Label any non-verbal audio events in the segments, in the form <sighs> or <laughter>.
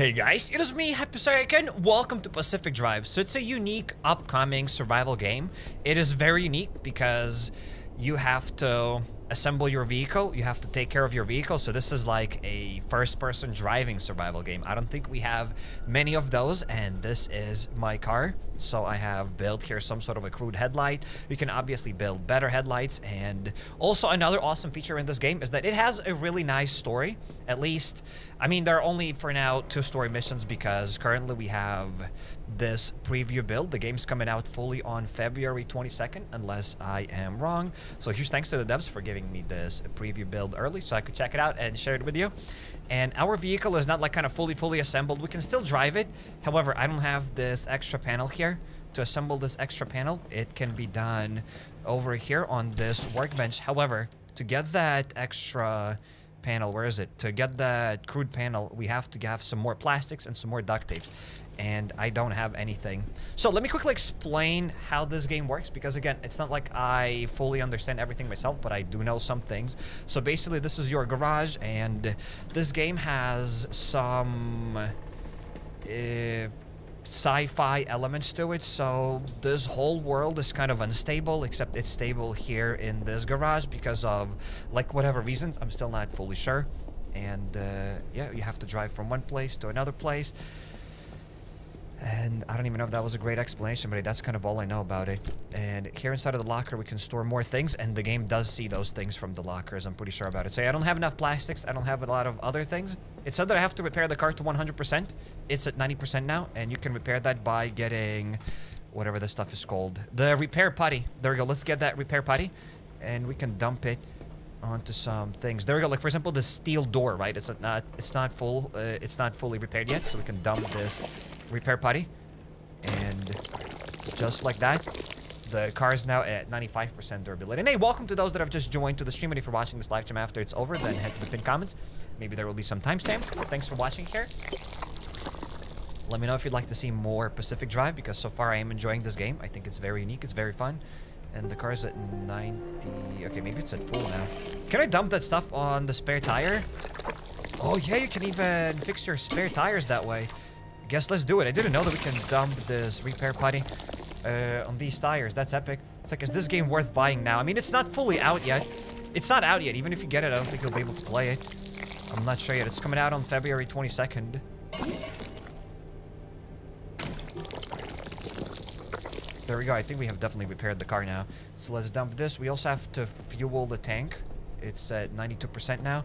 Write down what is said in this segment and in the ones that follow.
Hey guys, it is me, Happy Hypersarican. Welcome to Pacific Drive. So it's a unique upcoming survival game. It is very unique because you have to assemble your vehicle, you have to take care of your vehicle. So this is like a first-person driving survival game. I don't think we have many of those, and this is my car. So I have built here some sort of a crude headlight. You can obviously build better headlights, and also another awesome feature in this game is that it has a really nice story. At least, I mean, there are only for now two story missions because currently we have this preview build. The game's coming out fully on February 22nd, unless I am wrong. So huge thanks to the devs for giving me this preview build early so I could check it out and share it with you. And our vehicle is not like kind of fully, fully assembled. We can still drive it. However, I don't have this extra panel here to assemble this extra panel. It can be done over here on this workbench. However, to get that extra panel, where is it? To get that crude panel, we have to have some more plastics and some more duct tapes and I don't have anything. So let me quickly explain how this game works because again, it's not like I fully understand everything myself, but I do know some things. So basically this is your garage and this game has some uh, sci-fi elements to it. So this whole world is kind of unstable, except it's stable here in this garage because of like whatever reasons. I'm still not fully sure. And uh, yeah, you have to drive from one place to another place. And I don't even know if that was a great explanation, but that's kind of all I know about it. And here inside of the locker, we can store more things, and the game does see those things from the lockers. I'm pretty sure about it. So yeah, I don't have enough plastics. I don't have a lot of other things. It said that I have to repair the car to 100%. It's at 90% now, and you can repair that by getting whatever this stuff is called. The repair putty. There we go. Let's get that repair putty, and we can dump it onto some things. There we go. Like for example, the steel door, right? It's not it's not full. Uh, it's not fully repaired yet, so we can dump this repair putty. And just like that, the car is now at 95% durability. And hey, welcome to those that have just joined to the stream. And if you're watching this live stream after it's over, then head to the pinned comments. Maybe there will be some timestamps. Thanks for watching here. Let me know if you'd like to see more Pacific Drive, because so far I am enjoying this game. I think it's very unique. It's very fun. And the car's at 90... Okay, maybe it's at full now. Can I dump that stuff on the spare tire? Oh, yeah, you can even fix your spare tires that way guess let's do it. I didn't know that we can dump this repair putty uh, on these tires. That's epic. It's like, is this game worth buying now? I mean, it's not fully out yet. It's not out yet. Even if you get it, I don't think you'll be able to play it. I'm not sure yet. It's coming out on February 22nd. There we go. I think we have definitely repaired the car now. So let's dump this. We also have to fuel the tank. It's at 92% now.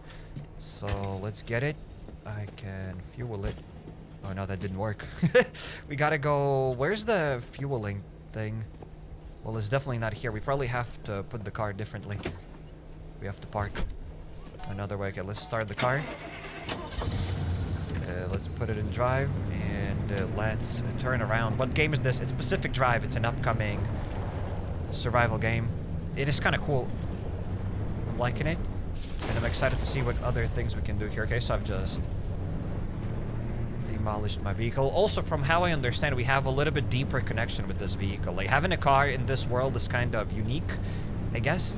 So let's get it. I can fuel it. Oh no, that didn't work. <laughs> we gotta go... Where's the fueling thing? Well, it's definitely not here. We probably have to put the car differently. We have to park another way. Okay, let's start the car. Uh, let's put it in drive. And uh, let's turn around. What game is this? It's Pacific Drive. It's an upcoming survival game. It is kind of cool. I'm liking it. And I'm excited to see what other things we can do here. Okay, so I've just demolished my vehicle. Also, from how I understand, we have a little bit deeper connection with this vehicle. Like, having a car in this world is kind of unique, I guess.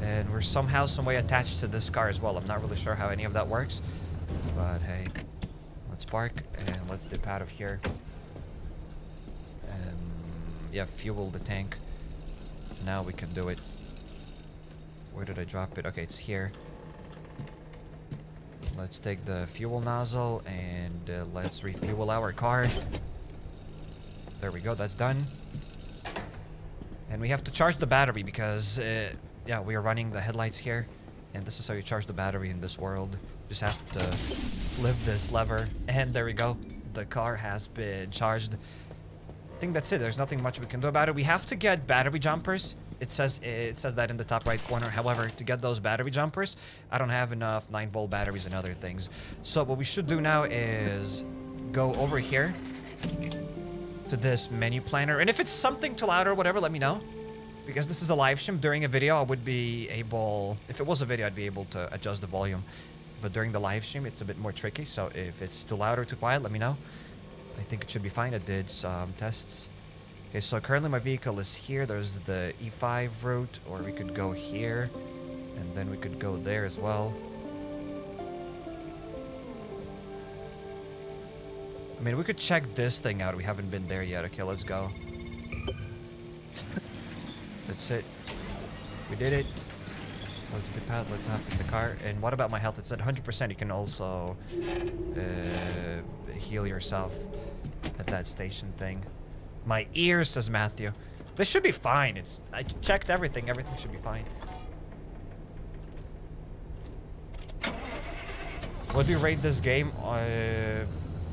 And we're somehow, some way attached to this car as well. I'm not really sure how any of that works. But, hey. Let's park, and let's dip out of here. And, yeah, fuel the tank. Now we can do it. Where did I drop it? Okay, it's here. Let's take the fuel nozzle and uh, let's refuel our car. There we go, that's done. And we have to charge the battery because, uh, yeah, we are running the headlights here. And this is how you charge the battery in this world. Just have to lift this lever. <laughs> And there we go. The car has been charged. I think that's it. There's nothing much we can do about it. We have to get battery jumpers it says it says that in the top right corner. However, to get those battery jumpers, I don't have enough 9 volt batteries and other things. So what we should do now is go over here to this menu planner. And if it's something too loud or whatever, let me know. Because this is a live stream. During a video, I would be able... If it was a video, I'd be able to adjust the volume. But during the live stream, it's a bit more tricky. So if it's too loud or too quiet, let me know. I think it should be fine. I did some tests. Okay, so currently my vehicle is here. There's the E5 route, or we could go here, and then we could go there as well. I mean, we could check this thing out. We haven't been there yet. Okay, let's go. That's it. We did it. Let's depart. Let's hop in the car. And what about my health? It's at 100%. You can also uh, heal yourself at that station thing. My ears, says Matthew. This should be fine. It's I checked everything. Everything should be fine. What do you rate this game? Uh,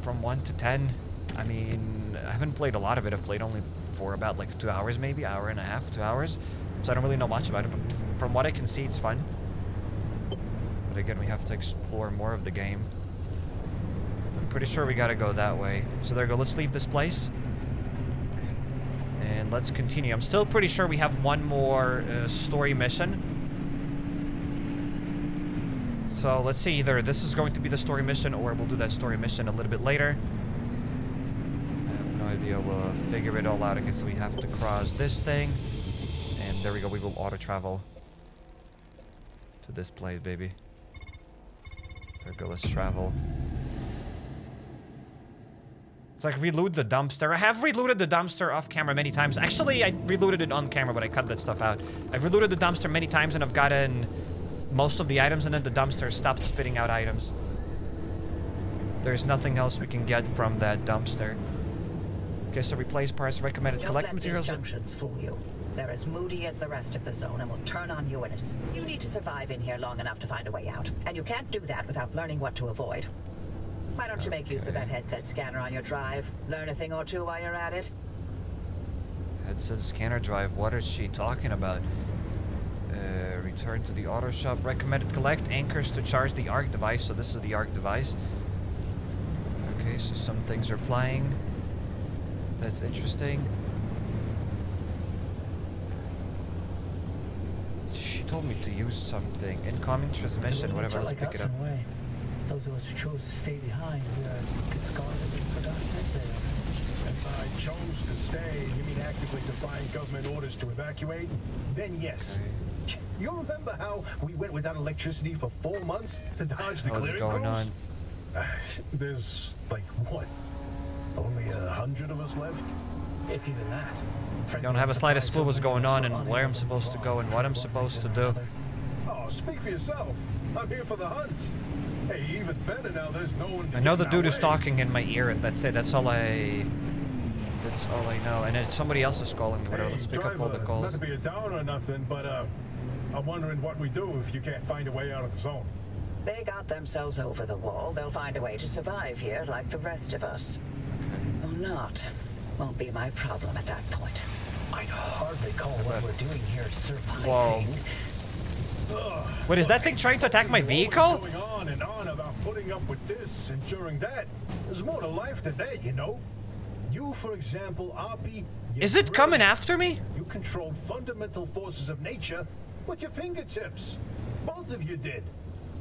from 1 to 10? I mean, I haven't played a lot of it. I've played only for about like two hours maybe, hour and a half, two hours. So I don't really know much about it, but from what I can see, it's fun. But again, we have to explore more of the game. I'm pretty sure we gotta go that way. So there we go, let's leave this place. And let's continue. I'm still pretty sure we have one more uh, story mission. So let's see, either this is going to be the story mission or we'll do that story mission a little bit later. I have no idea. We'll figure it all out. Okay, so we have to cross this thing. And there we go. We will auto-travel to this place, baby. There we go. Let's travel. It's like reload the dumpster. I have reloaded the dumpster off camera many times. Actually, I reloaded it on camera, but I cut that stuff out. I've reloaded the dumpster many times and I've gotten most of the items and then the dumpster stopped spitting out items. There's nothing else we can get from that dumpster. Okay, so replace parts, recommended Don't collect let materials. these junctions fool you. They're as moody as the rest of the zone and will turn on you in a... You need to survive in here long enough to find a way out. And you can't do that without learning what to avoid. Why don't you make use of that headset scanner on your drive? Learn a thing or two while you're at it? Headset scanner drive. What is she talking about? Uh, return to the auto shop. Recommended collect anchors to charge the arc device. So this is the arc device. Okay, so some things are flying. That's interesting. She told me to use something. Incoming transmission, whatever. Let's pick it up. Way. Those of us who chose to stay behind, we are discarded and productive there. If I chose to stay, you mean actively defying government orders to evacuate? Then yes. You remember how we went without electricity for four months to dodge the What's clearing going crews? on? <sighs> There's like what? Only a hundred of us left. If even that. I don't have a slightest clue what's going on and where I'm supposed to go and what I'm supposed to do. Oh, speak for yourself. I'm here for the hunt. Hey, even better now. There's no one. I know the dude our is talking in my ear, and that's it. That's all I. That's all I know. And then somebody else is calling me. Whatever. Hey, Let's pick up all the calls. Not to be a downer or nothing, but uh, I'm wondering what we do if you can't find a way out of the zone. They got themselves over the wall. They'll find a way to survive here like the rest of us. Or not. Won't be my problem at that point. I'd hardly call what we're doing here surviving. Whoa. Wait, is that thing trying to attack my Always vehicle? Going on and on about putting up with this, enduring that. There's more to life than that, you know. You, for example, Arby. Is it coming after me? You controlled fundamental forces of nature with your fingertips. Both of you did.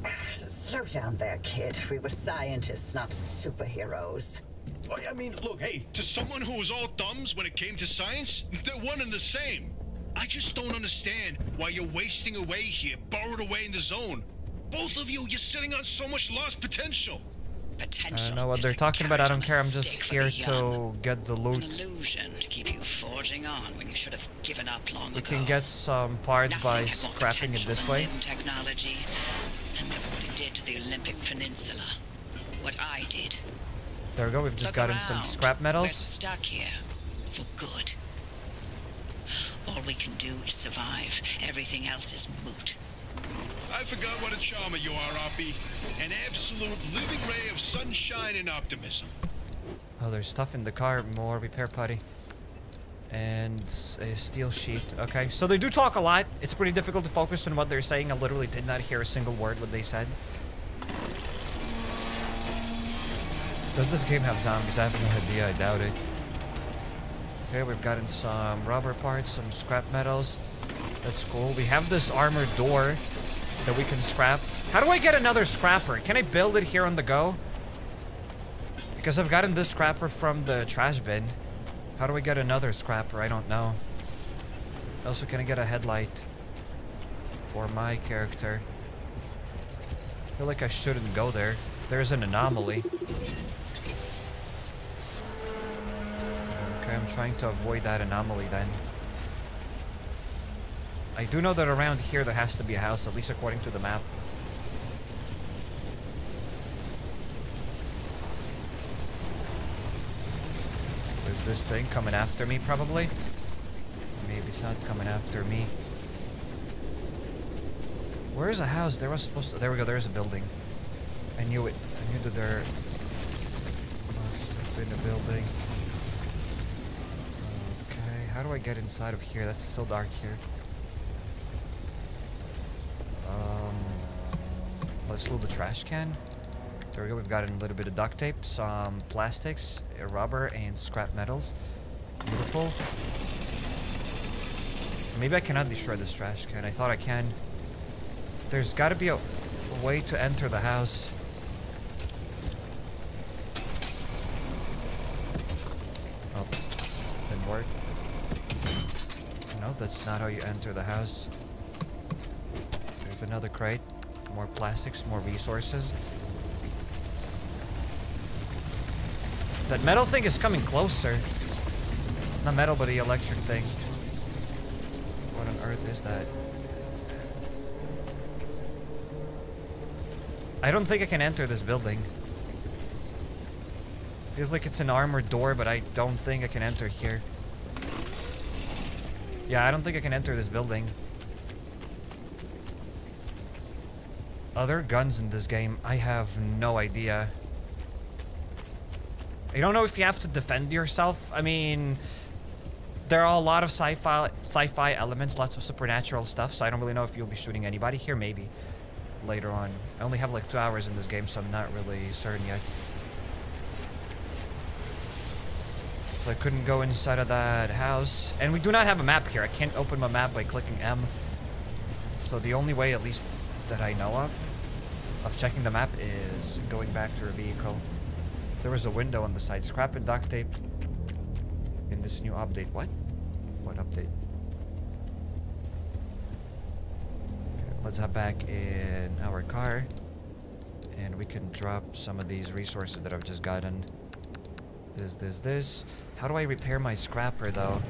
<sighs> Slow down there, kid. We were scientists, not superheroes. Oh, I mean, look, hey, To someone who was all thumbs when it came to science, they're one and the same. I just don't understand why you're wasting away here, borrowed away in the zone. Both of you, you're sitting on so much lost potential. I don't know what they're talking about. I don't care. I'm just here to get the An loot. illusion to keep you forging on when you should have given up long We ago. can get some parts Nothing by had scrapping it this way. technology. And look what it did to the Olympic Peninsula. What I did. There we go. We've just Look gotten some around. scrap We're metals. stuck here. For good. All we can do is survive. Everything else is moot. I forgot what a charmer you are, Oppy. An absolute living ray of sunshine and optimism. Oh, there's stuff in the car. More repair putty. And a steel sheet. Okay, so they do talk a lot. It's pretty difficult to focus on what they're saying. I literally did not hear a single word what they said. Does this game have zombies? I have no idea. I doubt it. Okay, we've gotten some rubber parts, some scrap metals. That's cool. We have this armored door that we can scrap. How do I get another scrapper? Can I build it here on the go? Because I've gotten this scrapper from the trash bin. How do I get another scrapper? I don't know. Also, can I get a headlight for my character? I feel like I shouldn't go there. There's an anomaly. Okay, I'm trying to avoid that anomaly then. I do know that around here there has to be a house, at least according to the map. There's this thing coming after me, probably. Maybe it's not coming after me. Where's a house? There was supposed to... There we go, there's a building. I knew it. I knew that there must have been a building. Okay, how do I get inside of here? That's so dark here. Um, let's load the trash can. There we go, we've got a little bit of duct tape, some plastics, uh, rubber, and scrap metals. Beautiful. Maybe I cannot destroy this trash can. I thought I can. There's gotta be a, a way to enter the house. Oh, didn't work. No, that's not how you enter the house. Another crate. More plastics, more resources. That metal thing is coming closer. Not metal, but the electric thing. What on earth is that? I don't think I can enter this building. Feels like it's an armored door, but I don't think I can enter here. Yeah, I don't think I can enter this building. Other guns in this game, I have no idea. I don't know if you have to defend yourself. I mean, there are a lot of sci-fi sci-fi elements, lots of supernatural stuff, so I don't really know if you'll be shooting anybody here, maybe later on. I only have like two hours in this game, so I'm not really certain yet. So I couldn't go inside of that house. And we do not have a map here. I can't open my map by clicking M. So the only way, at least that I know of, of checking the map is going back to a vehicle. There was a window on the side. Scrap and duct tape in this new update. What? What update? Let's hop back in our car. And we can drop some of these resources that I've just gotten. This, this, this. How do I repair my scrapper, though?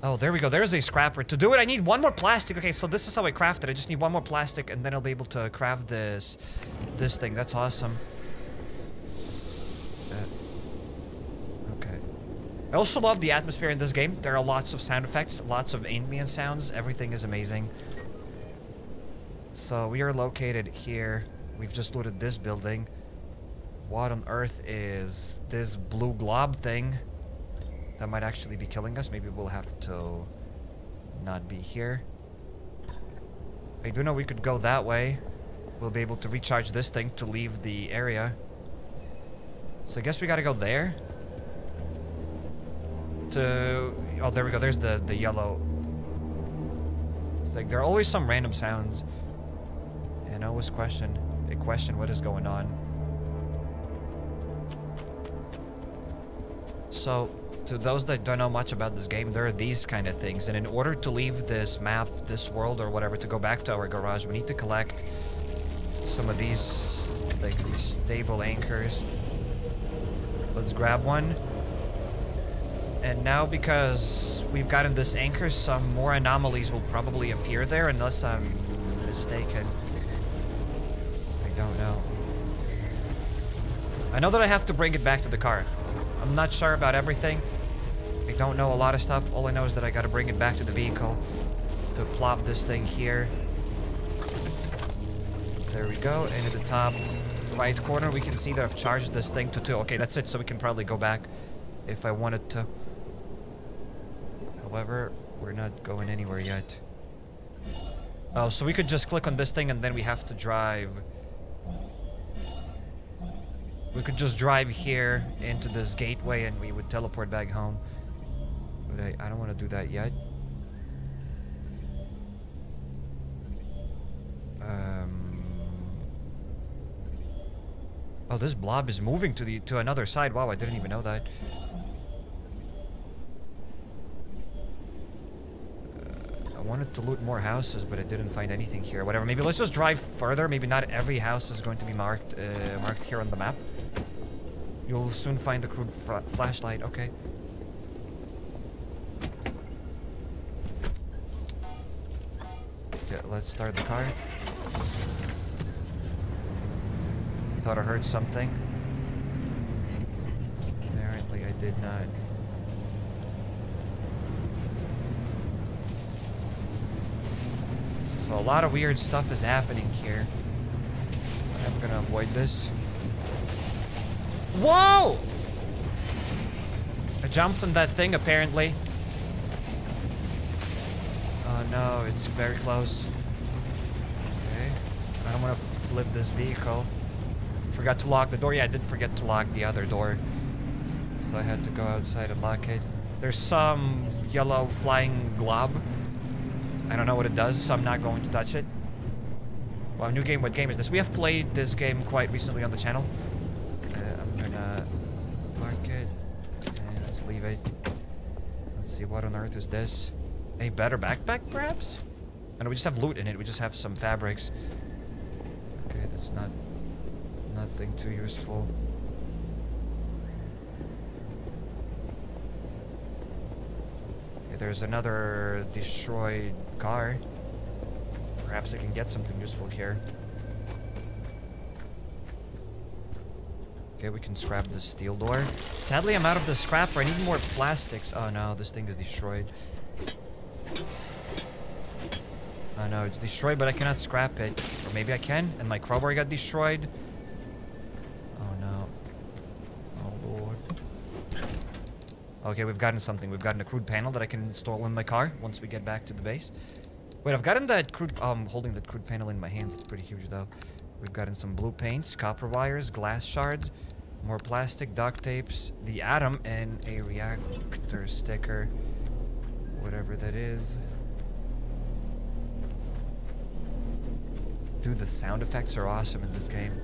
Oh, there we go. There's a scrapper. To do it, I need one more plastic. Okay, so this is how I craft it. I just need one more plastic, and then I'll be able to craft this, this thing. That's awesome. Uh, okay. I also love the atmosphere in this game. There are lots of sound effects, lots of ambient sounds. Everything is amazing. So we are located here. We've just looted this building. What on earth is this blue glob thing? That might actually be killing us. Maybe we'll have to not be here. I do know we could go that way. We'll be able to recharge this thing to leave the area. So I guess we gotta go there. To... Oh, there we go. There's the, the yellow like There are always some random sounds. And I always question, I question what is going on. So, to those that don't know much about this game, there are these kind of things. And in order to leave this map, this world, or whatever, to go back to our garage, we need to collect some of these things, these stable anchors. Let's grab one. And now, because we've gotten this anchor, some more anomalies will probably appear there, unless I'm mistaken. I don't know. I know that I have to bring it back to the car. I'm not sure about everything. Don't know a lot of stuff. All I know is that I gotta bring it back to the vehicle to plop this thing here. There we go. At the top right corner, we can see that I've charged this thing to two. Okay, that's it. So we can probably go back if I wanted to. However, we're not going anywhere yet. Oh, so we could just click on this thing and then we have to drive. We could just drive here into this gateway and we would teleport back home. But I, I don't want to do that yet. Um, oh, this blob is moving to the to another side. Wow, I didn't even know that. Uh, I wanted to loot more houses, but I didn't find anything here. Whatever. Maybe let's just drive further. Maybe not every house is going to be marked uh, marked here on the map. You'll soon find the crude flashlight. Okay. Yeah, let's start the car. Thought I heard something. Apparently I did not. So a lot of weird stuff is happening here. I'm gonna avoid this. Whoa! I jumped on that thing apparently. No, it's very close. Okay. I don't want to flip this vehicle. Forgot to lock the door. Yeah, I did forget to lock the other door. So I had to go outside and lock it. There's some yellow flying glob. I don't know what it does, so I'm not going to touch it. Well, new game. What game is this? We have played this game quite recently on the channel. Uh, I'm gonna mark it. And let's leave it. Let's see, what on earth is this? A better backpack, perhaps? Know we just have loot in it. We just have some fabrics. Okay, that's not... Nothing too useful. Okay, there's another destroyed car. Perhaps I can get something useful here. Okay, we can scrap the steel door. Sadly, I'm out of the scrapper. I need more plastics. Oh no, this thing is destroyed. Oh no, it's destroyed, but I cannot scrap it. Or maybe I can, and my crowbar got destroyed. Oh no. Oh lord. Okay, we've gotten something. We've gotten a crude panel that I can install in my car once we get back to the base. Wait, I've gotten that crude... Um, holding that crude panel in my hands. It's pretty huge, though. We've gotten some blue paints, copper wires, glass shards, more plastic, duct tapes, the atom, and a reactor sticker. Whatever that is. Dude, the sound effects are awesome in this game.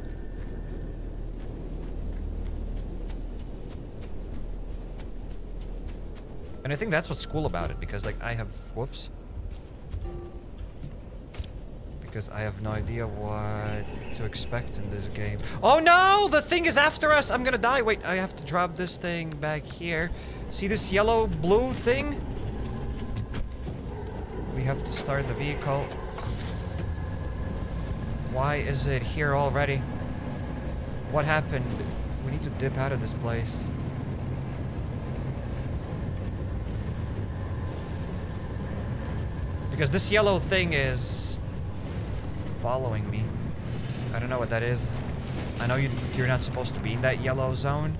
And I think that's what's cool about it, because, like, I have... Whoops. Because I have no idea what to expect in this game. Oh no! The thing is after us! I'm gonna die! Wait, I have to drop this thing back here. See this yellow-blue thing? We have to start the vehicle. Why is it here already? What happened? We need to dip out of this place. Because this yellow thing is following me. I don't know what that is. I know you, you're not supposed to be in that yellow zone.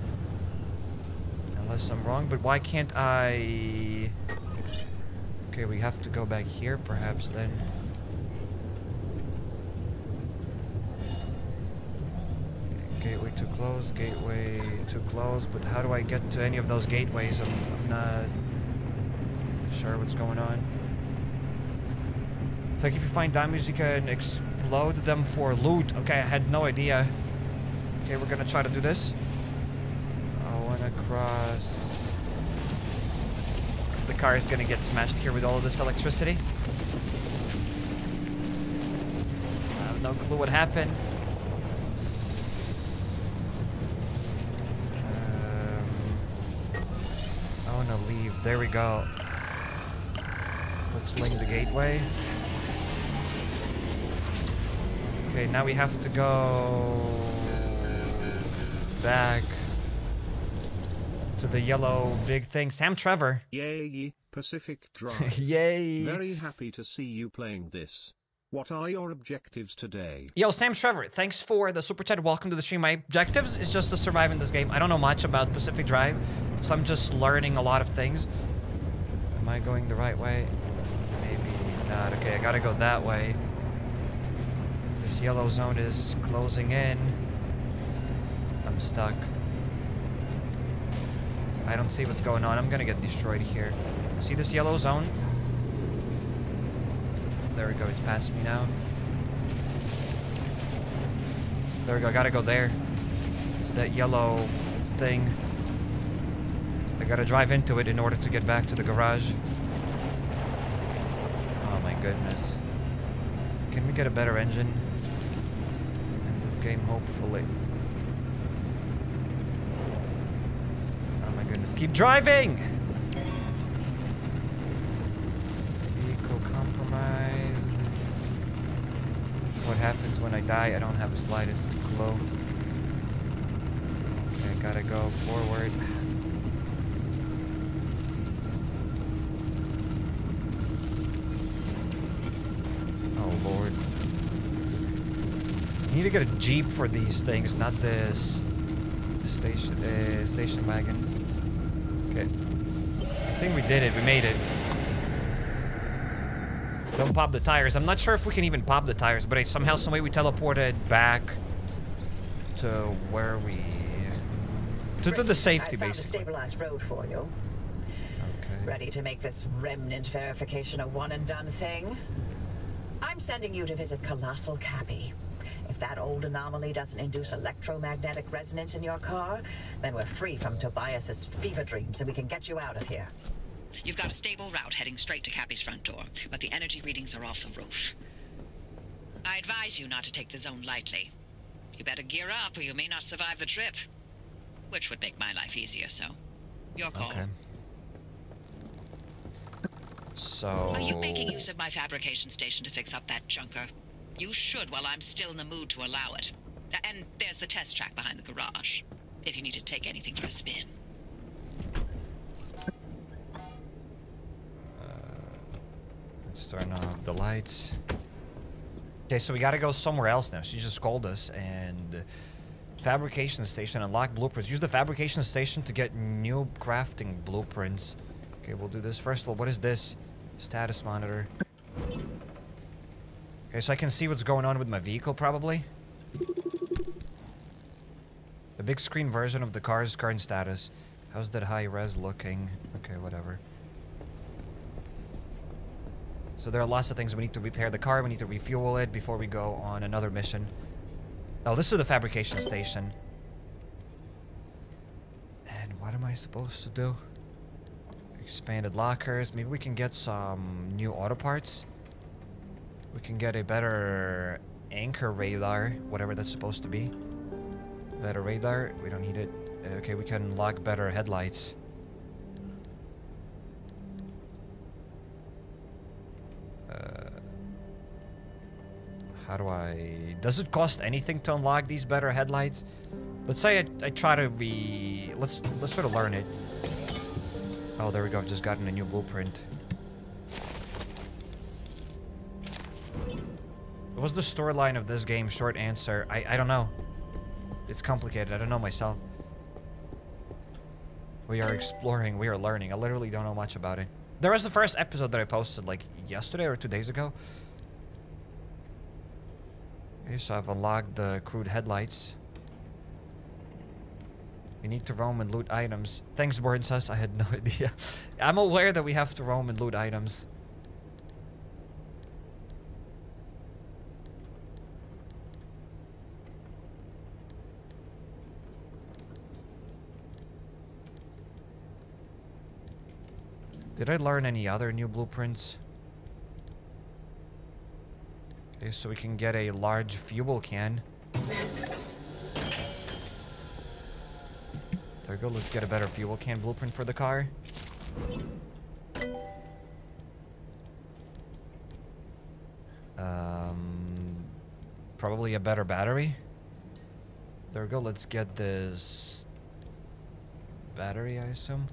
Unless I'm wrong, but why can't I... Okay, we have to go back here perhaps then. Gateway too close, gateway too close, but how do I get to any of those gateways? I'm, I'm not sure what's going on. It's like if you find diamonds, you can explode them for loot. Okay, I had no idea. Okay, we're gonna try to do this. I wanna cross... Car is gonna get smashed here with all of this electricity. I have no clue what happened. Um, I wanna leave. There we go. Let's link the gateway. Okay, now we have to go back to the yellow big thing. Sam Trevor. Yay, Pacific <laughs> Drive. Yay. Very happy to see you playing this. What are your objectives today? Yo, Sam Trevor, thanks for the super chat. Welcome to the stream. My objectives is just to survive in this game. I don't know much about Pacific Drive, so I'm just learning a lot of things. Am I going the right way? Maybe not. Okay, I gotta go that way. This yellow zone is closing in. I'm stuck. I don't see what's going on. I'm gonna get destroyed here. See this yellow zone? There we go, it's past me now. There we go, I gotta go there. To that yellow thing. I gotta drive into it in order to get back to the garage. Oh my goodness. Can we get a better engine? In this game, hopefully. Goodness, keep driving! Vehicle compromised. What happens when I die, I don't have the slightest clue. Okay, gotta go forward. Oh lord. You need to get a jeep for these things, not this station uh, station wagon. Okay. I think we did it. We made it. Don't pop the tires. I'm not sure if we can even pop the tires, but somehow, some way, we teleported back to where we to, to the safety, I found basically. a stabilized road for you. Okay. Ready to make this remnant verification a one and done thing? I'm sending you to visit Colossal Cappy. If that old anomaly doesn't induce electromagnetic resonance in your car, then we're free from Tobias's fever dreams and we can get you out of here. You've got a stable route heading straight to Cappy's front door, but the energy readings are off the roof. I advise you not to take the zone lightly. You better gear up or you may not survive the trip. Which would make my life easier, so. Your call. Okay. So. Are you making use of my fabrication station to fix up that junker? You should while I'm still in the mood to allow it. And there's the test track behind the garage, if you need to take anything for a spin. Let's turn off the lights. Okay, so we gotta go somewhere else now. She just called us and fabrication station unlock blueprints. Use the fabrication station to get new crafting blueprints. Okay, we'll do this first of all. What is this? Status monitor. Okay, so I can see what's going on with my vehicle probably. The big screen version of the car's current status. How's that high res looking? Okay, whatever. So there are lots of things we need to repair the car, we need to refuel it before we go on another mission. Oh, this is the fabrication station. And what am I supposed to do? Expanded lockers. Maybe we can get some new auto parts. We can get a better anchor radar, whatever that's supposed to be. Better radar. We don't need it. Okay, we can lock better headlights. Uh, how do I... Does it cost anything to unlock these better headlights? Let's say I, I try to re... Let's, let's try to learn it. Oh, there we go. I've just gotten a new blueprint. Was the storyline of this game? Short answer. I, I don't know. It's complicated. I don't know myself. We are exploring. We are learning. I literally don't know much about it. There was the first episode that I posted like yesterday or two days ago. Okay, so I've unlocked the crude headlights. We need to roam and loot items. Thanks, Burnsas. I had no <laughs> idea. I'm aware that we have to roam and loot items. Did I learn any other new blueprints? Okay, so we can get a large fuel can. There we go, let's get a better fuel can blueprint for the car. Um, probably a better battery. There we go, let's get this battery, I assume.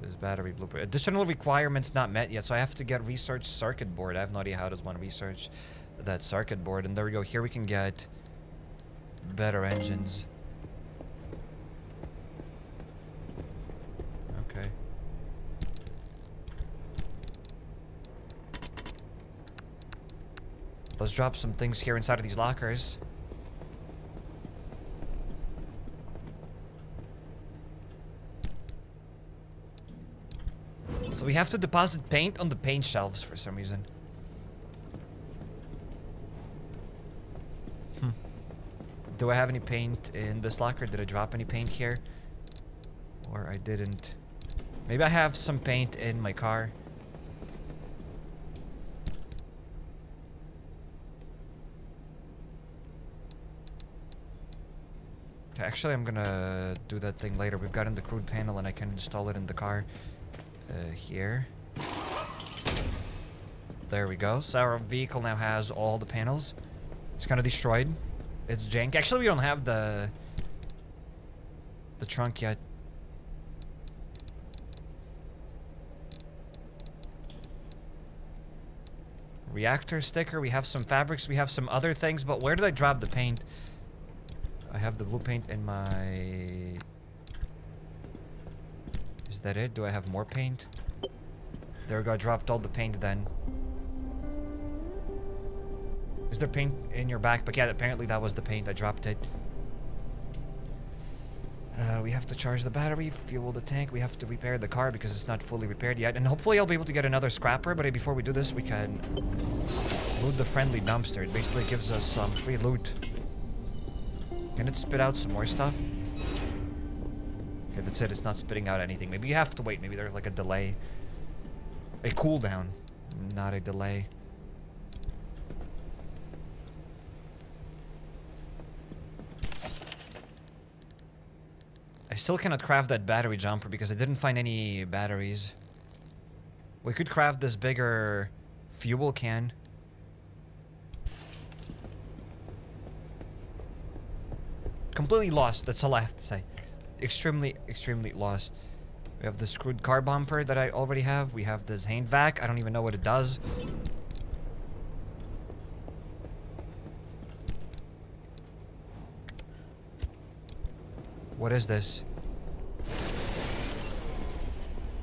This battery blueprint. Additional requirements not met yet, so I have to get research circuit board. I have no idea how does one research that circuit board. And there we go. Here we can get better engines. Okay. Let's drop some things here inside of these lockers. So we have to deposit paint on the paint shelves for some reason. Hmm. Do I have any paint in this locker? Did I drop any paint here? Or I didn't. Maybe I have some paint in my car. Actually, I'm gonna do that thing later. We've gotten the crude panel and I can install it in the car uh, here. There we go. So our vehicle now has all the panels. It's kind of destroyed. It's jank. Actually, we don't have the the trunk yet. Reactor sticker. We have some fabrics. We have some other things. But where did I drop the paint? I have the blue paint in my... Is that it? Do I have more paint? There we go. I dropped all the paint then. Is there paint in your backpack? Yeah, apparently that was the paint. I dropped it. Uh, we have to charge the battery, fuel the tank. We have to repair the car because it's not fully repaired yet. And hopefully I'll be able to get another scrapper. But before we do this, we can loot the friendly dumpster. It basically gives us some free loot. Can it spit out some more stuff? Okay, that's it. It's not spitting out anything. Maybe you have to wait. Maybe there's like a delay. A cooldown, not a delay. I still cannot craft that battery jumper because I didn't find any batteries. We could craft this bigger fuel can. Completely lost, that's all I have to say. Extremely, extremely lost. We have the screwed car bumper that I already have. We have this hand vac. I don't even know what it does. What is this?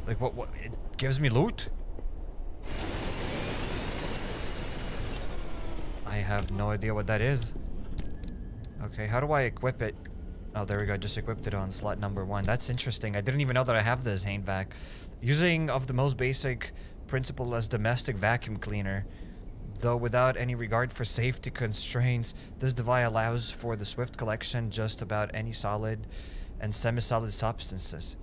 Like, what, what? It gives me loot? I have no idea what that is. Okay, how do I equip it? Oh, there we go. Just equipped it on slot number one. That's interesting. I didn't even know that I have this vac. Using of the most basic principle as domestic vacuum cleaner. Though without any regard for safety constraints, this device allows for the swift collection just about any solid and semi-solid substances.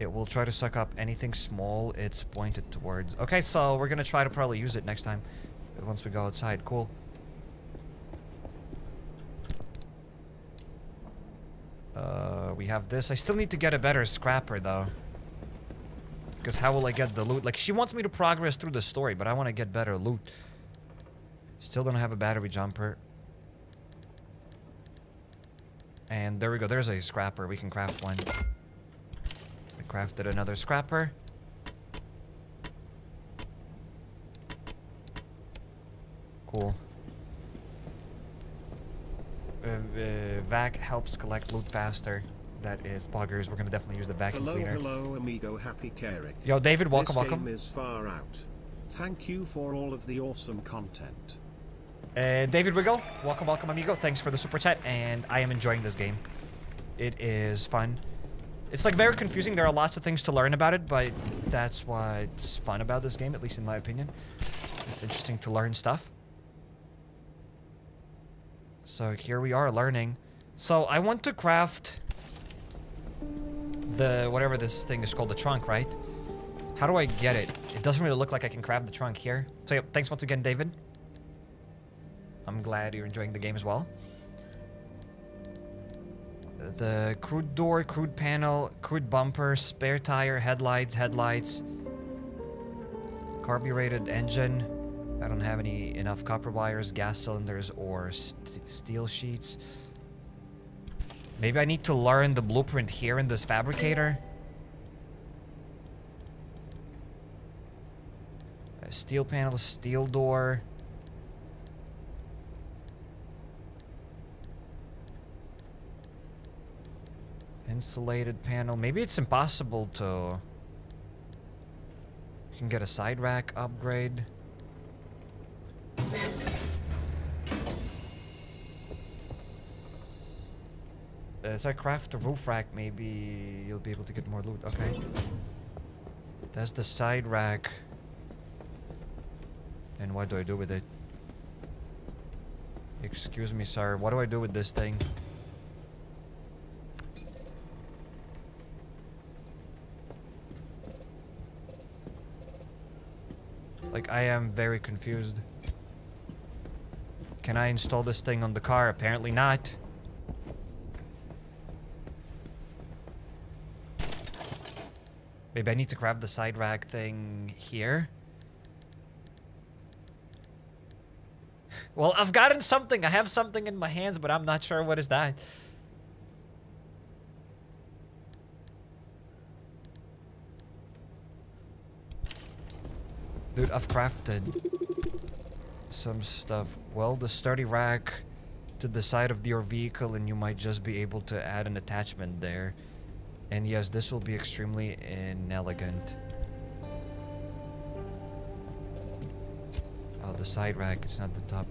It will try to suck up anything small it's pointed towards. Okay, so we're gonna try to probably use it next time. Once we go outside. Cool. Uh, we have this. I still need to get a better scrapper, though. Because how will I get the loot? Like, she wants me to progress through the story, but I want to get better loot. Still don't have a battery jumper. And there we go. There's a scrapper. We can craft one. I crafted another scrapper. Cool. Uh, vac helps collect loot faster. That is buggers. We're gonna definitely use the vacuum hello, cleaner. Hello, amigo. Happy Cairek. Yo, David, welcome, this welcome. game is far out. Thank you for all of the awesome content. Uh, David Wiggle, welcome, welcome, amigo. Thanks for the super chat, and I am enjoying this game. It is fun. It's like very confusing. There are lots of things to learn about it, but that's what's fun about this game, at least in my opinion. It's interesting to learn stuff. So here we are learning. So I want to craft the whatever this thing is called, the trunk, right? How do I get it? It doesn't really look like I can craft the trunk here. So yeah, thanks once again, David. I'm glad you're enjoying the game as well. The crude door, crude panel, crude bumper, spare tire, headlights, headlights, carbureted engine. I don't have any enough copper wires, gas cylinders, or st steel sheets. Maybe I need to learn the blueprint here in this fabricator. A steel panel, steel door. Insulated panel. Maybe it's impossible to... You can get a side rack upgrade. Uh, As I craft a roof rack, maybe you'll be able to get more loot. Okay. That's the side rack. And what do I do with it? Excuse me, sir. What do I do with this thing? Like, I am very confused. Can I install this thing on the car? Apparently not. Maybe I need to grab the side rack thing here. Well, I've gotten something. I have something in my hands, but I'm not sure what is that. Dude, I've crafted some stuff. Well, the sturdy rack to the side of your vehicle and you might just be able to add an attachment there. And yes, this will be extremely inelegant. Oh, the side rack, it's not the top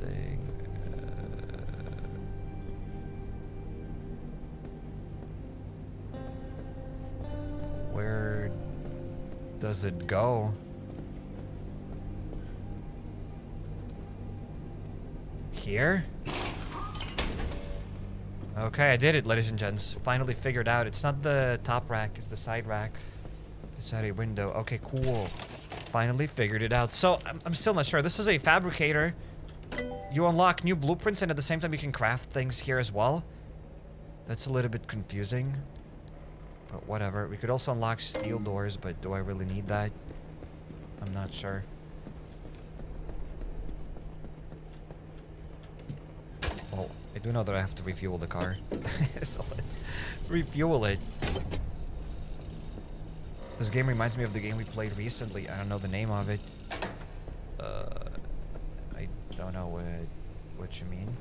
thing. Uh, where does it go? Here? Okay, I did it, ladies and gents. Finally figured out. It's not the top rack, it's the side rack. It's at a window. Okay, cool. Finally figured it out. So, I'm, I'm still not sure. This is a fabricator. You unlock new blueprints and at the same time you can craft things here as well. That's a little bit confusing. But whatever. We could also unlock steel doors, but do I really need that? I'm not sure. Well, I do know that I have to refuel the car. <laughs> so let's refuel it. This game reminds me of the game we played recently. I don't know the name of it. Uh, I don't know what what you mean.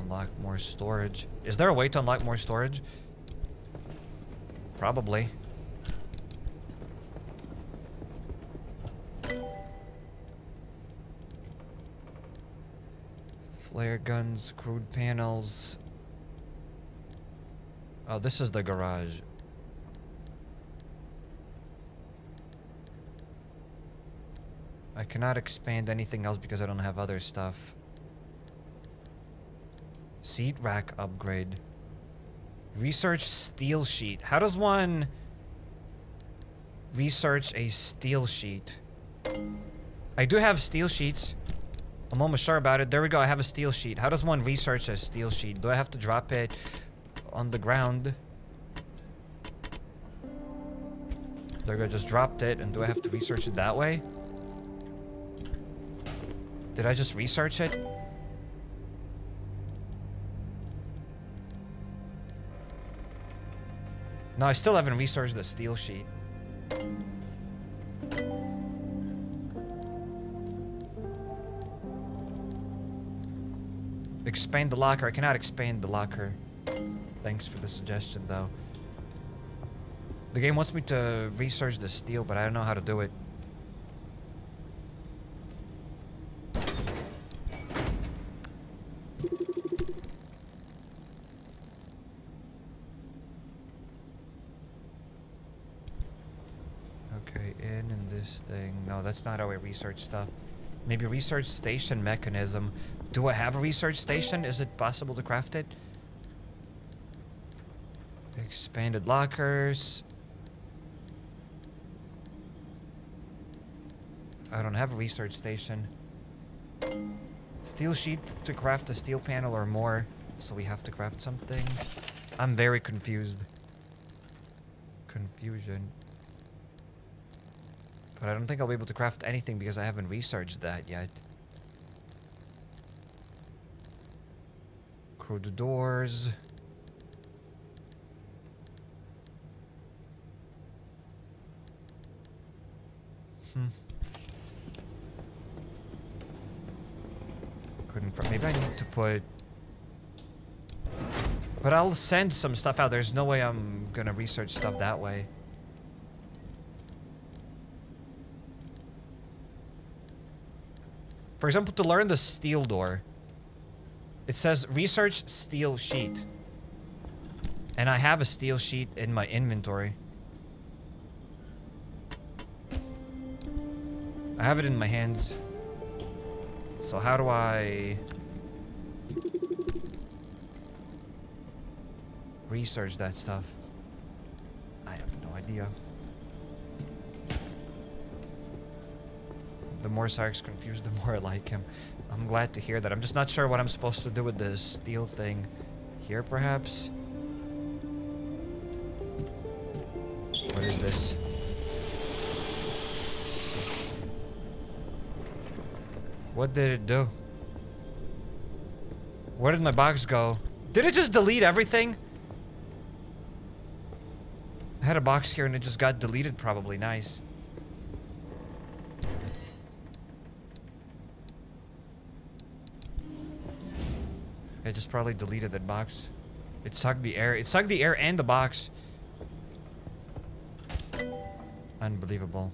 Unlock more storage. Is there a way to unlock more storage? Probably. Flare guns, crude panels. Oh, this is the garage. I cannot expand anything else because I don't have other stuff. Seat rack upgrade. Research steel sheet. How does one research a steel sheet? I do have steel sheets. I'm almost sure about it. There we go. I have a steel sheet. How does one research a steel sheet? Do I have to drop it on the ground? There we go. Just dropped it. And do I have to research it that way? Did I just research it? No, I still haven't researched the steel sheet. Expand the locker. I cannot expand the locker. Thanks for the suggestion, though. The game wants me to research the steel, but I don't know how to do it. Okay, in in this thing. No, that's not how I research stuff. Maybe research station mechanism. Do I have a research station? Is it possible to craft it? Expanded lockers. I don't have a research station. Steel sheet to craft a steel panel or more. So we have to craft something. I'm very confused. Confusion. But I don't think I'll be able to craft anything because I haven't researched that yet. Crude doors. Hmm. Couldn't. Maybe I need to put. But I'll send some stuff out. There's no way I'm gonna research stuff that way. For example, to learn the steel door, it says research steel sheet. And I have a steel sheet in my inventory. I have it in my hands. So how do I research that stuff? I have no idea. The more Sark's confused, <laughs> the more I like him. I'm glad to hear that. I'm just not sure what I'm supposed to do with this steel thing. Here, perhaps? What is this? What did it do? Where did my box go? Did it just delete everything? I had a box here and it just got deleted probably. Nice. It just probably deleted that box. It sucked the air. It sucked the air and the box. Unbelievable.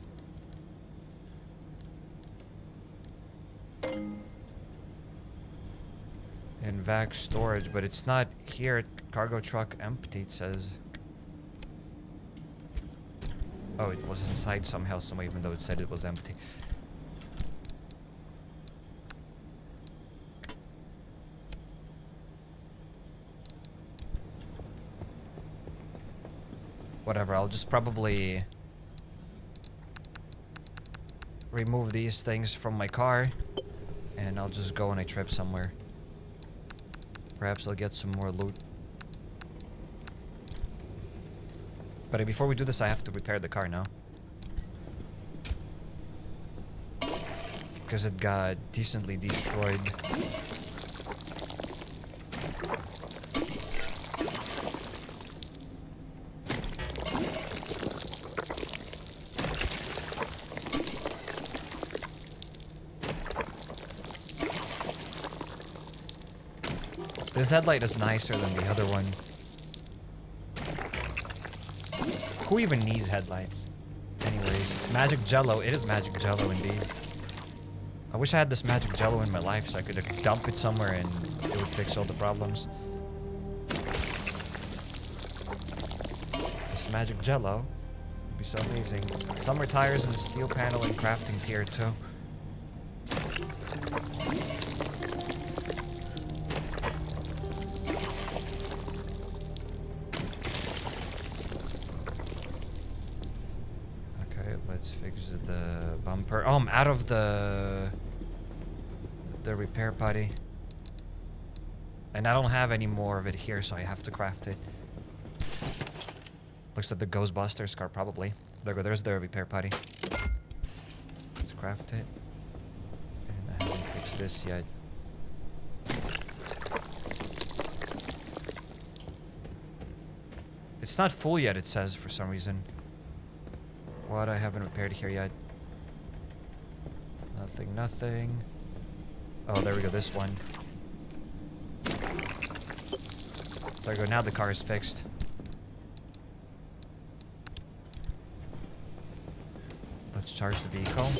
In vac storage, but it's not here. Cargo truck empty, it says. Oh, it was inside somehow, somewhere, even though it said it was empty. Whatever, I'll just probably remove these things from my car and I'll just go on a trip somewhere. Perhaps I'll get some more loot. But before we do this, I have to repair the car now. Because it got decently destroyed. This headlight is nicer than the other one. Who even needs headlights? Anyways, magic jello. It is magic jello indeed. I wish I had this magic jello in my life so I could dump it somewhere and it would fix all the problems. This magic jello would be so amazing. Summer tires and steel panel and crafting tier 2. Out of the the repair putty. And I don't have any more of it here, so I have to craft it. Looks like the Ghostbusters car, probably. There go, there's the repair putty. Let's craft it. And I haven't fixed this yet. It's not full yet, it says, for some reason. What? I haven't repaired here yet. Nothing, nothing. Oh, there we go, this one. There we go, now the car is fixed. Let's charge the vehicle.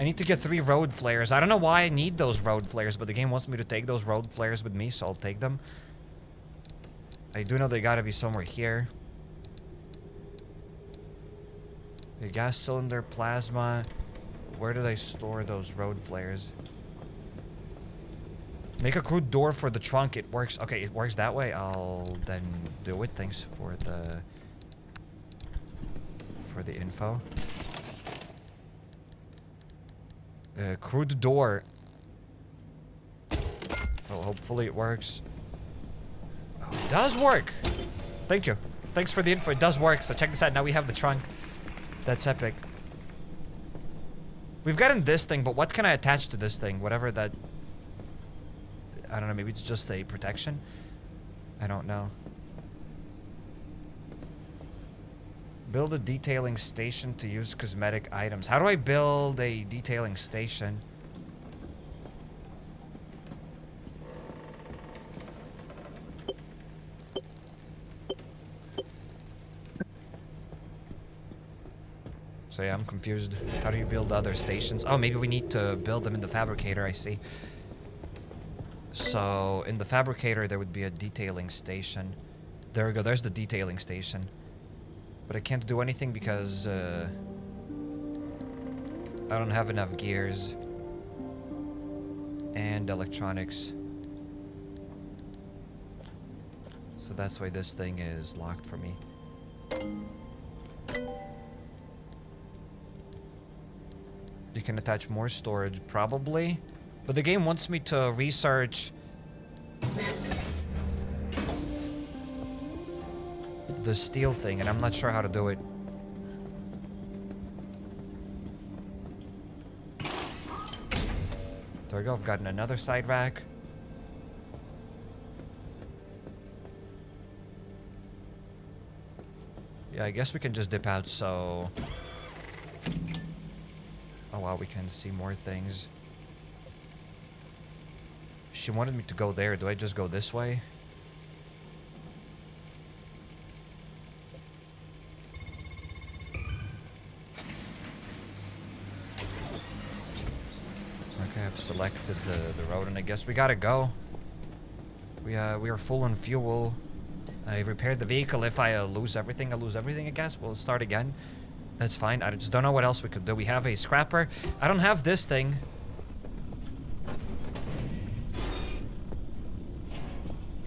I need to get three road flares. I don't know why I need those road flares, but the game wants me to take those road flares with me, so I'll take them. I do know they gotta be somewhere here. The gas cylinder, plasma. Where did I store those road flares? Make a crude door for the trunk. It works. Okay, it works that way. I'll then do it. Thanks for the for the info. Uh, crude door. Oh, hopefully it works. Oh, it does work. Thank you. Thanks for the info. It does work. So check this out. Now we have the trunk. That's epic. We've gotten this thing, but what can I attach to this thing? Whatever that... I don't know, maybe it's just a protection? I don't know. Build a detailing station to use cosmetic items. How do I build a detailing station? So yeah, I'm confused. How do you build other stations? Oh, maybe we need to build them in the fabricator, I see. So, in the fabricator, there would be a detailing station. There we go, there's the detailing station. But I can't do anything because, uh... I don't have enough gears. And electronics. So that's why this thing is locked for me. You can attach more storage, probably. But the game wants me to research... the steel thing, and I'm not sure how to do it. There we go. I've gotten another side rack. Yeah, I guess we can just dip out, so... Oh wow, we can see more things. She wanted me to go there. Do I just go this way? Okay, I've selected the, the road, and I guess we gotta go. We, uh, we are full on fuel. I repaired the vehicle. If I uh, lose everything, I lose everything, I guess. We'll start again. That's fine. I just don't know what else we could do. We have a scrapper. I don't have this thing.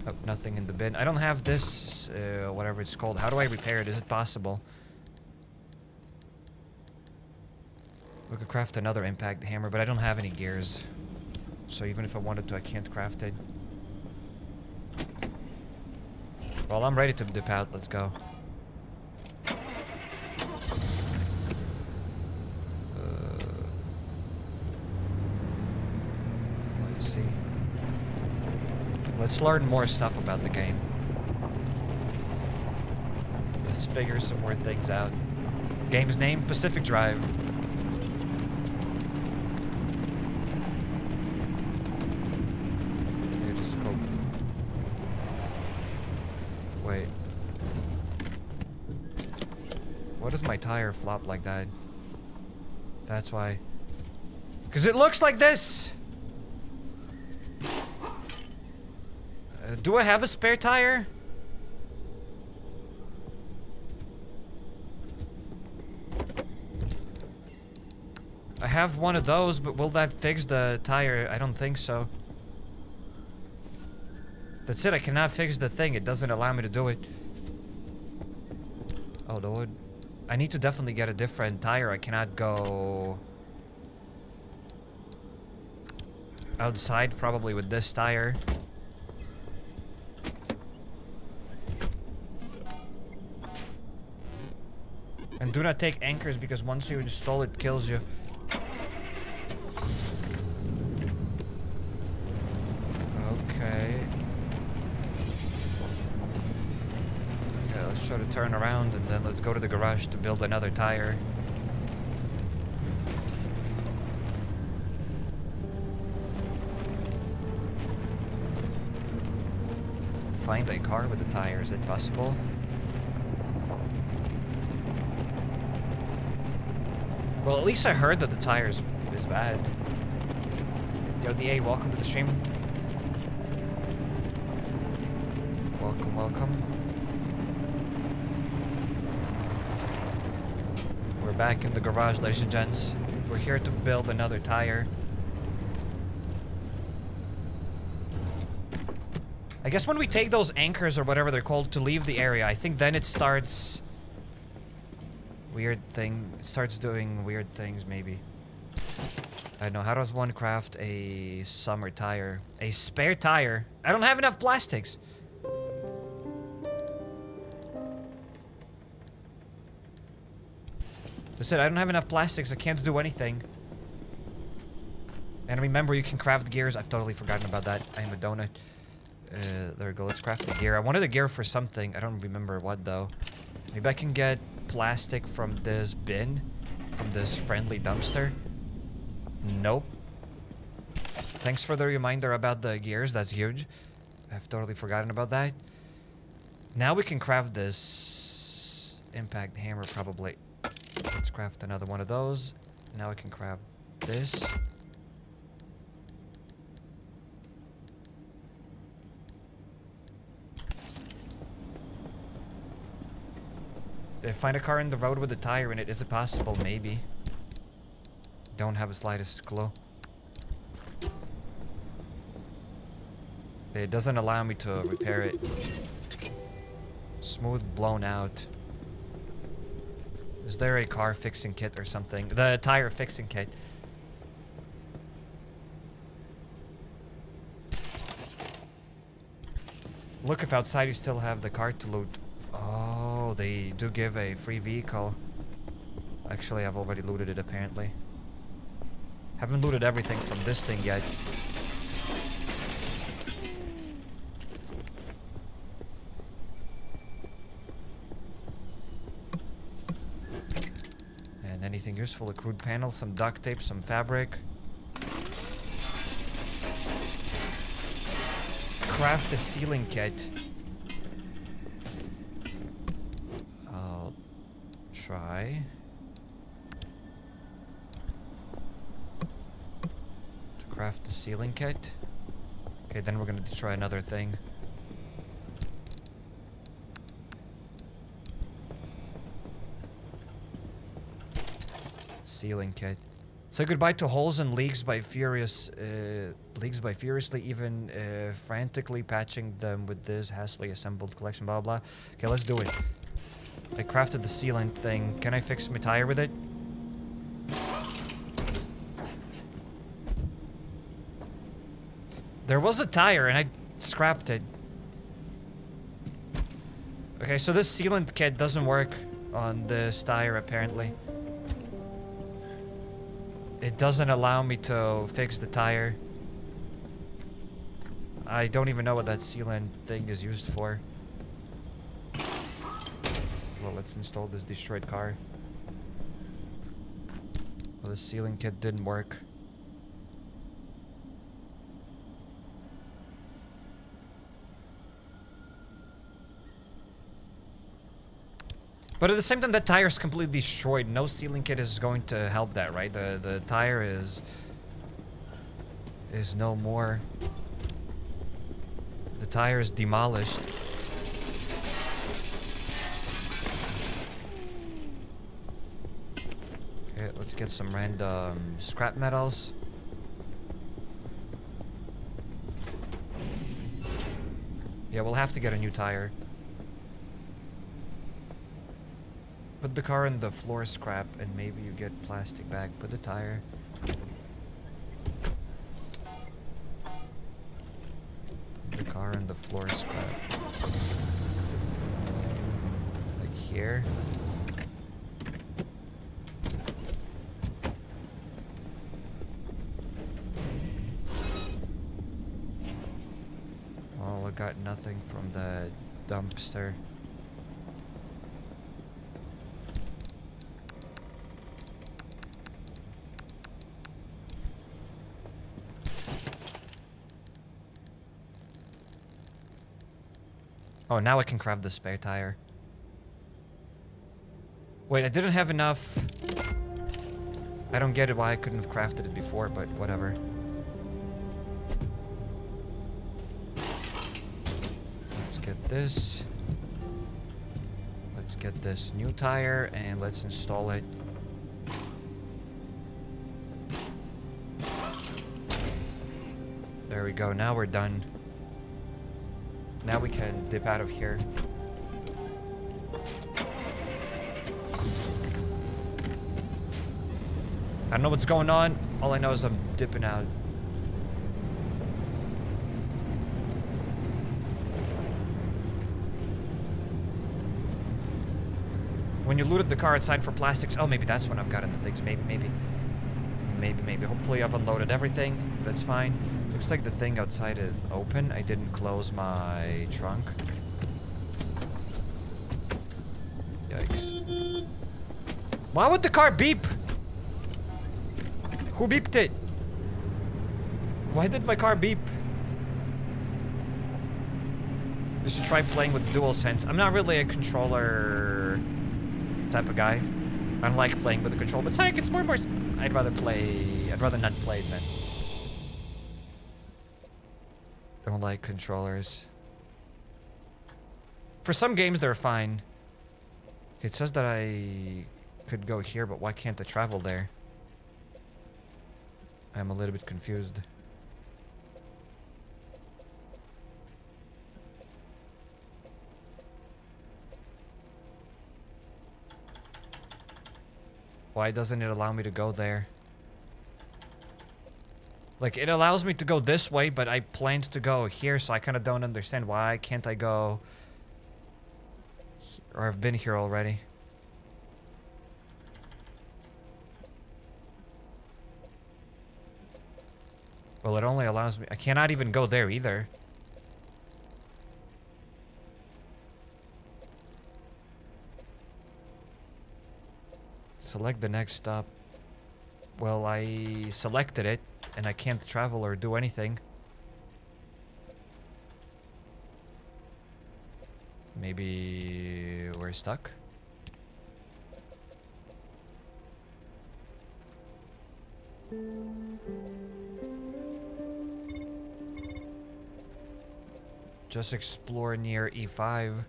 Oh, nothing in the bin. I don't have this, uh, whatever it's called. How do I repair it? Is it possible? We could craft another impact hammer, but I don't have any gears. So even if I wanted to, I can't craft it. Well, I'm ready to dip out. Let's go. Uh, let's see. Let's learn more stuff about the game. Let's figure some more things out. Game's name, Pacific Drive. Wait. What does my tire flop like that? That's why. Because it looks like this! Uh, do I have a spare tire? I have one of those, but will that fix the tire? I don't think so. That's it, I cannot fix the thing. It doesn't allow me to do it. Oh, Lord. I need to definitely get a different tire. I cannot go... Outside, probably with this tire. And do not take anchors because once you install it, kills you. Okay. Okay, let's try to turn around and then let's go to the garage to build another tire. Find a car with a tire, is it possible? Well, at least I heard that the tires is bad. Yo, DA, welcome to the stream. Welcome, welcome. We're back in the garage, ladies and gents. We're here to build another tire. I guess when we take those anchors or whatever they're called to leave the area, I think then it starts... Weird thing. It starts doing weird things, maybe. I don't know. How does one craft a summer tire? A spare tire? I don't have enough plastics. That's it. I don't have enough plastics. I can't do anything. And remember, you can craft gears. I've totally forgotten about that. I am a donut. Uh, there we go. Let's craft the gear. I wanted a gear for something. I don't remember what, though. Maybe I can get plastic from this bin? From this friendly dumpster? Nope. Thanks for the reminder about the gears. That's huge. I've totally forgotten about that. Now we can craft this impact hammer, probably. Let's craft another one of those. Now we can craft this. I find a car in the road with a tire in it? Is it possible? Maybe. Don't have a slightest clue. It doesn't allow me to repair it. Smooth blown out. Is there a car fixing kit or something? The tire fixing kit. Look if outside you still have the car to loot. Oh, Oh, they do give a free vehicle. Actually, I've already looted it apparently. Haven't looted everything from this thing yet. And anything useful, a crude panel, some duct tape, some fabric. Craft a sealing kit. I'll try. To craft the sealing kit. Okay, then we're gonna try another thing. Sealing kit. Say goodbye to holes and leaks by furious, uh, leaks by furiously, even uh, frantically patching them with this hastily assembled collection. Blah blah. Okay, let's do it. I crafted the sealant thing. Can I fix my tire with it? There was a tire and I scrapped it. Okay, so this sealant kit doesn't work on this tire apparently. It doesn't allow me to fix the tire. I don't even know what that sealant thing is used for. Let's install this destroyed car. Well, the sealing kit didn't work. But at the same time, that tire is completely destroyed. No sealing kit is going to help that, right? The the tire is is no more. The tire is demolished. Let's get some random scrap metals. Yeah, we'll have to get a new tire. Put the car in the floor scrap and maybe you get plastic back. Put the tire. Put the car in the floor scrap. Like here. From the dumpster. Oh, now I can craft the spare tire. Wait, I didn't have enough. I don't get it why I couldn't have crafted it before, but whatever. Get this. Let's get this new tire and let's install it. There we go, now we're done. Now we can dip out of here. I don't know what's going on. All I know is I'm dipping out. When you looted the car outside for plastics, oh, maybe that's when I've gotten the things. Maybe, maybe. Maybe, maybe. Hopefully I've unloaded everything. That's fine. Looks like the thing outside is open. I didn't close my trunk. Yikes. Why would the car beep? Who beeped it? Why did my car beep? I should try playing with DualSense. I'm not really a controller type of guy. I don't like playing with a controller, but Psych, it's more and more... I'd rather play... I'd rather not play than... Don't like controllers. For some games, they're fine. It says that I could go here, but why can't I travel there? I'm a little bit confused. Why doesn't it allow me to go there? Like, it allows me to go this way, but I planned to go here, so I kind of don't understand why can't I go... Or I've been here already. Well, it only allows me... I cannot even go there either. Select the next stop. Well, I selected it, and I can't travel or do anything. Maybe we're stuck? Just explore near E E5.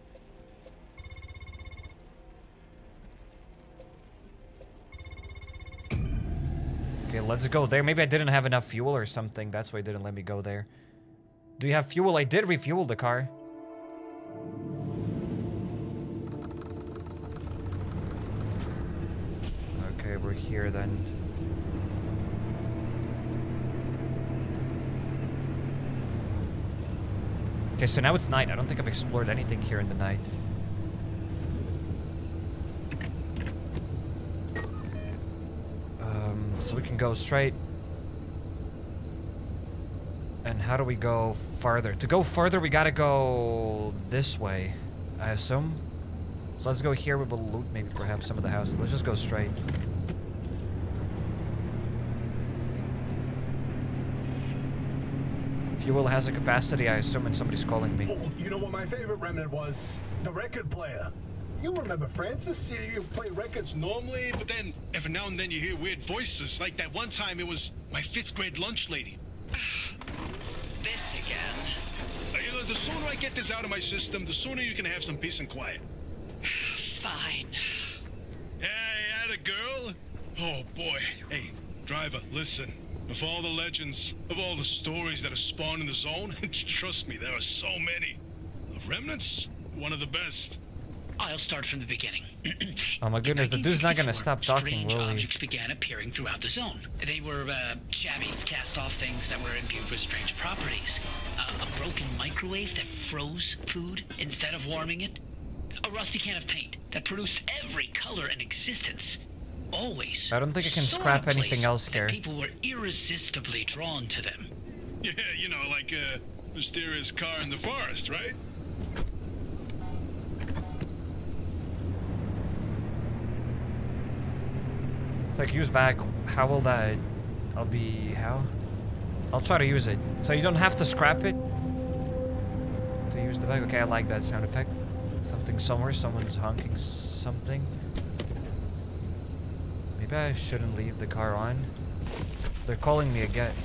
Okay, let's go there. Maybe I didn't have enough fuel or something. That's why it didn't let me go there. Do you have fuel? I did refuel the car. Okay, we're here then. Okay, so now it's night. I don't think I've explored anything here in the night. Um, so we can go straight. And how do we go farther? To go further, we gotta go this way, I assume. So let's go here. We will loot maybe perhaps some of the houses. Let's just go straight. Fuel has a capacity, I assume, and somebody's calling me. Oh, you know what my favorite remnant was? The record player. You remember Francis? You, you play records Normally, but then every now and then you hear weird voices. Like that one time it was my fifth grade lunch lady. <sighs> This again. Uh, you know, the sooner I get this out of my system, the sooner you can have some peace and quiet. <sighs> Fine. I had a girl. Oh boy. Hey, driver, listen. Of all the legends, of all the stories that have spawned in the zone, <laughs> trust me, there are so many. The remnants, one of the best. I'll start from the beginning. <clears throat> Oh my goodness, the dude's not gonna stop talking, Strange will he? objects began appearing throughout the zone. They were uh, shabby, cast-off things that were imbued with strange properties. Uh, a broken microwave that froze food instead of warming it. A rusty can of paint that produced every color in existence. Always. I don't think I can saw scrap a anything place else that here. People were irresistibly drawn to them. <laughs> Yeah, you know, like a mysterious car in the forest, right? It's like use vac. How will that? I'll be how? I'll try to use it. So you don't have to scrap it to use the vac. Okay, I like that sound effect. Something somewhere. Someone's honking something. Maybe I shouldn't leave the car on. They're calling me again.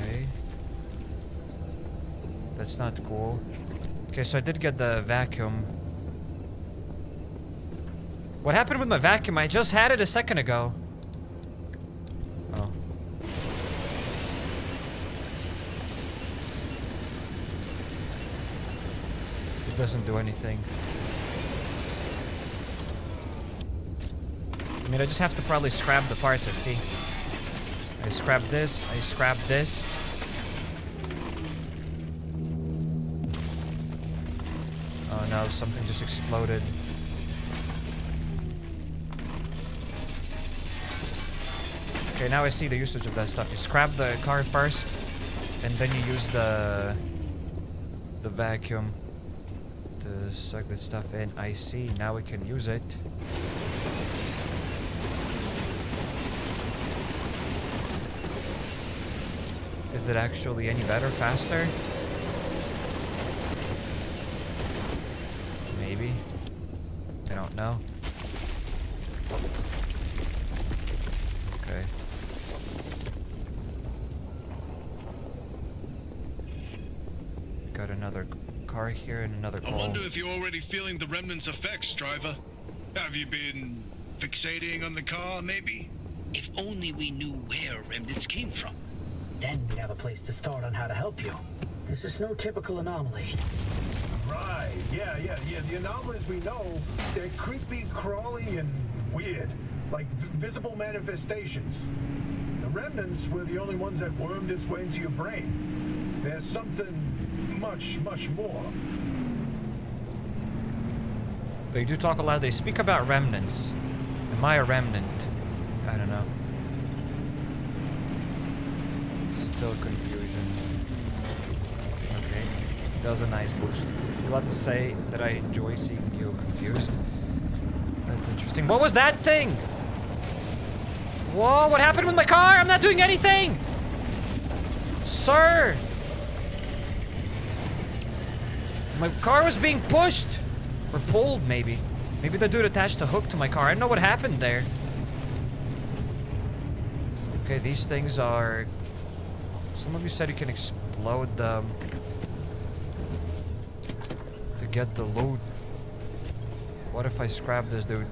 Okay. That's not cool. Okay, so I did get the vacuum. What happened with my vacuum? I just had it a second ago. Oh. It doesn't do anything. I mean, I just have to probably scrap the parts I see. I scrap this, I scrap this. Oh no, something just exploded. Okay, now I see the usage of that stuff. You scrap the car first, and then you use the the vacuum to suck the stuff in. I see. Now we can use it. Is it actually any better, faster? Maybe. I don't know. Okay. Got another c- car here and another I call. wonder if you're already feeling the remnants' effects, driver. Have you been fixating on the car, maybe? If only we knew where remnants came from. Then we'd have a place to start on how to help you. This is no typical anomaly. Right. Yeah, yeah, yeah. The anomalies we know, they're creepy, crawly, and weird. Like visible manifestations. The remnants were the only ones that wormed its way into your brain. There's something much, much more. They do talk a lot. They speak about remnants. Am I a remnant? I don't know. Still confusion. Okay. That was a nice boost. Have to say that I enjoy seeing you confused. That's interesting. What was that thing? Whoa, what happened with my car? I'm not doing anything! Sir! My car was being pushed! Or pulled, maybe. Maybe the dude attached a hook to my car. I don't know what happened there. Okay, these things are... Some of you said you can explode them. To get the loot. What if I scrap this dude?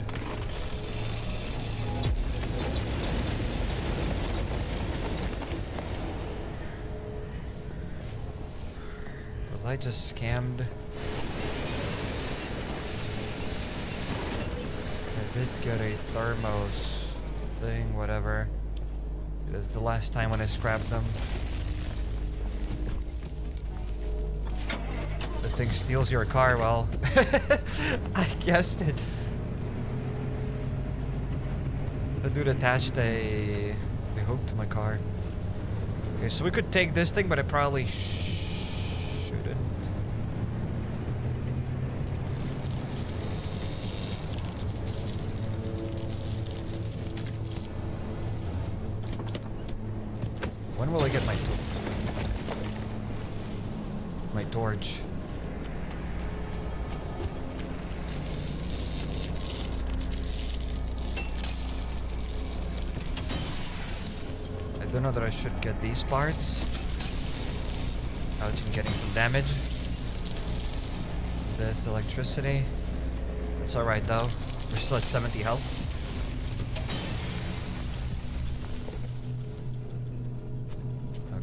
Was I just scammed? Did get a thermos thing, whatever. It was the last time when I scrapped them. The thing steals your car, well, <laughs> I guessed it. The dude attached a, a hook to my car. Okay, so we could take this thing, but I probably these parts. Ouch, I'm getting some damage. There's electricity. It's alright though. We're still at 70 health.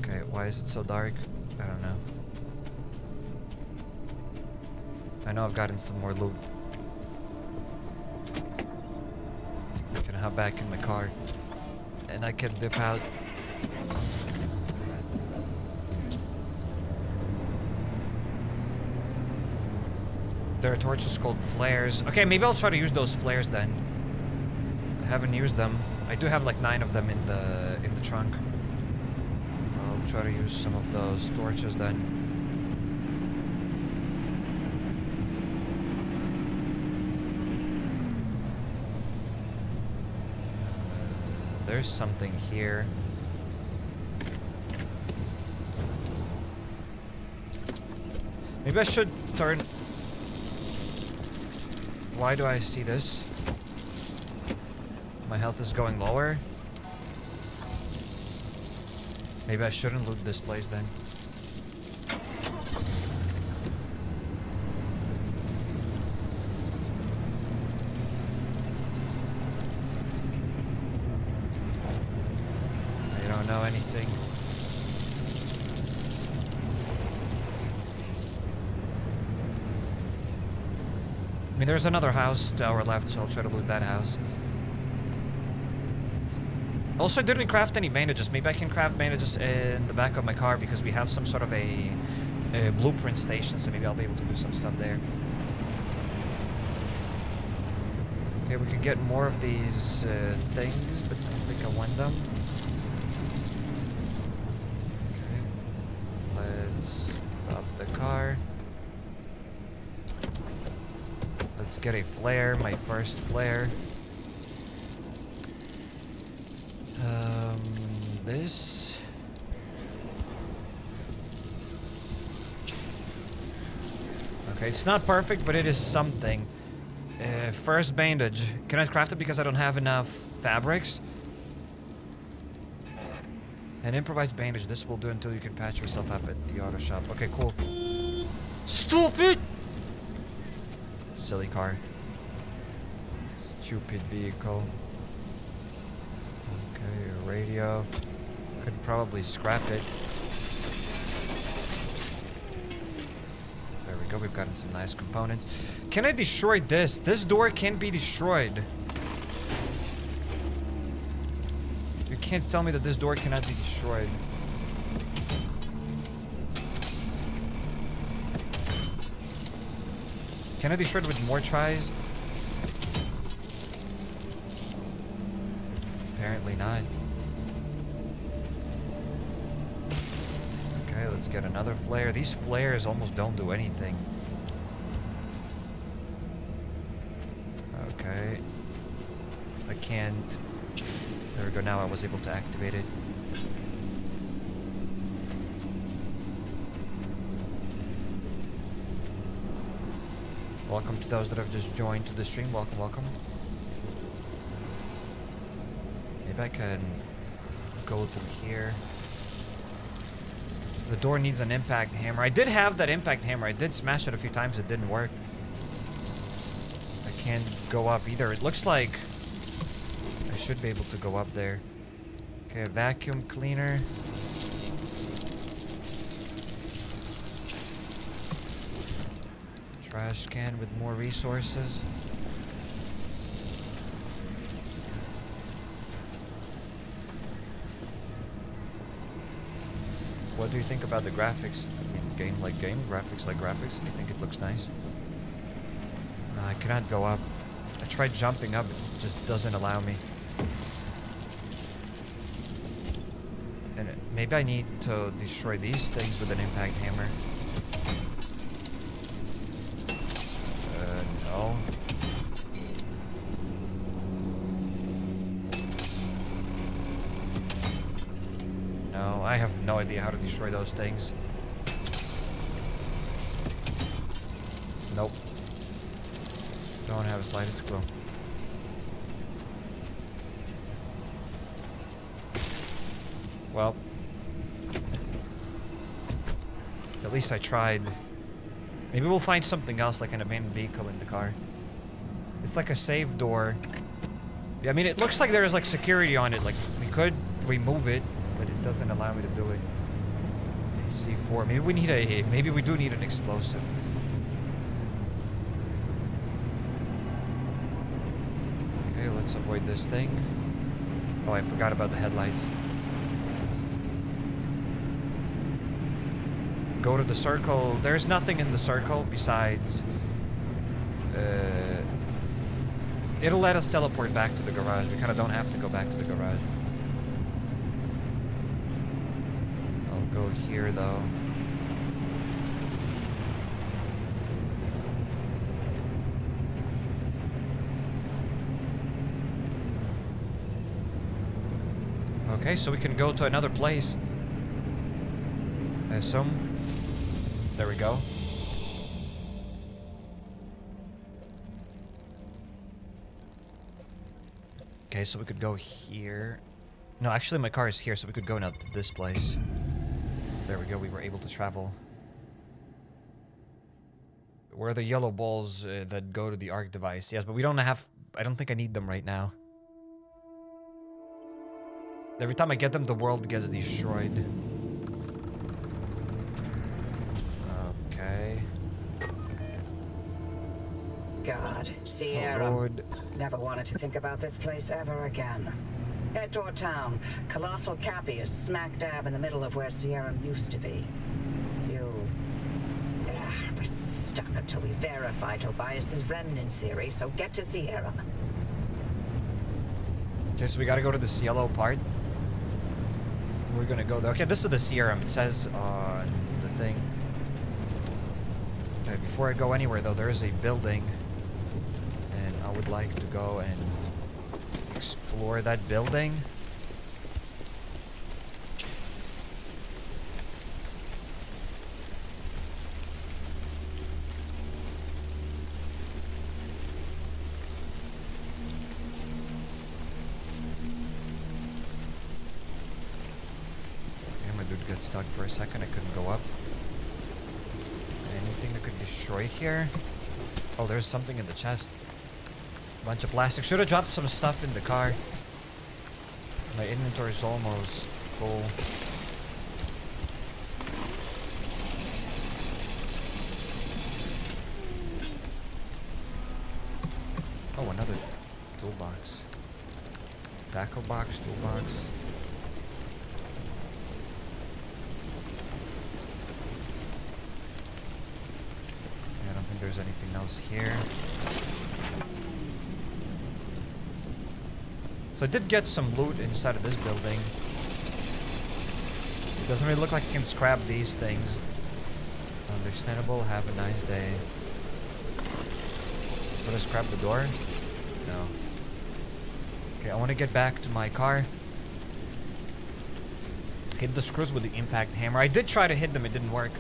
Okay, why is it so dark? I don't know. I know I've gotten some more loot. I can hop back in my car. And I can dip out. There are torches called flares. Okay, maybe I'll try to use those flares then. I haven't used them. I do have like nine of them in the in the trunk. I'll try to use some of those torches then. Uh, there's something here. Maybe I should turn... Why do I see this? My health is going lower. Maybe I shouldn't loot this place then. I don't know anything. I mean, there's another house to our left, so I'll try to loot that house. Also, I didn't craft any bandages. Maybe I can craft bandages in the back of my car because we have some sort of a, a blueprint station, so maybe I'll be able to do some stuff there. Okay, we can get more of these uh, things, but I don't think I want them. Okay. Let's stop the car. Let's get a flare, my first flare. Um, this. Okay, it's not perfect, but it is something. Uh, first bandage. Can I craft it because I don't have enough fabrics? An improvised bandage. This will do until you can patch yourself up at the auto shop. Okay, cool. Stupid! Silly car. Stupid vehicle. Okay, radio. Could probably scrap it. There we go, we've gotten some nice components. Can I destroy this? This door can be destroyed. You can't tell me that this door cannot be destroyed. Can I with more tries? Apparently not. Okay, let's get another flare. These flares almost don't do anything. Okay. I can't... There we go, now I was able to activate it. Welcome to those that have just joined to the stream. Welcome, welcome. Maybe I can go through here. The door needs an impact hammer. I did have that impact hammer. I did smash it a few times. It didn't work. I can't go up either. It looks like I should be able to go up there. Okay, vacuum cleaner. Trash can with more resources. What do you think about the graphics? I mean, game like game, graphics like graphics. Do you think it looks nice? No, I cannot go up. I tried jumping up, it just doesn't allow me. And maybe I need to destroy these things with an impact hammer. Uh, no. No, I have no idea how to destroy those things. Nope. Don't have the slightest clue. Well. At least I tried. Maybe we'll find something else like an abandoned vehicle in the car. It's like a save door. Yeah, I mean, it looks like there's like security on it. Like, we could remove it, but it doesn't allow me to do it. C4. Maybe we need a. Maybe we do need an explosive. Okay, let's avoid this thing. Oh, I forgot about the headlights. Go to the circle. There's nothing in the circle besides. Uh, it'll let us teleport back to the garage. We kind of don't have to go back to the garage. I'll go here though. Okay, so we can go to another place. Assume. There we go. Okay, so we could go here. No, actually my car is here, so we could go now to this place. There we go, we were able to travel. Where are the yellow balls uh, that go to the arc device? Yes, but we don't have... I don't think I need them right now. Every time I get them, the world gets destroyed. Okay. God, Oh, Sierra. Lord. Never wanted to think about this place ever again. Edor Town, Colossal Cappy is smack dab in the middle of where Sierra used to be. You... Ah, we're stuck until we verify Tobias's remnant theory, so get to Sierra. Okay, so we gotta go to this yellow part. We're gonna go there. Okay, this is the serum. It says on the thing. Okay, before I go anywhere though, there is a building. And I would like to go and explore that building. Yeah, my dude got stuck for a second. I couldn't go up. Anything that could destroy here? Oh, there's something in the chest. Bunch of plastic. Should have dropped some stuff in the car. My inventory is almost full. Oh, another toolbox. Tobacco box, toolbox. I don't think there's anything else here. So I did get some loot inside of this building. It Doesn't really look like you can scrap these things. Understandable. Have a nice day. Gonna scrap the door? No. Okay, I want to get back to my car. Hit the screws with the impact hammer. I did try to hit them, it didn't work.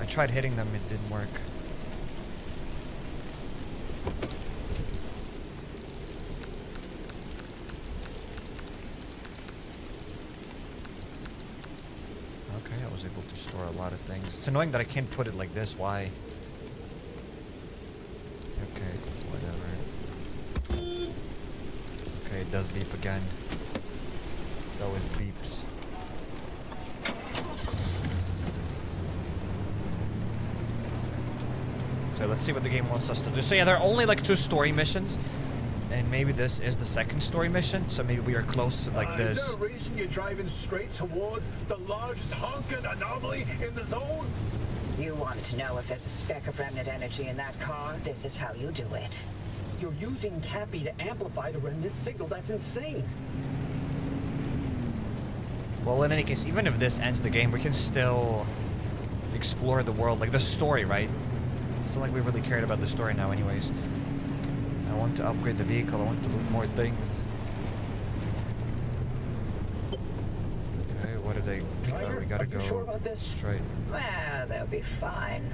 I tried hitting them, it didn't work. Okay, I was able to store a lot of things. It's annoying that I can't put it like this. Why? Okay, whatever. Okay, it does beep again. It always beeps. So let's see what the game wants us to do. So yeah, there are only like two story missions. And maybe this is the second story mission, so maybe we are close to like Uh, this. Is there a reason you're driving straight towards the largest honking anomaly in the zone? You wanted to know if there's a speck of remnant energy in that car? This is how you do it. You're using Cappy to amplify the remnant signal. That's insane. Well, in any case, even if this ends the game, we can still explore the world, like the story, right? It's not like we really cared about the story now anyways. I want to upgrade the vehicle, I want to loot more things. Okay, what did they... Uh, Driver, we gotta are you go sure about this? straight. Well, they'll be fine.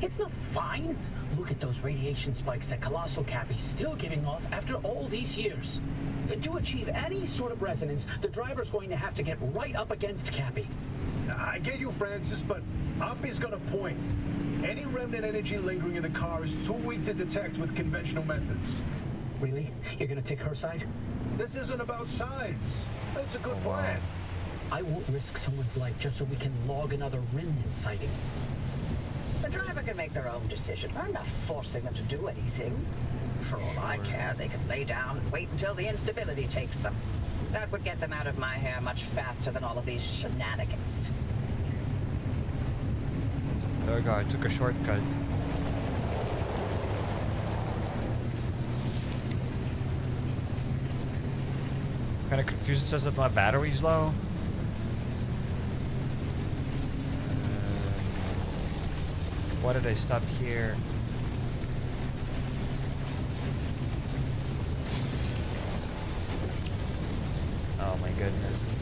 It's not fine. Look at those radiation spikes that Colossal Cappy's still giving off after all these years. To achieve any sort of resonance, the driver's going to have to get right up against Cappy. I get you, Francis, but Oppy's got a point. Any remnant energy lingering in the car is too weak to detect with conventional methods. Really? You're gonna take her side? This isn't about sides. That's a good Oh, wow. plan. I won't risk someone's life just so we can log another remnant sighting. The driver can make their own decision. I'm not forcing them to do anything. For all I care, they can lay down and wait until the instability takes them. That would get them out of my hair much faster than all of these shenanigans. There we go, I took a shortcut. Kind of confused. It says that my battery's low. Uh, why did I stop here? Oh my goodness.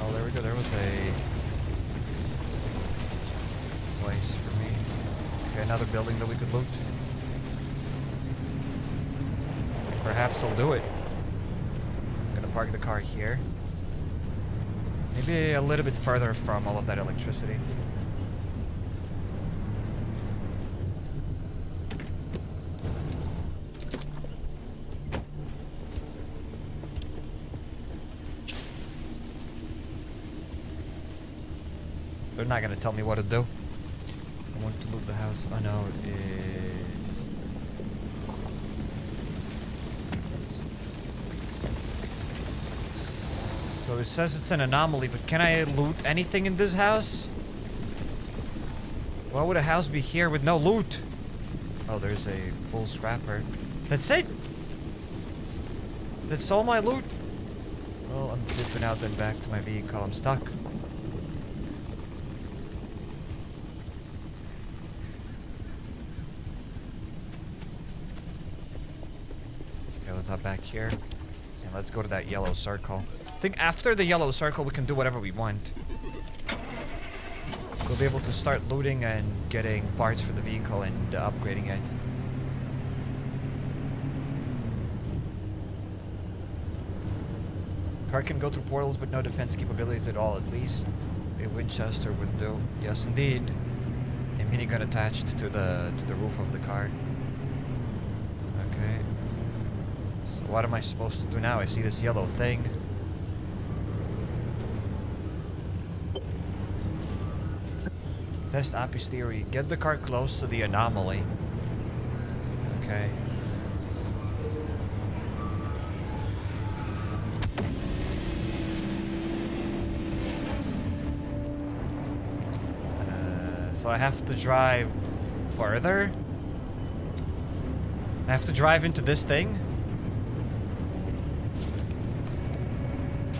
Oh, oh, there we go. There was a place for me. Okay, another building that we could loot. Perhaps I'll do it. I'm gonna park the car here. Maybe a little bit further from all of that electricity. They're not gonna tell me what to do. I want to loot the house. It... So it says it's an anomaly, but can I loot anything in this house? Why would a house be here with no loot? Oh, there's a full scrapper. That's it? That's all my loot? Well, I'm dipping out then back to my vehicle. I'm stuck. Okay, let's hop back here. And let's go to that yellow circle. I think after the yellow circle, we can do whatever we want. We'll be able to start looting and getting parts for the vehicle and uh, upgrading it. Car can go through portals, but no defense capabilities at all. At least a Winchester would do. Yes, indeed. A minigun attached to the to the roof of the car. Okay. So what am I supposed to do now? I see this yellow thing. Test Oppy's theory. Get the car close to the anomaly. Okay. Uh, so I have to drive further? I have to drive into this thing?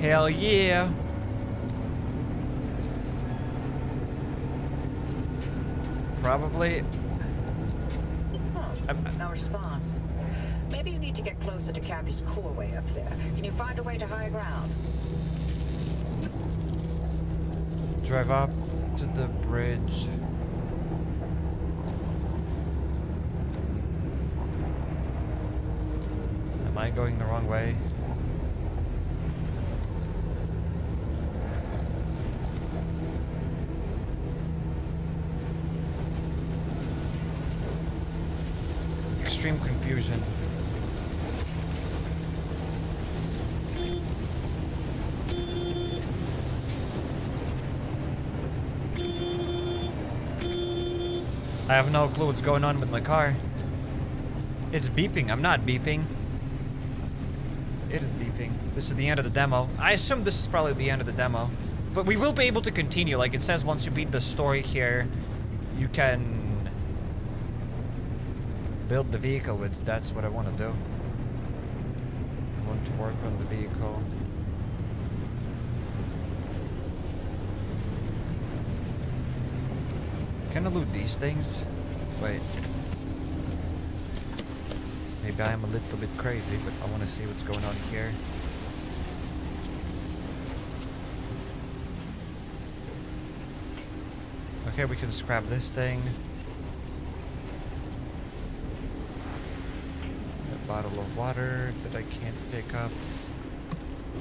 Hell yeah. Probably. No response. Maybe you need to get closer to Cappy's core way up there. Can you find a way to high ground? Drive up to the bridge. Am I going the wrong way? Extreme confusion. I have no clue what's going on with my car. It's beeping. I'm not beeping. It is beeping. This is the end of the demo. I assume this is probably the end of the demo. But we will be able to continue. Like it says once you beat the story here, you can build the vehicle, which that's what I want to do. I want to work on the vehicle. Can I loot these things? Wait. Maybe I am a little bit crazy, but I want to see what's going on here. Okay, we can scrap this thing. A bottle of water that I can't pick up.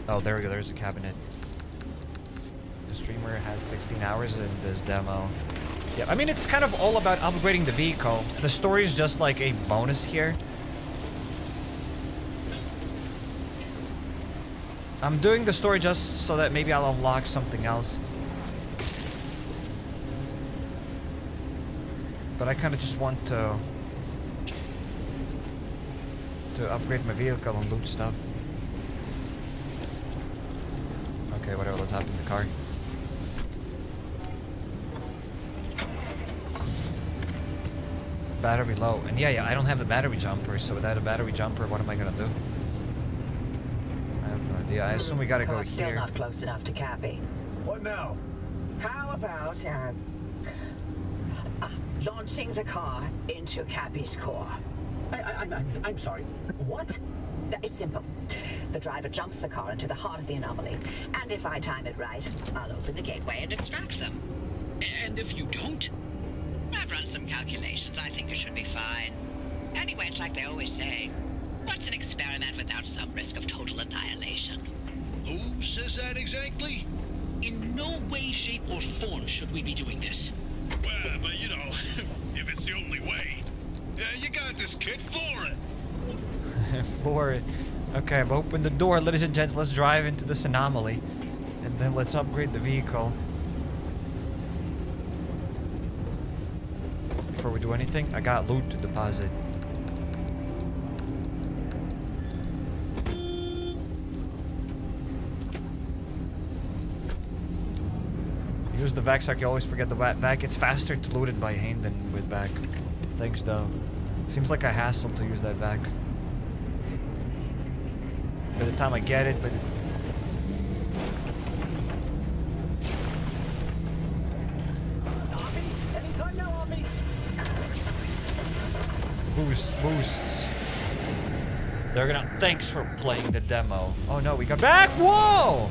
Oh, there we go. There's a cabinet. The streamer has 16 hours in this demo. Yeah, I mean, it's kind of all about upgrading the vehicle. The story is just like a bonus here. I'm doing the story just so that maybe I'll unlock something else. But I kind of just want to... to upgrade my vehicle and loot stuff. Okay, whatever, let's hop in the car. Battery low. And yeah, yeah, I don't have the battery jumper, so without a battery jumper, what am I gonna do? I have no idea. I assume we gotta go Car's still here. not close enough to Cappy. What now? How about uh, uh, launching the car into Cappy's core? I, I, I'm, I'm, I'm sorry. What? It's simple. The driver jumps the car into the heart of the anomaly, and if I time it right, I'll open the gateway and Extract them. And if you don't? I've run some calculations. I think it should be fine. Anyway, it's like they always say. What's an experiment without some risk of total annihilation? Who says that exactly? In no way, shape, or form should we be doing this. Well, but you know, <laughs> if it's the only way. Yeah, you got this, kid. For it. <laughs> For it. Okay, I've opened the door. Ladies and gents, let's drive into this anomaly. And then let's upgrade the vehicle. Before we do anything, I got loot to deposit. Use the suck, you always forget the va- vac. It's faster to loot it by hand than with vac. Thanks though. Seems like a hassle to use that vac. By the time I get it, but boosts, boosts. They're gonna. Thanks for playing the demo. Oh no, we got back. Whoa!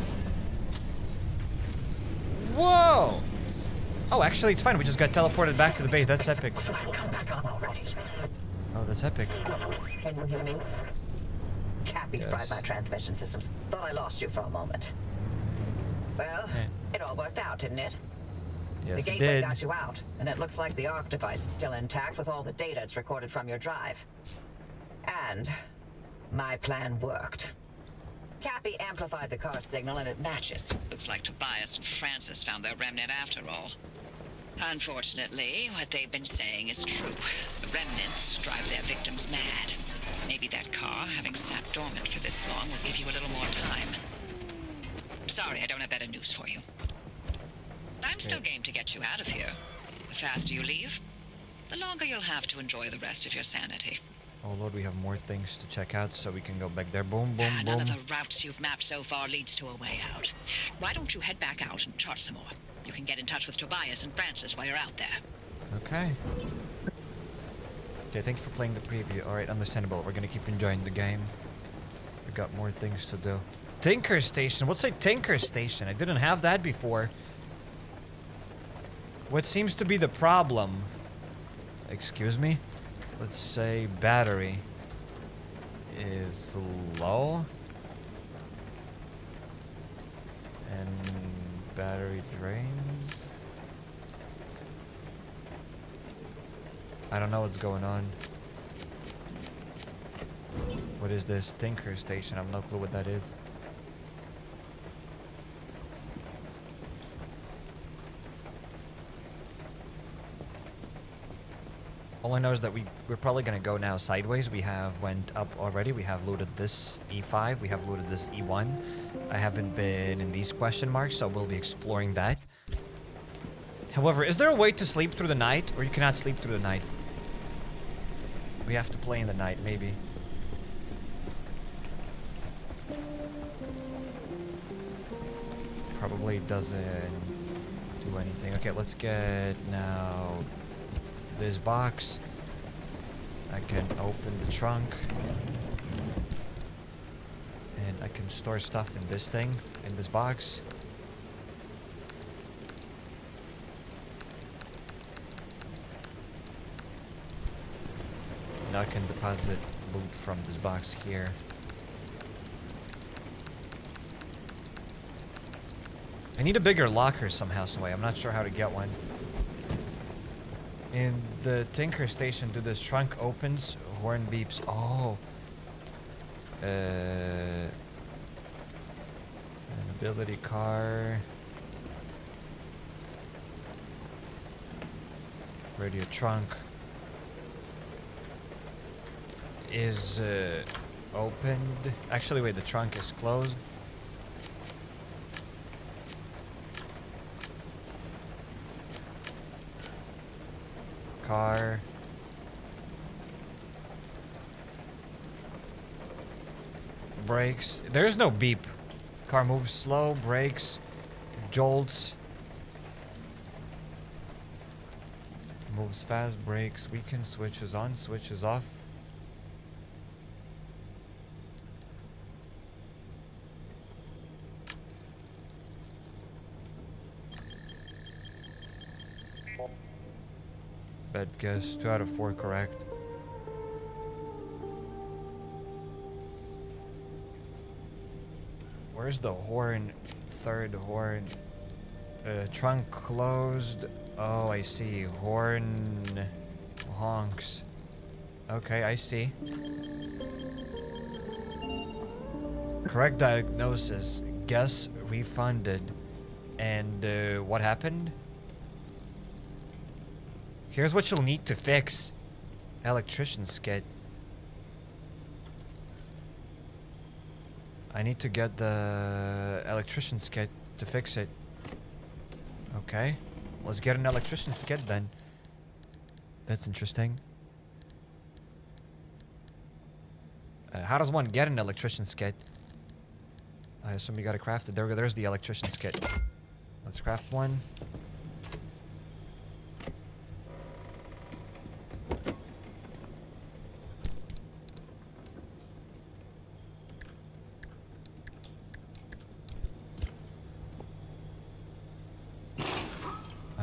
Whoa! Oh, actually, it's fine. We just got teleported back to the base. That's epic. Come back on already. Oh, that's epic. Can you hear me? Cappy Yes. fried my transmission systems. Thought I lost you for a moment. Well, Hey. it all worked out, didn't it? Yes, the it gateway did. got you out, and it looks like the ARC device is still intact with all the data it's recorded from your drive. And my plan worked. Cappy amplified the car signal and it matches. Looks like Tobias and Francis found their remnant after all. Unfortunately, what they've been saying is true. The remnants drive their victims mad. Maybe that car, having sat dormant for this long, will give you a little more time. I'm Sorry, I don't have better news for you. I'm still game to get you out of here. The faster you leave, the longer you'll have to enjoy the rest of your sanity. Oh lord, we have more things to check out, so we can go back there. Boom, boom, Ah, boom. None of the routes you've mapped so far leads to a way out. Why don't you head back out and chart some more? You can get in touch with Tobias and Francis while you're out there. Okay. Okay, thank you for playing the preview. Alright, understandable. We're gonna keep enjoying the game. We got more things to do. Tinker Station. What's a Tinker Station? I didn't have that before. What seems to be the problem? Excuse me? Let's say battery is low. And battery drains. I don't know what's going on. What is this? Tinker Station. I have no clue what that is. All I know is that we, we're probably going to go now sideways. We have went up already. We have looted this E5. We have looted this E1. I haven't been in these question marks, so we'll be exploring that. However, is there a way to sleep through the night? Or you cannot sleep through the night? We have to play in the night, maybe. Probably doesn't do anything. Okay, let's get now this box. I can open the trunk. And I can store stuff in this thing, in this box. Now I can deposit loot from this box here. I need a bigger locker somehow, some way. I'm not sure how to get one. In the Tinker Station, do this trunk opens, horn beeps. Oh. Uh. An ability car. Radio trunk. Is uh, opened. Actually, wait, the trunk is closed. Car. Brakes. There's no beep. Car moves slow, brakes, jolts. Moves fast, brakes, weaken, switches on, switches off. Bad guess. Two out of four correct. Where's the horn? Third horn. Uh, trunk closed. Oh, I see. Horn honks. Okay, I see. Correct diagnosis. Guess refunded. And uh, what happened? Here's what you'll need to fix. Electrician's kit. I need to get the electrician's kit to fix it. Okay. Let's get an electrician's kit then. That's interesting. Uh, how does one get an electrician's kit? I assume you gotta craft it. There, there's the electrician's kit. Let's craft one.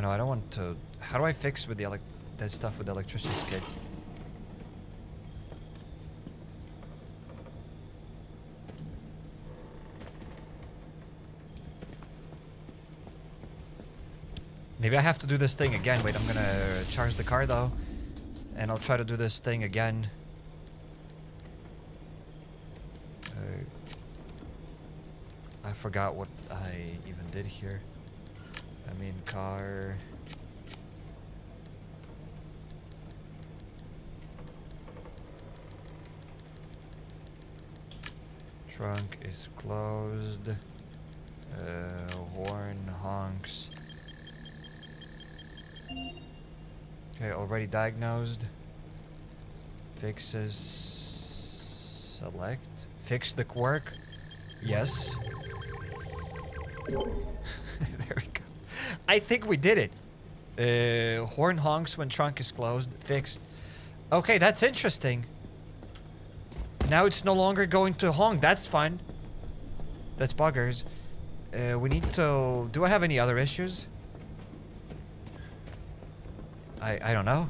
Know, I don't want to... How do I fix with the elec that stuff with the electrician's kit? Maybe I have to do this thing again. Wait, I'm gonna charge the car though. And I'll try to do this thing again. Uh, I forgot what I even did here. I mean, car. Trunk is closed. Uh, horn honks. Okay, already diagnosed. Fixes. Select. Fix the quirk. Yes. <laughs> there we. I think we did it. Uh, horn honks when trunk is closed. Fixed. Okay, that's interesting. Now it's no longer going to honk. That's fine. That's buggers. Uh, we need to... Do I have any other issues? I, I don't know.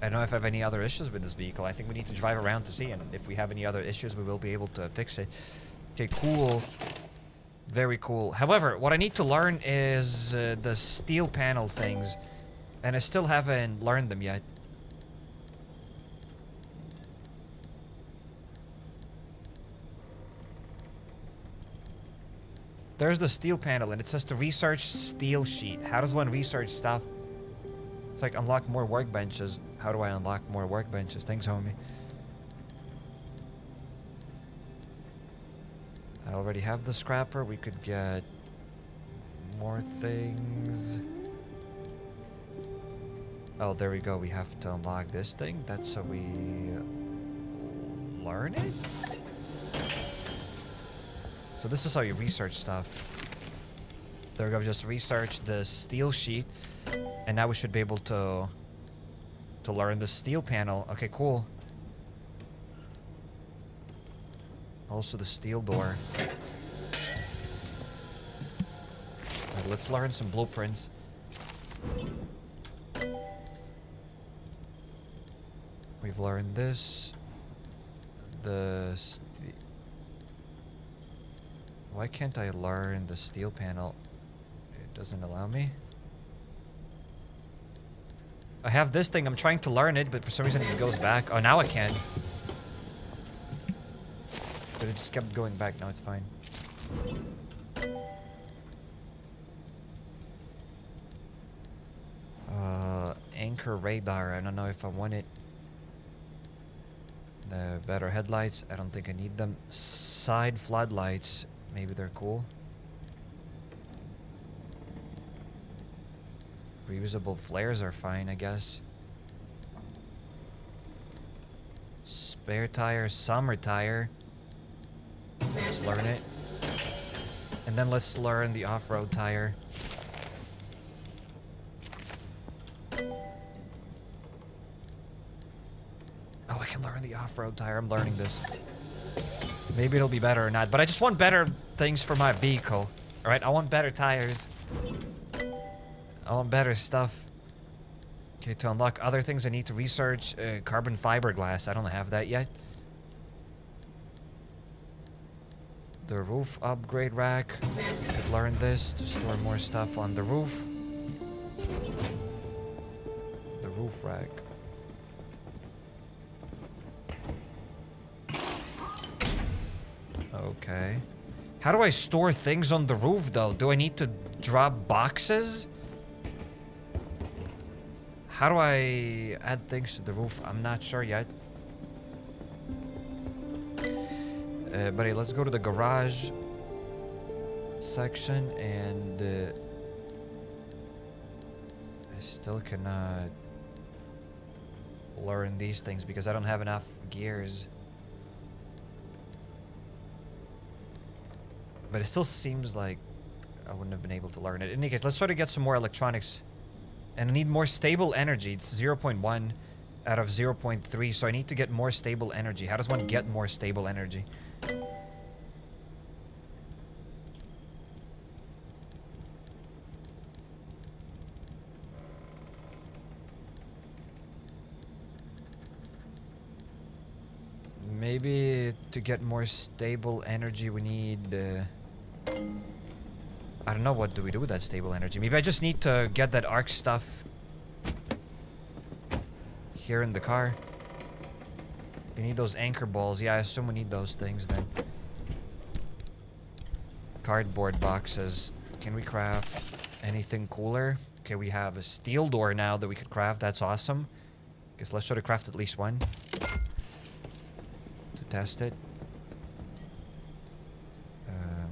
I don't know if I have any other issues with this vehicle. I think we need to drive around to see, and if we have any other issues, we will be able to fix it. Okay, cool. Very cool. However, what I need to learn is uh, the steel panel things, and I still haven't learned them yet. There's the steel panel, and it says to research steel sheet. How does one research stuff? It's like unlock more workbenches. How do I unlock more workbenches? Thanks, homie. I already have the scrapper. We could get more things. Oh, there we go. We have to unlock this thing. That's how we learn it? So this is how you research stuff. There we go. Just research the steel sheet. And now we should be able to to learn the steel panel. Okay, cool. Also the steel door. Right, let's learn some blueprints. We've learned this. The Why can't I learn the steel panel? It doesn't allow me. I have this thing, I'm trying to learn it, but for some reason it goes back. Oh, now I can. But it just kept going back, now it's fine. Uh, anchor radar, I don't know if I want it. The better headlights, I don't think I need them. Side floodlights, maybe they're cool. Reusable flares are fine, I guess. Spare tire, summer tire. Let's learn it. And then let's learn the off-road tire. Oh, I can learn the off-road tire. I'm learning this. Maybe it'll be better or not, but I just want better things for my vehicle. Alright, I want better tires. I want better stuff. Okay, to unlock other things, I need to research uh, carbon fiberglass. I don't have that yet. The roof upgrade rack. Could learn this to store more stuff on the roof. The roof rack. Okay. How do I store things on the roof, though? Do I need to drop boxes? How do I add things to the roof? I'm not sure yet. Uh, buddy, let's go to the garage section and uh, I still cannot learn these things because I don't have enough gears. But it still seems like I wouldn't have been able to learn it. In any case, let's try to get some more electronics. And I need more stable energy. It's 0.1 out of 0.3, so I need to get more stable energy. How does one get more stable energy? Maybe to get more stable energy we need... Uh, I don't know what do we do with that stable energy. Maybe I just need to get that arc stuff here in the car. We need those anchor balls. Yeah, I assume we need those things then. Cardboard boxes. Can we craft anything cooler? Okay, we have a steel door now that we could craft. That's awesome. Guess let's try to craft at least one. To test it. Um.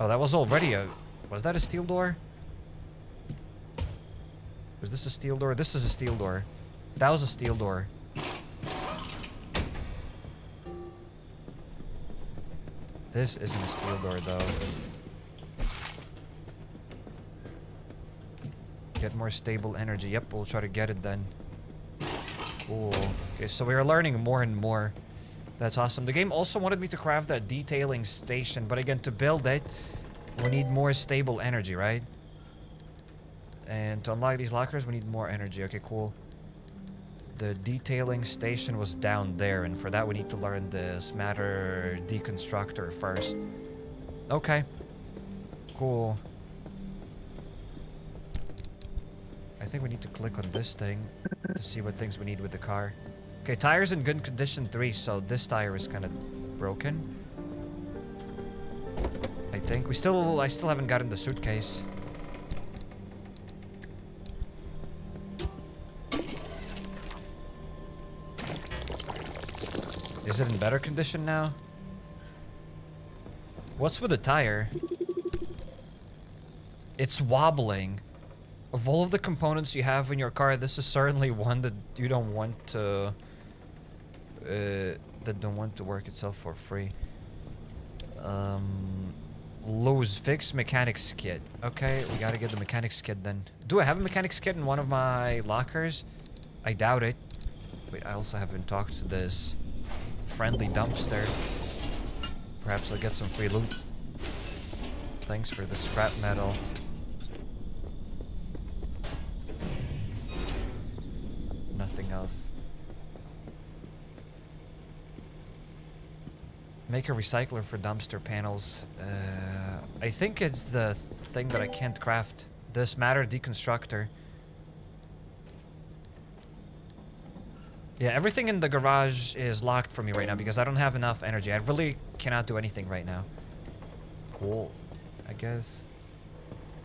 Oh, that was already a... Was that a steel door? Was this a steel door? This is a steel door. That was a steel door. This isn't a steel door, though. Get more stable energy. Yep, we'll try to get it then. Cool. Okay, so we are learning more and more. That's awesome. The game also wanted me to craft that detailing station, but again, to build it, we need more stable energy, right? And to unlock these lockers, we need more energy. Okay, cool. The detailing station was down there, and for that we need to learn this matter deconstructor first. Okay. Cool. I think we need to click on this thing to see what things we need with the car. Okay, tire's in good condition 3, so this tire is kind of broken. I think. We still, I still haven't gotten the suitcase. Is it in better condition now? What's with the tire? It's wobbling. Of all of the components you have in your car, this is certainly one that you don't want to... Uh, that don't want to work itself for free. Um, Lowe's Fix Mechanics Kit. Okay, we gotta get the Mechanics Kit then. Do I have a Mechanics Kit in one of my lockers? I doubt it. Wait, I also haven't talked to this friendly dumpster. Perhaps I'll get some free loot. Thanks for the scrap metal. Nothing else. Make a recycler for dumpster panels. Uh, I think it's the thing that I can't craft. This matter deconstructor. Yeah, everything in the garage is locked for me right now because I don't have enough energy. I really cannot do anything right now. Cool. I guess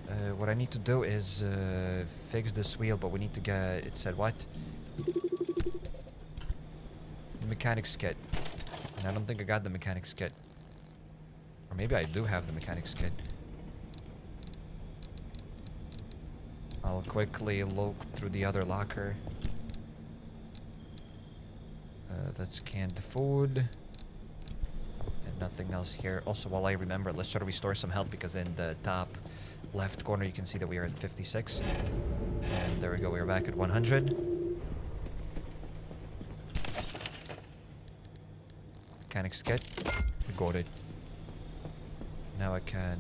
uh, what I need to do is uh, fix this wheel, but we need to get... It said what? The mechanics kit. And I don't think I got the mechanics kit. Or maybe I do have the mechanics kit. I'll quickly look through the other locker. Uh, that's canned food. And nothing else here. Also, while I remember, let's try to restore some health because in the top left corner you can see that we are at 56. And there we go, we are back at 100. Mechanics kit. Got it. Now I can...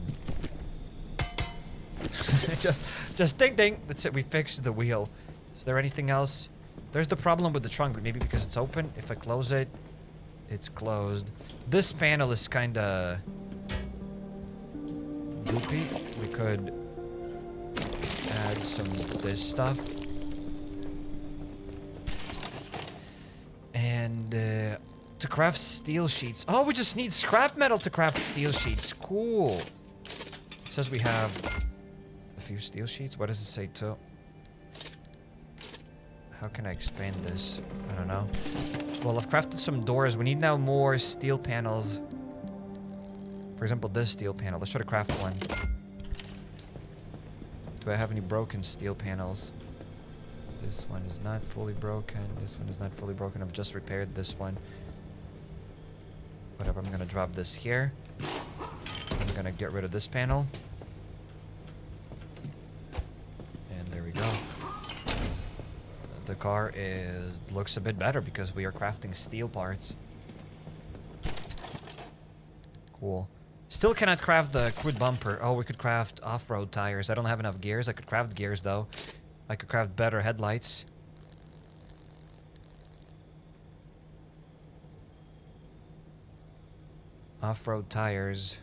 <laughs> just, just ding ding! That's it, we fixed the wheel. Is there anything else? There's the problem with the trunk, maybe because it's open. If I close it, it's closed. This panel is kind of goopy. We could add some this stuff. And uh, to craft steel sheets. Oh, we just need scrap metal to craft steel sheets. Cool. It says we have a few steel sheets. What does it say too? How can I expand this? I don't know. Well, I've crafted some doors. We need now more steel panels. For example, this steel panel. Let's try to craft one. Do I have any broken steel panels? This one is not fully broken. This one is not fully broken. I've just repaired this one. Whatever, I'm gonna drop this here. I'm gonna get rid of this panel. And there we go the car is looks a bit better because we are crafting steel parts. Cool. Still cannot craft the quid bumper. Oh, we could craft off-road tires. I don't have enough gears. I could craft gears, though. I could craft better headlights. Off-road tires.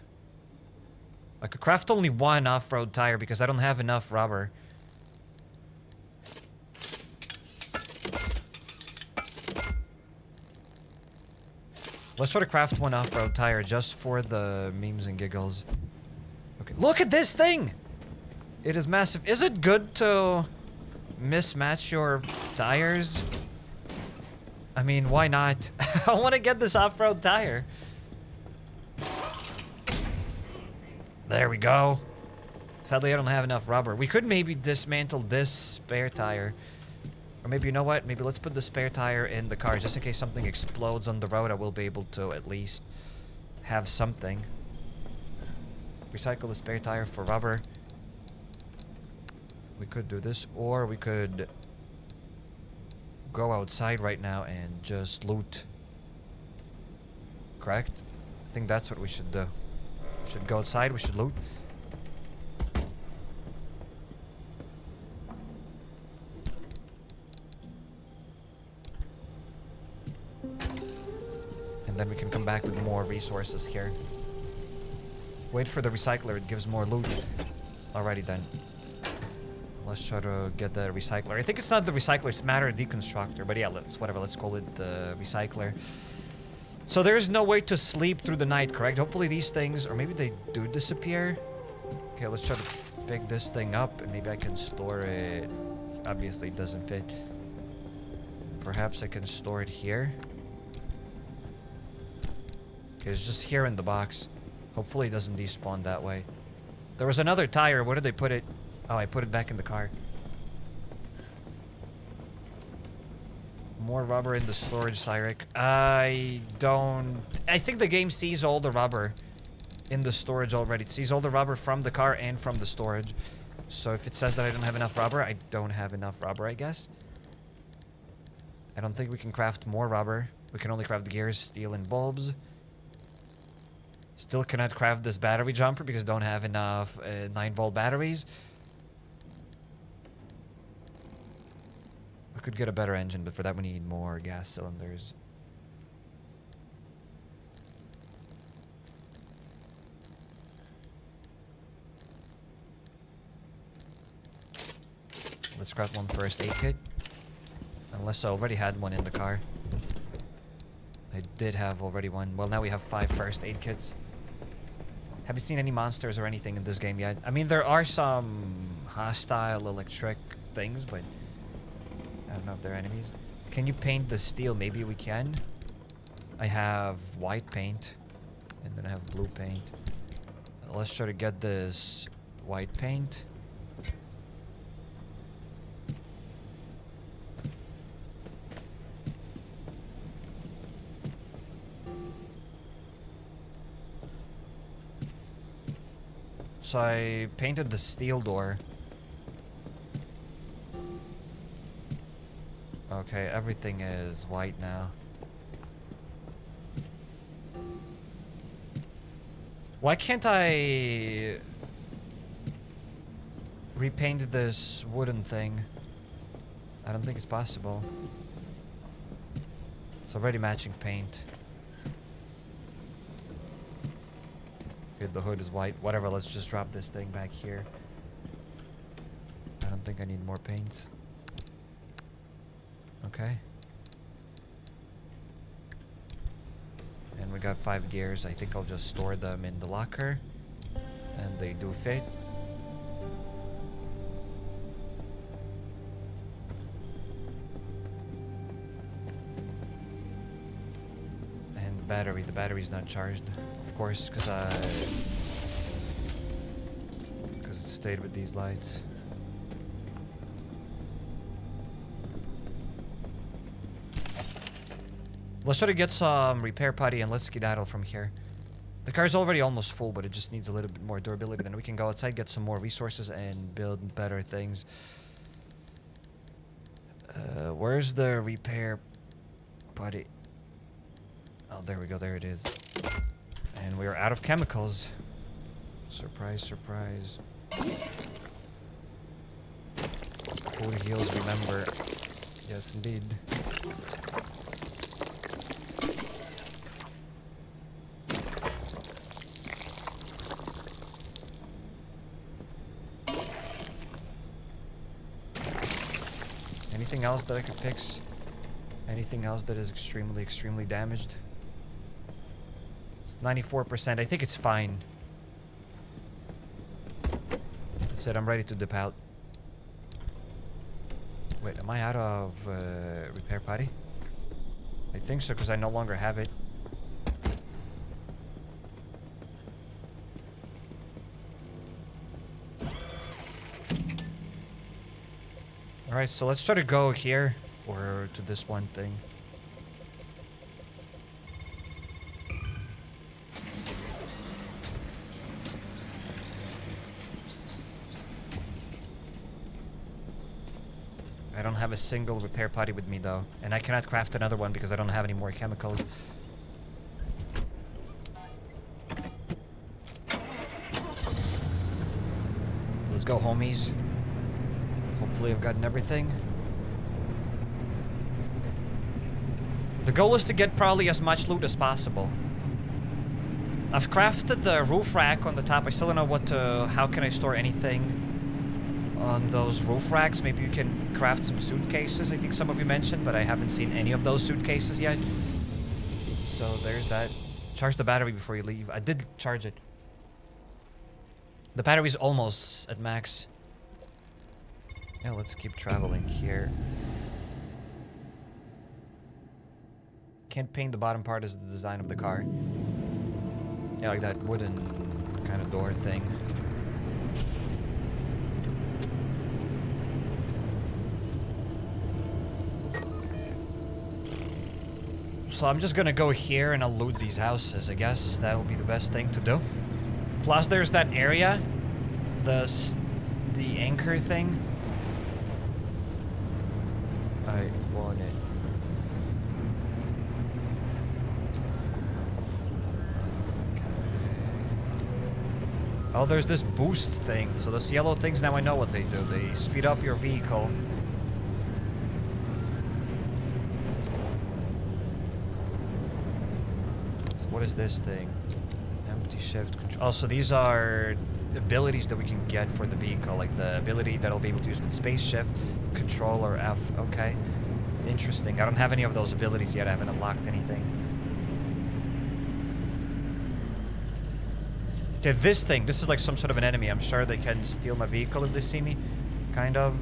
I could craft only one off-road tire because I don't have enough rubber. Let's try to craft one off-road tire just for the memes and giggles. Okay, look at this thing! It is massive. Is it good to mismatch your tires? I mean, why not? <laughs> I want to get this off-road tire. There we go. Sadly, I don't have enough rubber. We could maybe dismantle this spare tire. Or maybe, you know what? Maybe let's put the spare tire in the car. Just in case something explodes on the road, I will be able to at least have something. Recycle the spare tire for rubber. We could do this. Or we could go outside right now and just loot. Correct? I think that's what we should do. We should go outside, we should loot. Then we can come back with more resources here. Wait for the recycler, it gives more loot. Alrighty then. Let's try to get the recycler. I think it's not the recycler, it's matter deconstructor. But yeah, let's whatever, let's call it the recycler. So there is no way to sleep through the night, correct? Hopefully these things, or maybe they do disappear. Okay, let's try to pick this thing up and maybe I can store it. Obviously it doesn't fit. Perhaps I can store it here. Okay, it's just here in the box. Hopefully it doesn't despawn that way. There was another tire. Where did they put it? Oh, I put it back in the car. More rubber in the storage, Cairek. I don't... I think the game sees all the rubber in the storage already. It sees all the rubber from the car and from the storage. So if it says that I don't have enough rubber, I don't have enough rubber, I guess. I don't think we can craft more rubber. We can only craft gears, steel, and bulbs. Still cannot craft this battery jumper because don't have enough uh, 9 volt batteries. We could get a better engine, but for that we need more gas cylinders. Let's grab one first aid kit. Unless I already had one in the car. I did have already one. Well, now we have five first aid kits. Have you seen any monsters or anything in this game yet? I mean, there are some hostile electric things, but I don't know if they're enemies. Can you paint the steel? Maybe we can. I have white paint, and then I have blue paint. Let's try to get this white paint. So I painted the steel door. Okay, everything is white now. Why can't I repaint this wooden thing? I don't think it's possible. It's already matching paint. The hood is white. Whatever, let's just drop this thing back here. I don't think I need more paints. Okay. And we got five gears. I think I'll just store them in the locker. And they do fit. Battery. The battery's not charged, of course, because I... Because it stayed with these lights. Let's try to get some repair putty and let's skedaddle from here. The car's already almost full, but it just needs a little bit more durability. Then we can go outside, get some more resources, and build better things. Uh, where's the repair putty? Oh, there we go. There it is. And we are out of chemicals. Surprise, surprise. Food heals, remember. Yes, indeed. Anything else that I could fix? Anything else that is extremely, extremely damaged? 94%. I think it's fine. That's said I'm ready to dip out. Wait, am I out of uh, repair putty? I think so, because I no longer have it. Alright, so let's try to go here, or to this one thing. Have a single repair putty with me though. And I cannot craft another one because I don't have any more chemicals. Let's go, homies. Hopefully I've gotten everything. The goal is to get probably as much loot as possible. I've crafted the roof rack on the top. I still don't know what to... How can I store anything on those roof racks? Maybe you can craft some suitcases, I think some of you mentioned, but I haven't seen any of those suitcases yet. So there's that. Charge the battery before you leave. I did charge it. The battery's almost at max. Yeah, let's keep traveling here. Can't paint the bottom part as the design of the car. Yeah, like that wooden kind of door thing. So I'm just gonna go here and I'll loot these houses, I guess. That'll be the best thing to do. Plus there's that area. The, the anchor thing. I want it. Oh, there's this boost thing. So those yellow things, now I know what they do. They speed up your vehicle. So what is this thing? Empty shift control. Oh, so these are abilities that we can get for the vehicle. Like the ability that I'll be able to use with space shift, control, or F. Okay. Interesting. I don't have any of those abilities yet. I haven't unlocked anything. Okay, this thing. This is like some sort of an enemy. I'm sure they can steal my vehicle if they see me. Kind of.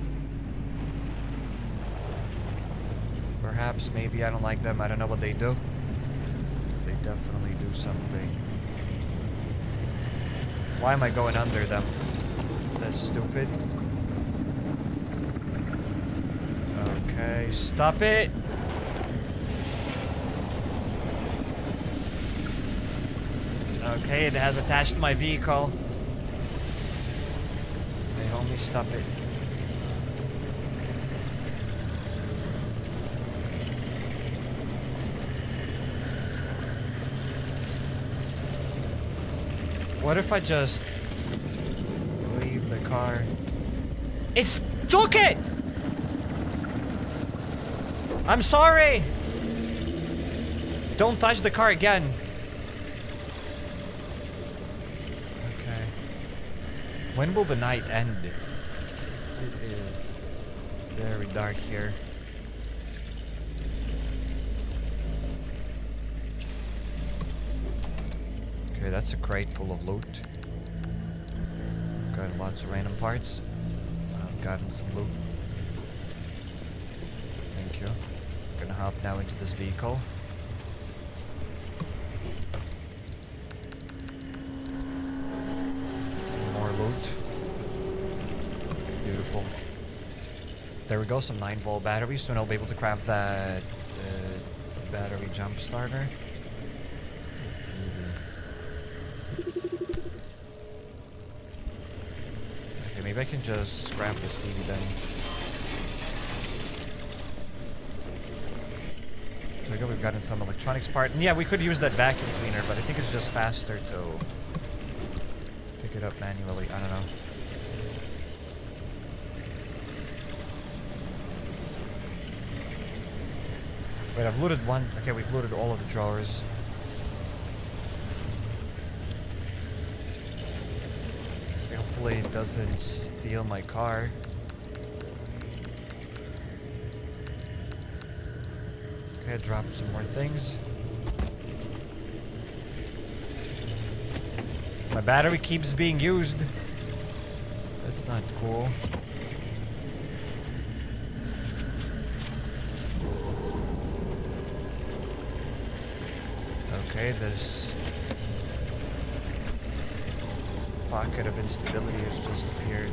Perhaps, maybe. I don't like them. I don't know what they do. Definitely do something. Why am I going under them? That's stupid. Okay, stop it! Okay, it has attached my vehicle. Hey, homie, stop it. What if I just leave the car? It's took it! I'm sorry! Don't touch the car again. Okay. When will the night end? It is very dark here. Okay, that's a crate full of loot. Got lots of random parts. I've gotten some loot. Thank you. Gonna hop now into this vehicle. More loot. Beautiful. There we go, some 9 volt batteries, so I'll be able to craft that uh, battery jump starter. Okay, maybe I can just scrap this TV then. There we go, we've gotten some electronics part. And yeah, we could use that vacuum cleaner, but I think it's just faster to pick it up manually. I don't know. Wait, I've looted one. Okay, we've looted all of the drawers. Hopefully it doesn't steal my car. Okay, drop some more things. My battery keeps being used. That's not cool. Okay, this pocket of instability has just appeared.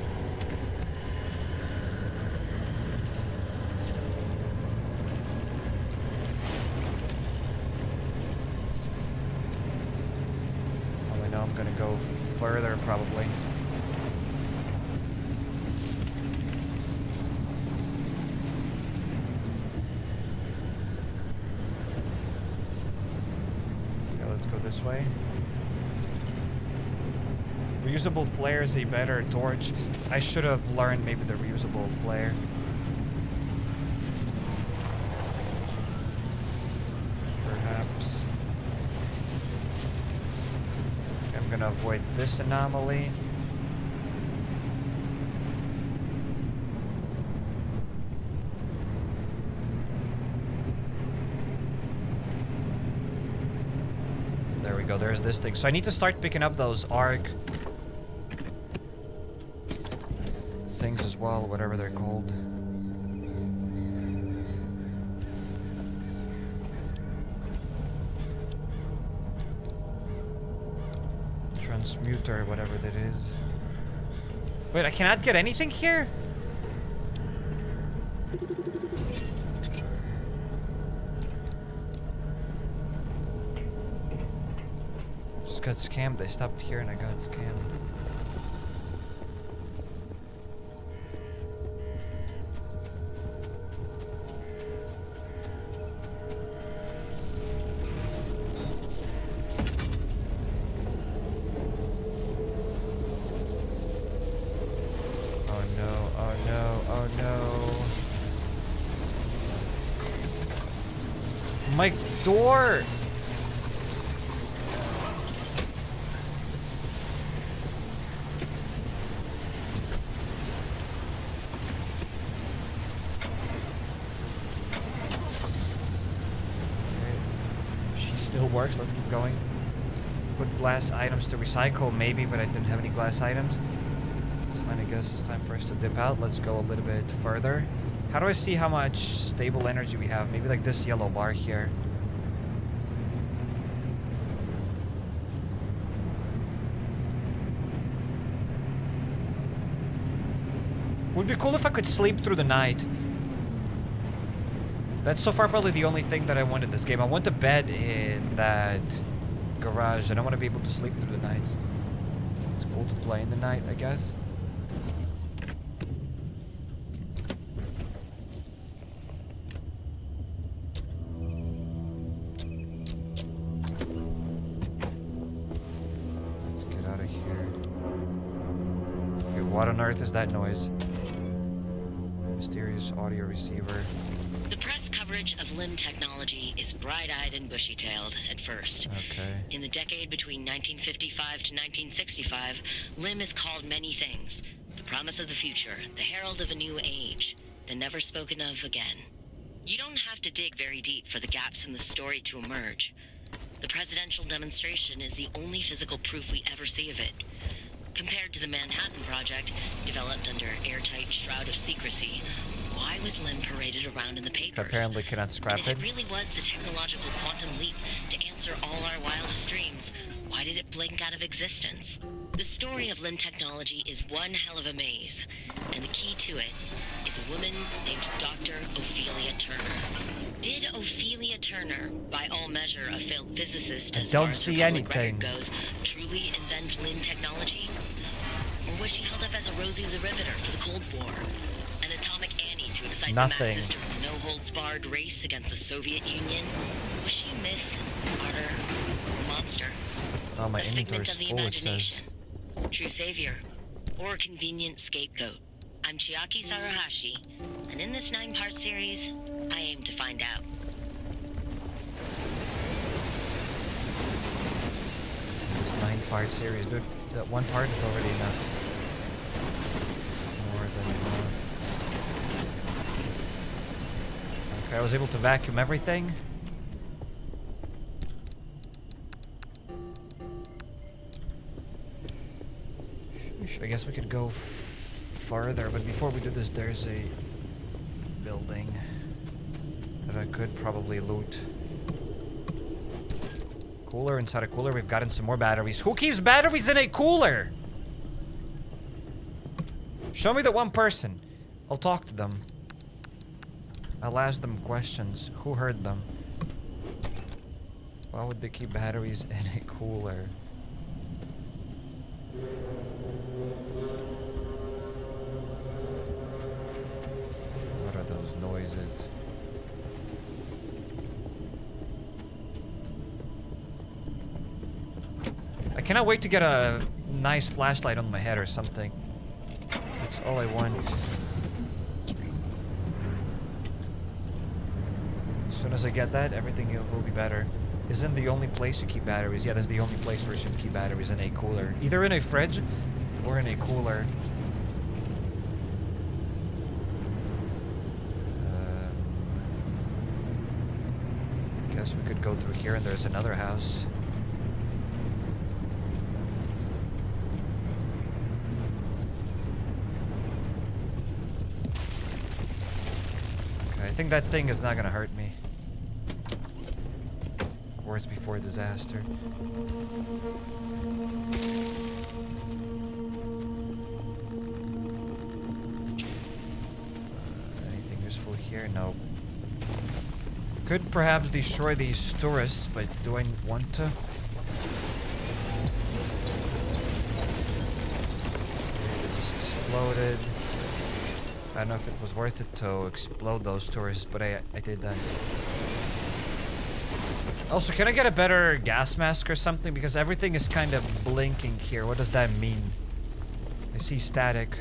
Well, I know I'm going to go further, probably. Okay, let's go this way. Reusable flare is a better torch. I should have learned maybe the reusable flare. Perhaps. I'm gonna avoid this anomaly. There we go, there's this thing. So I need to start picking up those arc whatever they're called. Transmuter, whatever that is. Wait, I cannot get anything here? Just got scammed. They stopped here and I got scammed. Items to recycle, maybe, but I didn't have any glass items. Fine, I guess it's time for us to dip out. Let's go a little bit further. How do I see how much stable energy we have? Maybe like this yellow bar here. Would be cool if I could sleep through the night. That's so far probably the only thing that I want in this game. I want a bed in that garage. I don't want to be able to sleep through the nights. It's cool to play in the night, I guess. Let's get out of here. Okay, what on earth is that noise? Mysterious audio receiver. Of limb technology is bright-eyed and bushy-tailed at first. Okay. In the decade between 1955 to 1965, limb is called many things. The promise of the future, the herald of a new age, the never spoken of again. You don't have to dig very deep for the gaps in the story to emerge. The presidential demonstration is the only physical proof we ever see of it. Compared to the Manhattan Project, developed under airtight shroud of secrecy, why was Lim paraded around in the papers? Apparently cannot scrap And if it. it really was the technological quantum leap to answer all our wildest dreams, why did it blink out of existence? The story of Lim technology is one hell of a maze, and the key to it is a woman named Dr. Ophelia Turner. Did Ophelia Turner, by all measure a failed physicist I as don't far as see public anything. goes, truly invent Lim technology? Or was she held up as a Rosie the Riveter for the Cold War? An atomic Annie to excite Nothing. the masses during the no-holds-barred race against the Soviet Union? Was she a myth, martyr, or monster? Oh, my a figment of the full, it says. imagination, true savior, or a convenient scapegoat? I'm Chiaki Sarahashi, and in this nine-part series, I aim to find out. This nine part series, dude. That one part is already enough. More than enough. Okay, I was able to vacuum everything. I guess we could go farther, but before we do this, there's a building that I could probably loot. Cooler inside a cooler. We've gotten some more batteries. Who keeps batteries in a cooler? Show me the one person. I'll talk to them. I'll ask them questions. Who heard them? Why would they keep batteries <laughs> in a cooler? What are those noises? I cannot wait to get a nice flashlight on my head or something. That's all I want. Soon as I get that, everything will be better. Isn't the only place to keep batteries? Yeah, that's the only place where you should keep batteries in a cooler. Either in a fridge or in a cooler. Um, guess we could go through here and there's another house. I think that thing is not gonna hurt me. Words before disaster. Uh, anything useful here? No. Could perhaps destroy these tourists, but do I want to? Exploded. I don't know if it was worth it to explode those tourists, but I, I did that. Also, can I get a better gas mask or something? Because everything is kind of blinking here. What does that mean? I see static.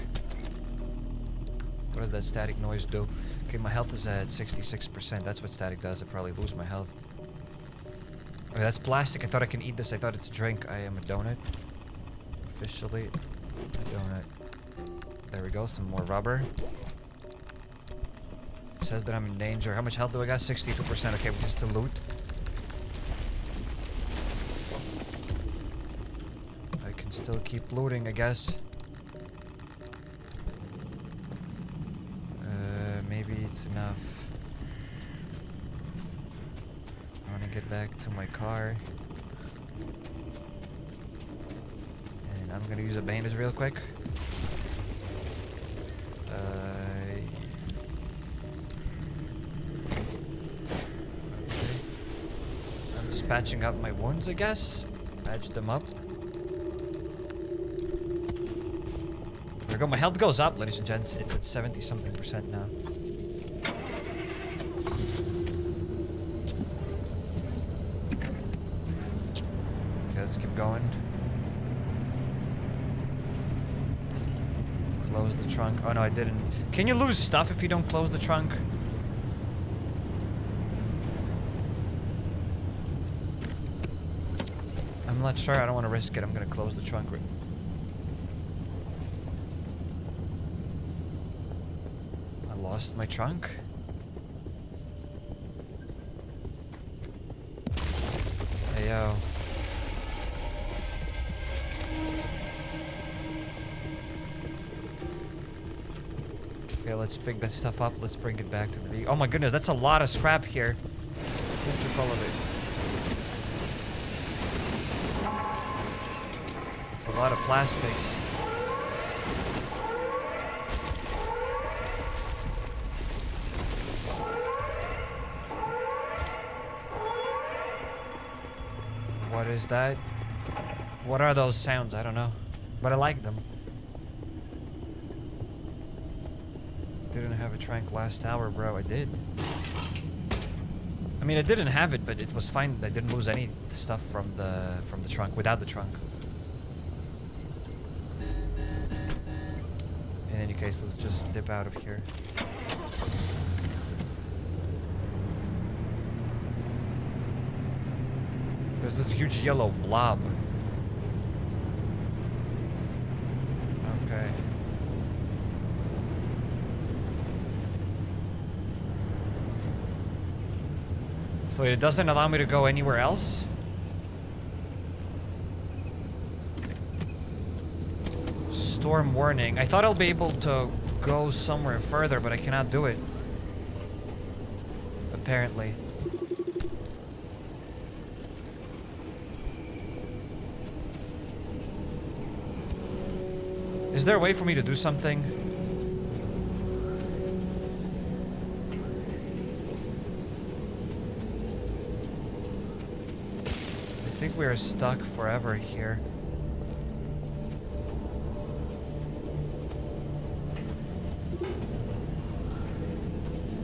What does that static noise do? Okay, my health is at 66%. That's what static does. I probably lose my health. Okay, that's plastic. I thought I can eat this. I thought it's a drink. I am a donut. Officially, a donut. There we go. Some more rubber. It says that I'm in danger. How much health do I got? 62%. Okay, we just loot. Still keep looting, I guess. Uh, maybe it's enough. I want to get back to my car. And I'm gonna use a bandage real quick. Uh. I'm just patching up my wounds, I guess. Patch them up. Go. My health goes up, ladies and gents. It's at 70 something percent now. Okay, let's keep going. Close the trunk. Oh no, I didn't. Can you lose stuff if you don't close the trunk? I'm not sure. I don't want to risk it. I'm gonna close the trunk. ri- I lost my trunk. Hey yo. Okay, let's pick that stuff up. Let's bring it back to the. Oh my goodness, that's a lot of scrap here. What took all of it? It's a lot of plastics. What is that? What are those sounds? I don't know. But I like them. Didn't have a trank last hour, bro. I did. I mean, I didn't have it, but it was fine. I didn't lose any stuff from the from the trunk without the trunk. In any case, let's just dip out of here. This huge yellow blob. Okay. So it doesn't allow me to go anywhere else? Storm warning. I thought I'll be able to go somewhere further, but I cannot do it. Apparently. Is there a way for me to do something? I think we are stuck forever here.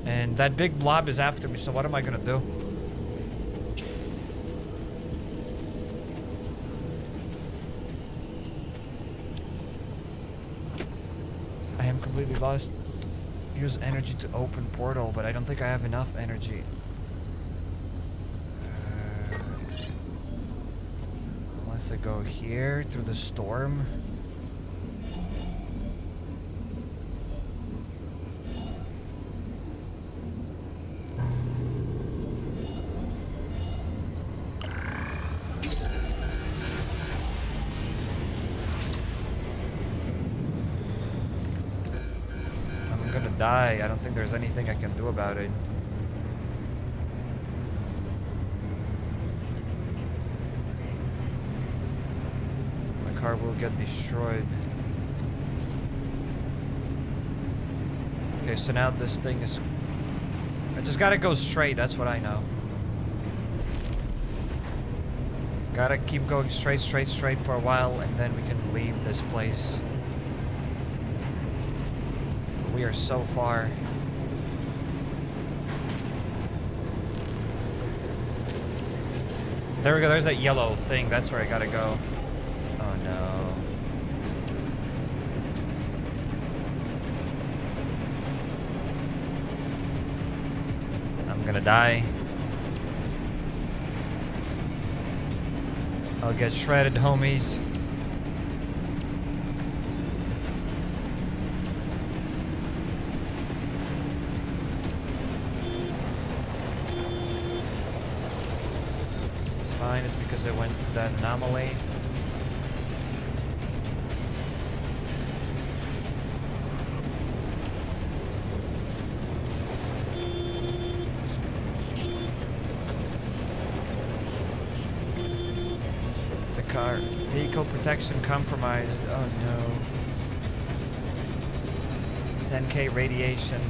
And that big blob is after me, so what am I gonna do? completely lost. Use energy to open portal, but I don't think I have enough energy. Uh, unless I go here through the storm. Think there's anything I can do about it. My car will get destroyed. Okay, so now this thing is... I just gotta go straight, that's what I know. Gotta keep going straight, straight, straight for a while, and then we can leave this place. We are so far. There we go, there's that yellow thing. That's where I gotta go. Oh no. I'm gonna die. I'll get shredded, homies. Because I went that anomaly. The car, vehicle protection compromised. Oh no. 10k radiation.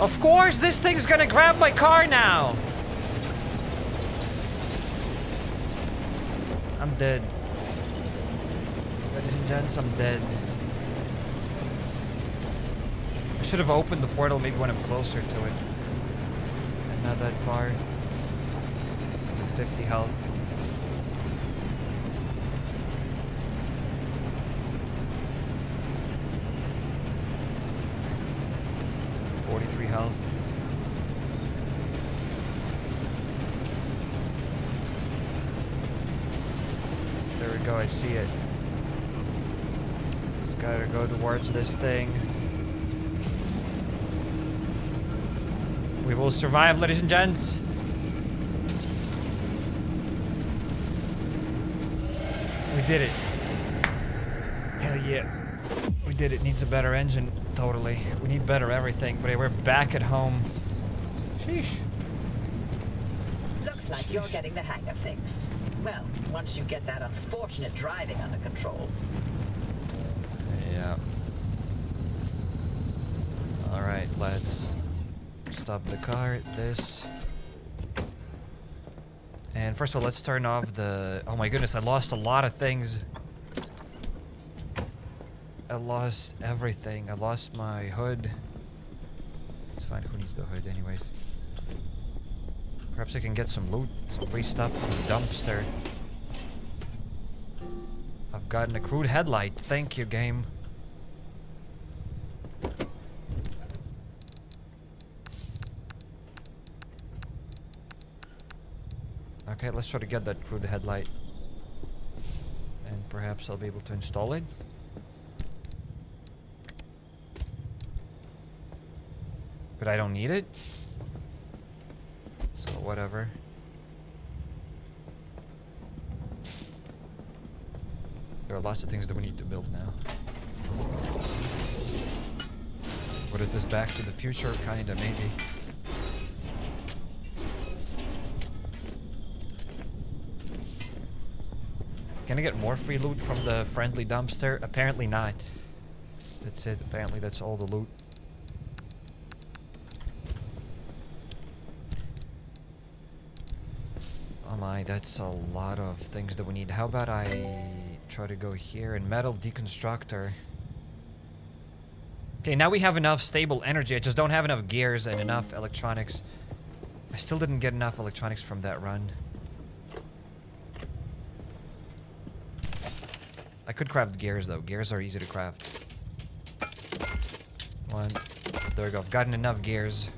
Of course, this thing's gonna grab my car now. I'm dead. Ladies and gents, I'm dead. I should have opened the portal maybe when I'm closer to it. And not that far. 50 health. Towards this thing. We will survive, ladies and gents. We did it. Hell yeah. We did it. Needs a better engine. Totally. We need better everything. But we're back at home. Sheesh. Looks like you're getting the hang of things. Well, once you get that unfortunate driving under control. Yeah. Alright, let's stop the car this. And first of all, let's turn off the... Oh my goodness, I lost a lot of things. I lost everything. I lost my hood. It's fine, who needs the hood anyways? Perhaps I can get some loot, some free stuff from the dumpster. I've gotten a crude headlight. Thank you, game. Okay, let's try to get that crude headlight. And perhaps I'll be able to install it. But I don't need it. So whatever. There are lots of things that we need to build now. What is this Back to the Future? Kinda, maybe. Can I get more free loot from the friendly dumpster? Apparently not. That's it. Apparently that's all the loot. Oh my, that's a lot of things that we need. How about I try to go here and matter deconstructor? Okay, now we have enough stable energy. I just don't have enough gears and enough electronics. I still didn't get enough electronics from that run. I could craft gears though. Gears are easy to craft. One. There we go. I've gotten enough gears.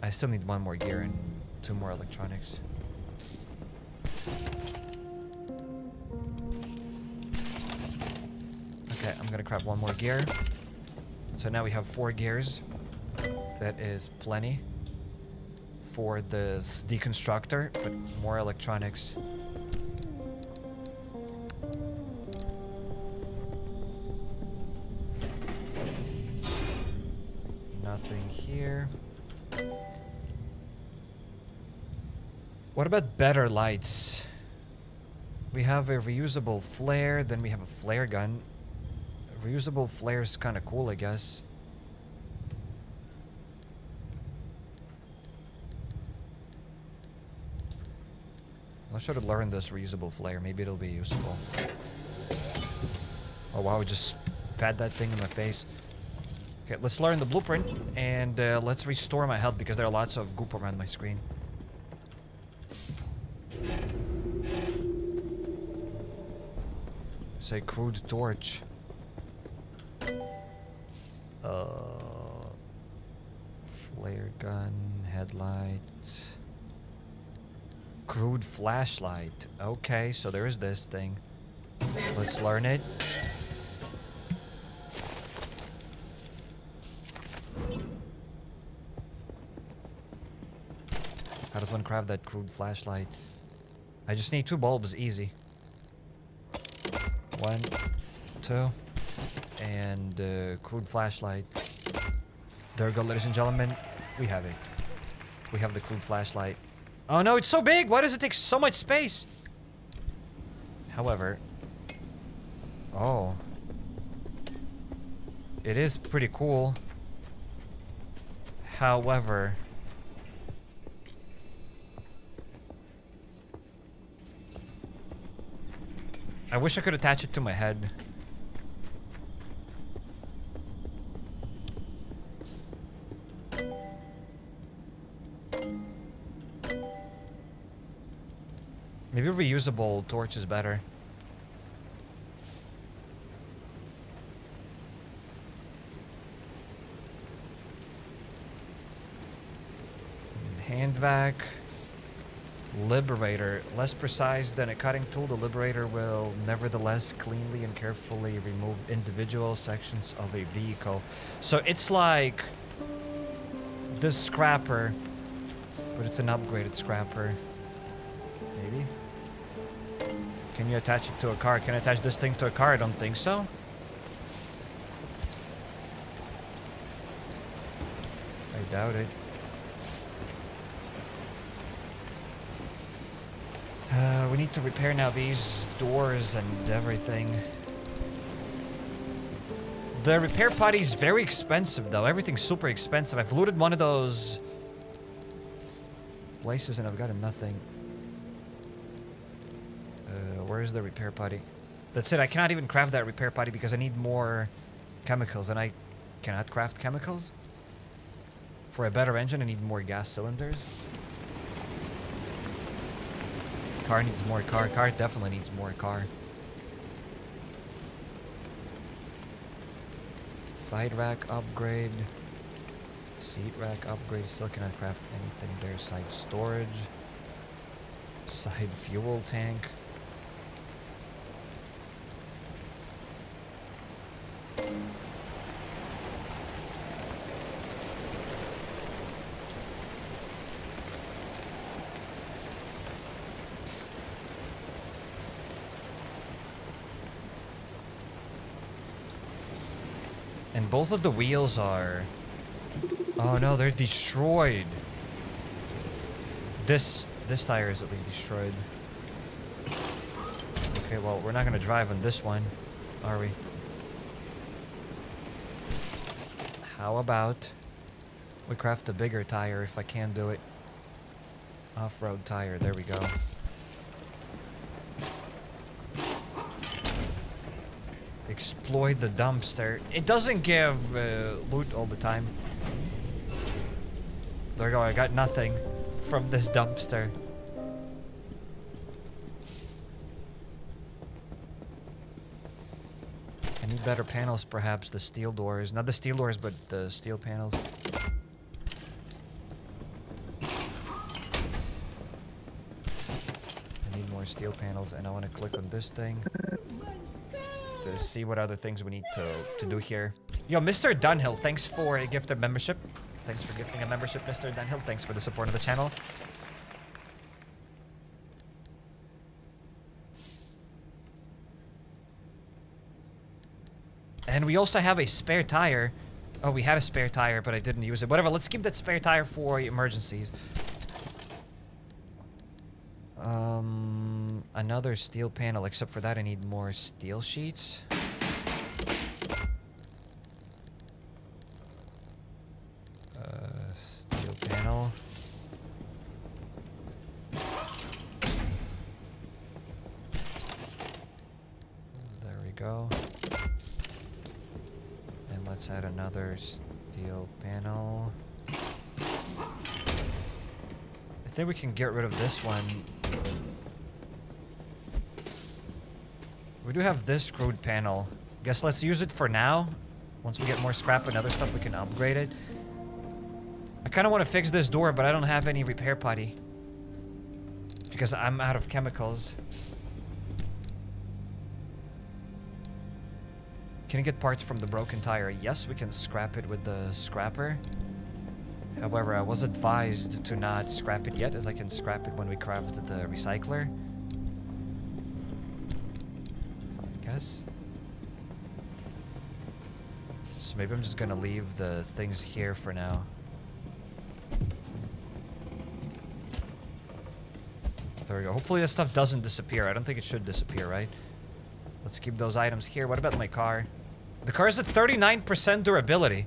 I still need one more gear and two more electronics. Okay, I'm gonna craft one more gear. So now we have four gears. That is plenty for this deconstructor, but more electronics. Nothing here. What about better lights? We have a reusable flare, then we have a flare gun. Reusable flare is kind of cool, I guess. I should have learned this reusable flare. Maybe it'll be useful. Oh wow, we just pat that thing in my face. Okay, let's learn the blueprint and uh, let's restore my health because there are lots of goop around my screen. Say crude torch. Uh, flare gun, headlight. Crude flashlight. Okay, so there is this thing. Let's learn it. How does one craft that crude flashlight? I just need two bulbs, easy. One, two, and uh, crude flashlight. There we go, ladies and gentlemen. We have it. We have the crude flashlight. Oh no, it's so big! Why does it take so much space? However... Oh. It is pretty cool. However... I wish I could attach it to my head. Maybe reusable torch is better. Hand vac. Liberator. Less precise than a cutting tool, the Liberator will nevertheless cleanly and carefully remove individual sections of a vehicle. So it's like the Scrapper, but it's an upgraded Scrapper. Maybe? Can you attach it to a car? Can I attach this thing to a car? I don't think so. I doubt it. Uh, we need to repair now these doors and everything. The repair putty is very expensive though. Everything's super expensive. I've looted one of those places and I've gotten nothing. Where is the repair putty? That's it. I cannot even craft that repair putty because I need more chemicals and I cannot craft chemicals. For a better engine, I need more gas cylinders. Car needs more car. Car definitely needs more car. Side rack upgrade. Seat rack upgrade. Still cannot craft anything there. Side storage. Side fuel tank. And both of the wheels are... Oh no, they're destroyed. This this tire is at least destroyed. Okay, well, we're not going to drive on this one, are we? How about we craft a bigger tire if I can do it? Off-road tire, there we go. exploit the dumpster. It doesn't give uh, loot all the time. There we go, I got nothing from this dumpster. Better panels, perhaps. The steel doors. Not the steel doors, but the steel panels. I need more steel panels, and I want to click on this thing to see what other things we need to, to do here. Yo, Mr. Dunhill, thanks for a gift of membership. Thanks for gifting a membership, Mr. Dunhill. Thanks for the support of the channel. And we also have a spare tire. Oh, we had a spare tire, but I didn't use it. Whatever, let's keep that spare tire for emergencies. Um, another steel panel. Except for that, I need more steel sheets. Uh, steel panel. There we go. And let's steel panel. I think we can get rid of this one. We do have this crude panel. Guess let's use it for now. Once we get more scrap and other stuff, we can upgrade it. I kind of want to fix this door, but I don't have any repair putty. Because I'm out of chemicals. Can you get parts from the broken tire? Yes, we can scrap it with the scrapper. However, I was advised to not scrap it yet, as I can scrap it when we craft the recycler. I guess. So maybe I'm just gonna leave the things here for now. There we go. Hopefully this stuff doesn't disappear. I don't think it should disappear, right? Let's keep those items here. What about my car? The car is at 39% durability.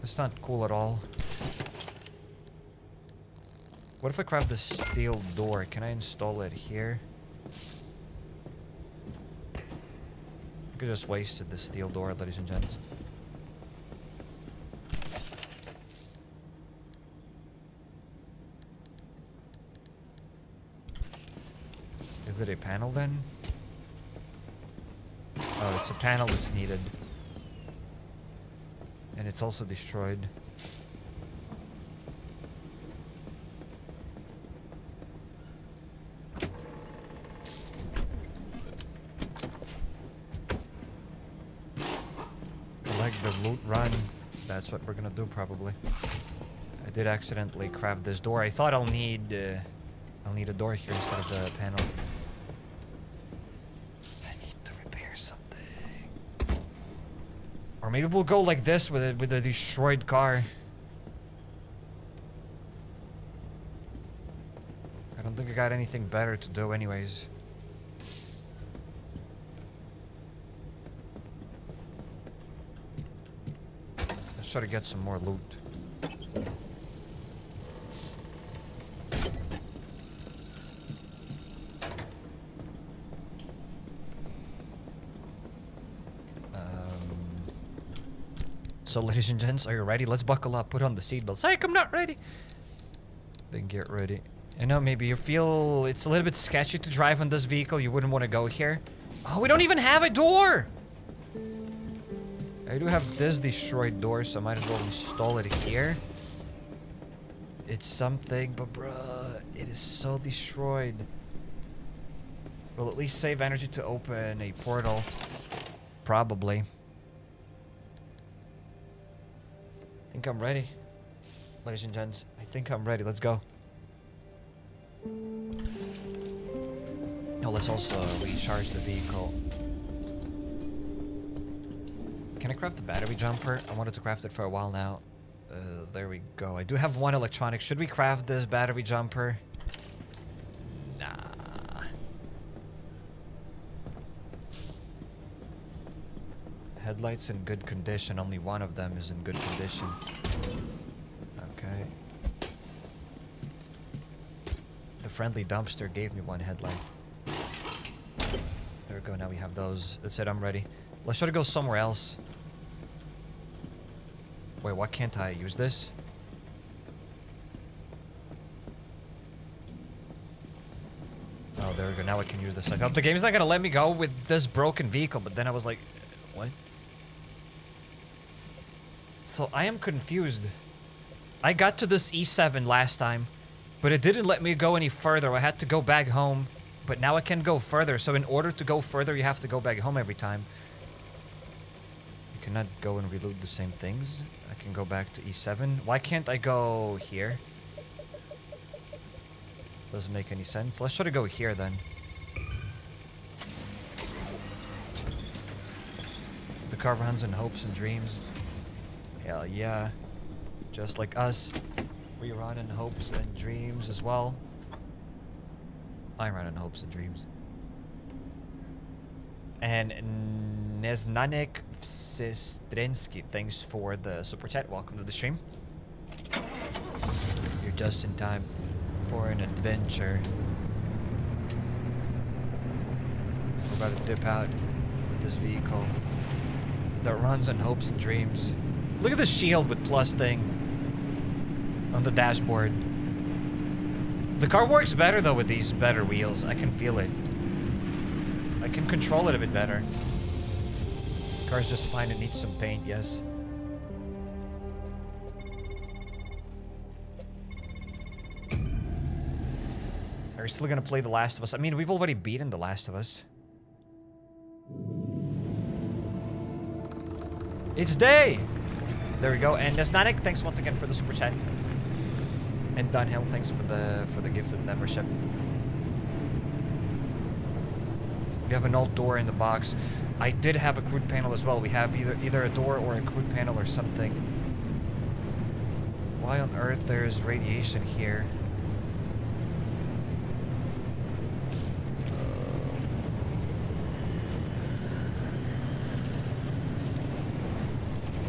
That's not cool at all. What if I grab the steel door? Can I install it here? I could just wasted the steel door, ladies and gents. Is it a panel then? Oh, it's a panel that's needed. And it's also destroyed. Collect the loot run. That's what we're gonna do probably. I did accidentally craft this door. I thought I'll need uh, I'll need a door here instead of the panel. I need to repair something. Or maybe we'll go like this with a with a destroyed car. I don't think I got anything better to do anyways. Let's try to get some more loot. So, ladies and gents, are you ready? Let's buckle up. Put on the seatbelts. Psych, I'm not ready. Then get ready. I know maybe you feel it's a little bit sketchy to drive on this vehicle. You wouldn't want to go here. Oh, we don't even have a door. I do have this destroyed door, so I might as well install it here. It's something, but bruh, it is so destroyed. Will at least save energy to open a portal. Probably. Think I'm ready. Ladies and gents, I think I'm ready. Let's go. Oh, let's also recharge the vehicle. Can I craft the battery jumper? I wanted to craft it for a while now. Uh, there we go. I do have one electronic. Should we craft this battery jumper? Headlights in good condition. Only one of them is in good condition. Okay. The friendly dumpster gave me one headlight. There we go. Now we have those. That's it. I'm ready. Let's try to go somewhere else. Wait, why can't I use this? Oh, there we go. Now I can use this. I thought the game's not gonna let me go with this broken vehicle, but then I was like, what? So I am confused. I got to this E7 last time, but it didn't let me go any further. I had to go back home, but now I can go further. So in order to go further, you have to go back home every time. You cannot go and reload the same things. I can go back to E7. Why can't I go here? Doesn't make any sense. Let's try to go here then. The car runs in hopes and dreams. Hell yeah. Just like us. We run in hopes and dreams as well. I run in hopes and dreams. And Neznanik Sistrinsky, thanks for the super chat. Welcome to the stream. You're just in time for an adventure. We're about to dip out with this vehicle that runs on hopes and dreams. Look at the shield with plus thing on the dashboard. The car works better though with these better wheels. I can feel it. I can control it a bit better. The Car's just fine. It needs some paint, yes. Are we still gonna play The Last of Us? I mean, we've already beaten The Last of Us. It's day! There we go. And Nesnatic, thanks once again for the super chat. And Dunhill, thanks for the for the gifted membership. We have an old door in the box. I did have a crude panel as well. We have either either a door or a crude panel or something. Why on earth there's radiation here?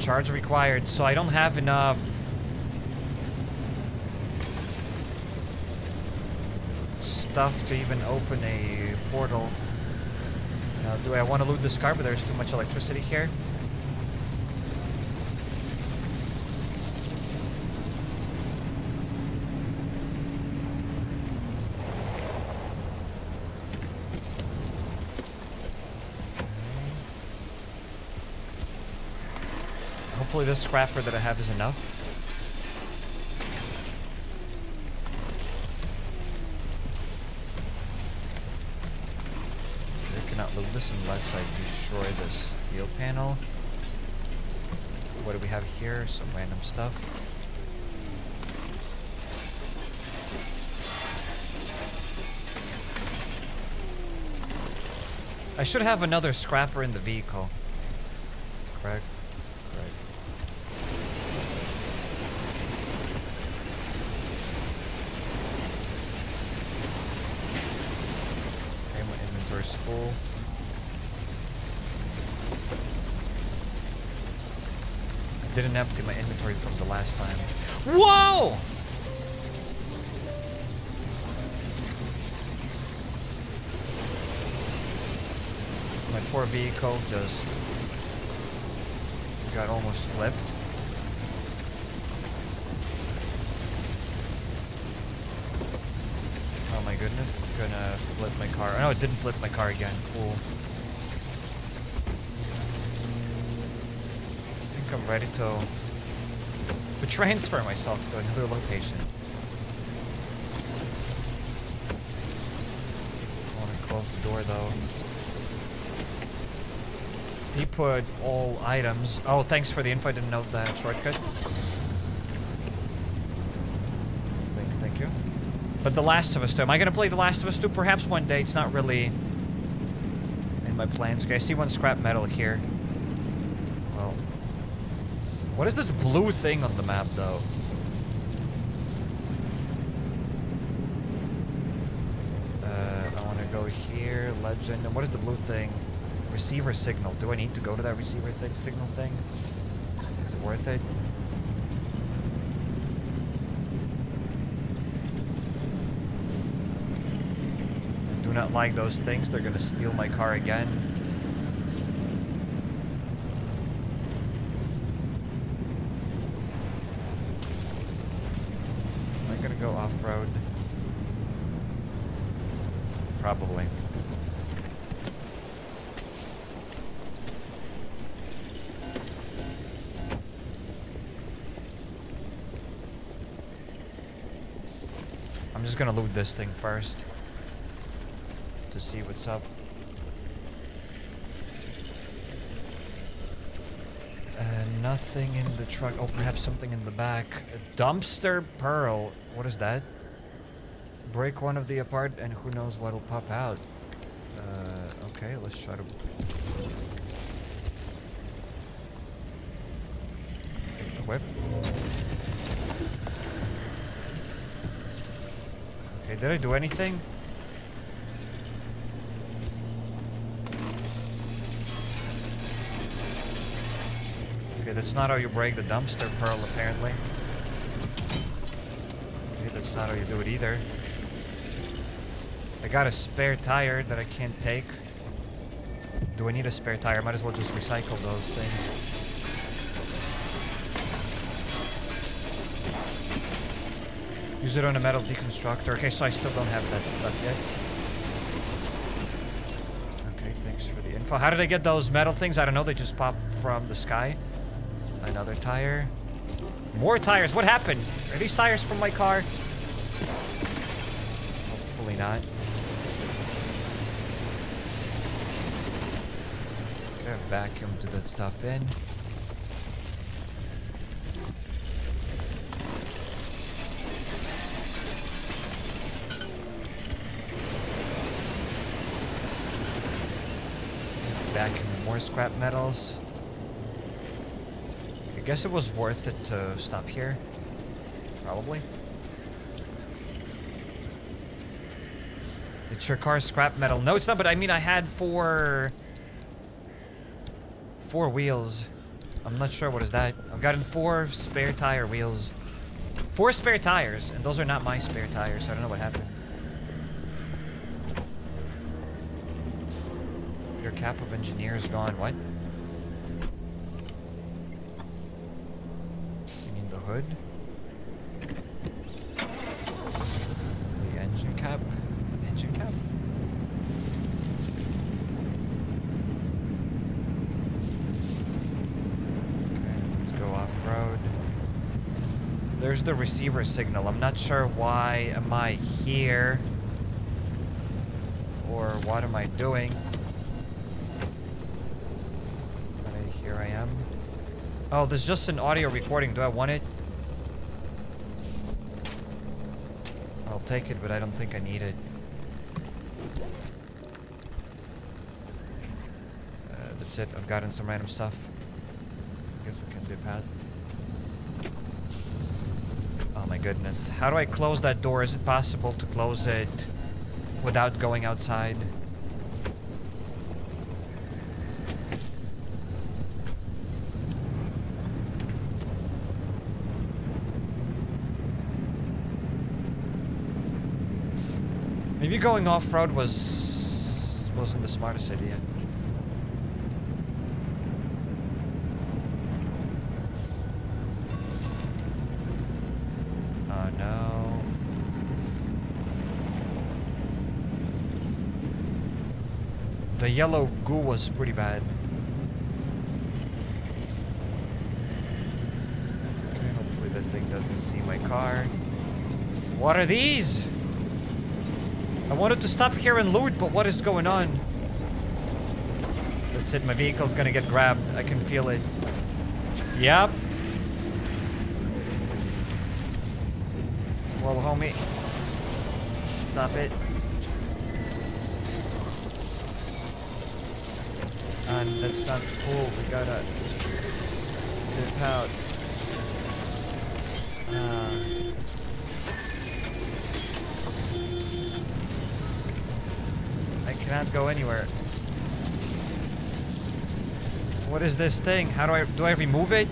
Charge required, so I don't have enough stuff to even open a portal. Now, do I want to loot this car, but there's too much electricity here? Hopefully this scrapper that I have is enough. I cannot loot this unless I destroy this steel panel. What do we have here? Some random stuff. I should have another scrapper in the vehicle. Correct. Correct. Okay, my inventory's full. Didn't empty my inventory from the last time. Whoa! My poor vehicle just got almost flipped. Oh my goodness, it's gonna flip my car. Oh, no, it didn't flip my car again. Cool. Ready to to transfer myself to another location. I want to close the door though. He put all items. Oh, thanks for the info. I didn't know that shortcut. Thank you, thank you. But The Last of Us 2. Am I going to play The Last of Us 2? Perhaps one day. It's not really in my plans. Okay, I see one scrap metal here. What is this blue thing on the map, though? Uh, I want to go here. Legend. And what is the blue thing? Receiver signal. Do I need to go to that receiver signal thing? Is it worth it? I do not like those things. They're gonna steal my car again. Am I gonna go off-road? Probably. I'm just gonna loot this thing first to see what's up. Uh, nothing in the truck. Oh, perhaps something in the back. A dumpster pearl. What is that? Break one of the apart and who knows what'll pop out. Uh, okay, let's try to... Did I do anything? Okay, that's not how you break the dumpster pearl, apparently. Okay, that's not how you do it either. I got a spare tire that I can't take. Do I need a spare tire? Might as well just recycle those things. Use it on a matter deconstructor. Okay, so I still don't have that yet. Okay, thanks for the info. How did I get those metal things? I don't know. They just pop from the sky. Another tire. More tires. What happened? Are these tires from my car? Hopefully not. Vacuum to that stuff in. More scrap metals. I guess it was worth it to stop here. Probably. It's your car's scrap metal. No, it's not, but I mean, I had four... Four wheels. I'm not sure what is that. I've gotten four spare tire wheels. Four spare tires, and those are not my spare tires, so I don't know what happened. Cap of engineers gone. What? You mean the hood? The engine cap. Engine cap. Okay, let's go off-road. There's the receiver signal. I'm not sure why am I here or what am I doing. But I- here I am. Oh, there's just an audio recording. Do I want it? I'll take it, but I don't think I need it. Uh, that's it. I've gotten some random stuff. I guess we can dip out. Oh my goodness. How do I close that door? Is it possible to close it without going outside? Maybe going off-road was... wasn't the smartest idea. Oh no. The yellow goo was pretty bad. Okay, hopefully that thing doesn't see my car. What are these? I wanted to stop here and loot, but what is going on? That's it, my vehicle's gonna get grabbed. I can feel it. Yep. Whoa, homie. Stop it. And that's not cool. We gotta dip out. Uh, cannot go anywhere. What is this thing? How do I do I remove it?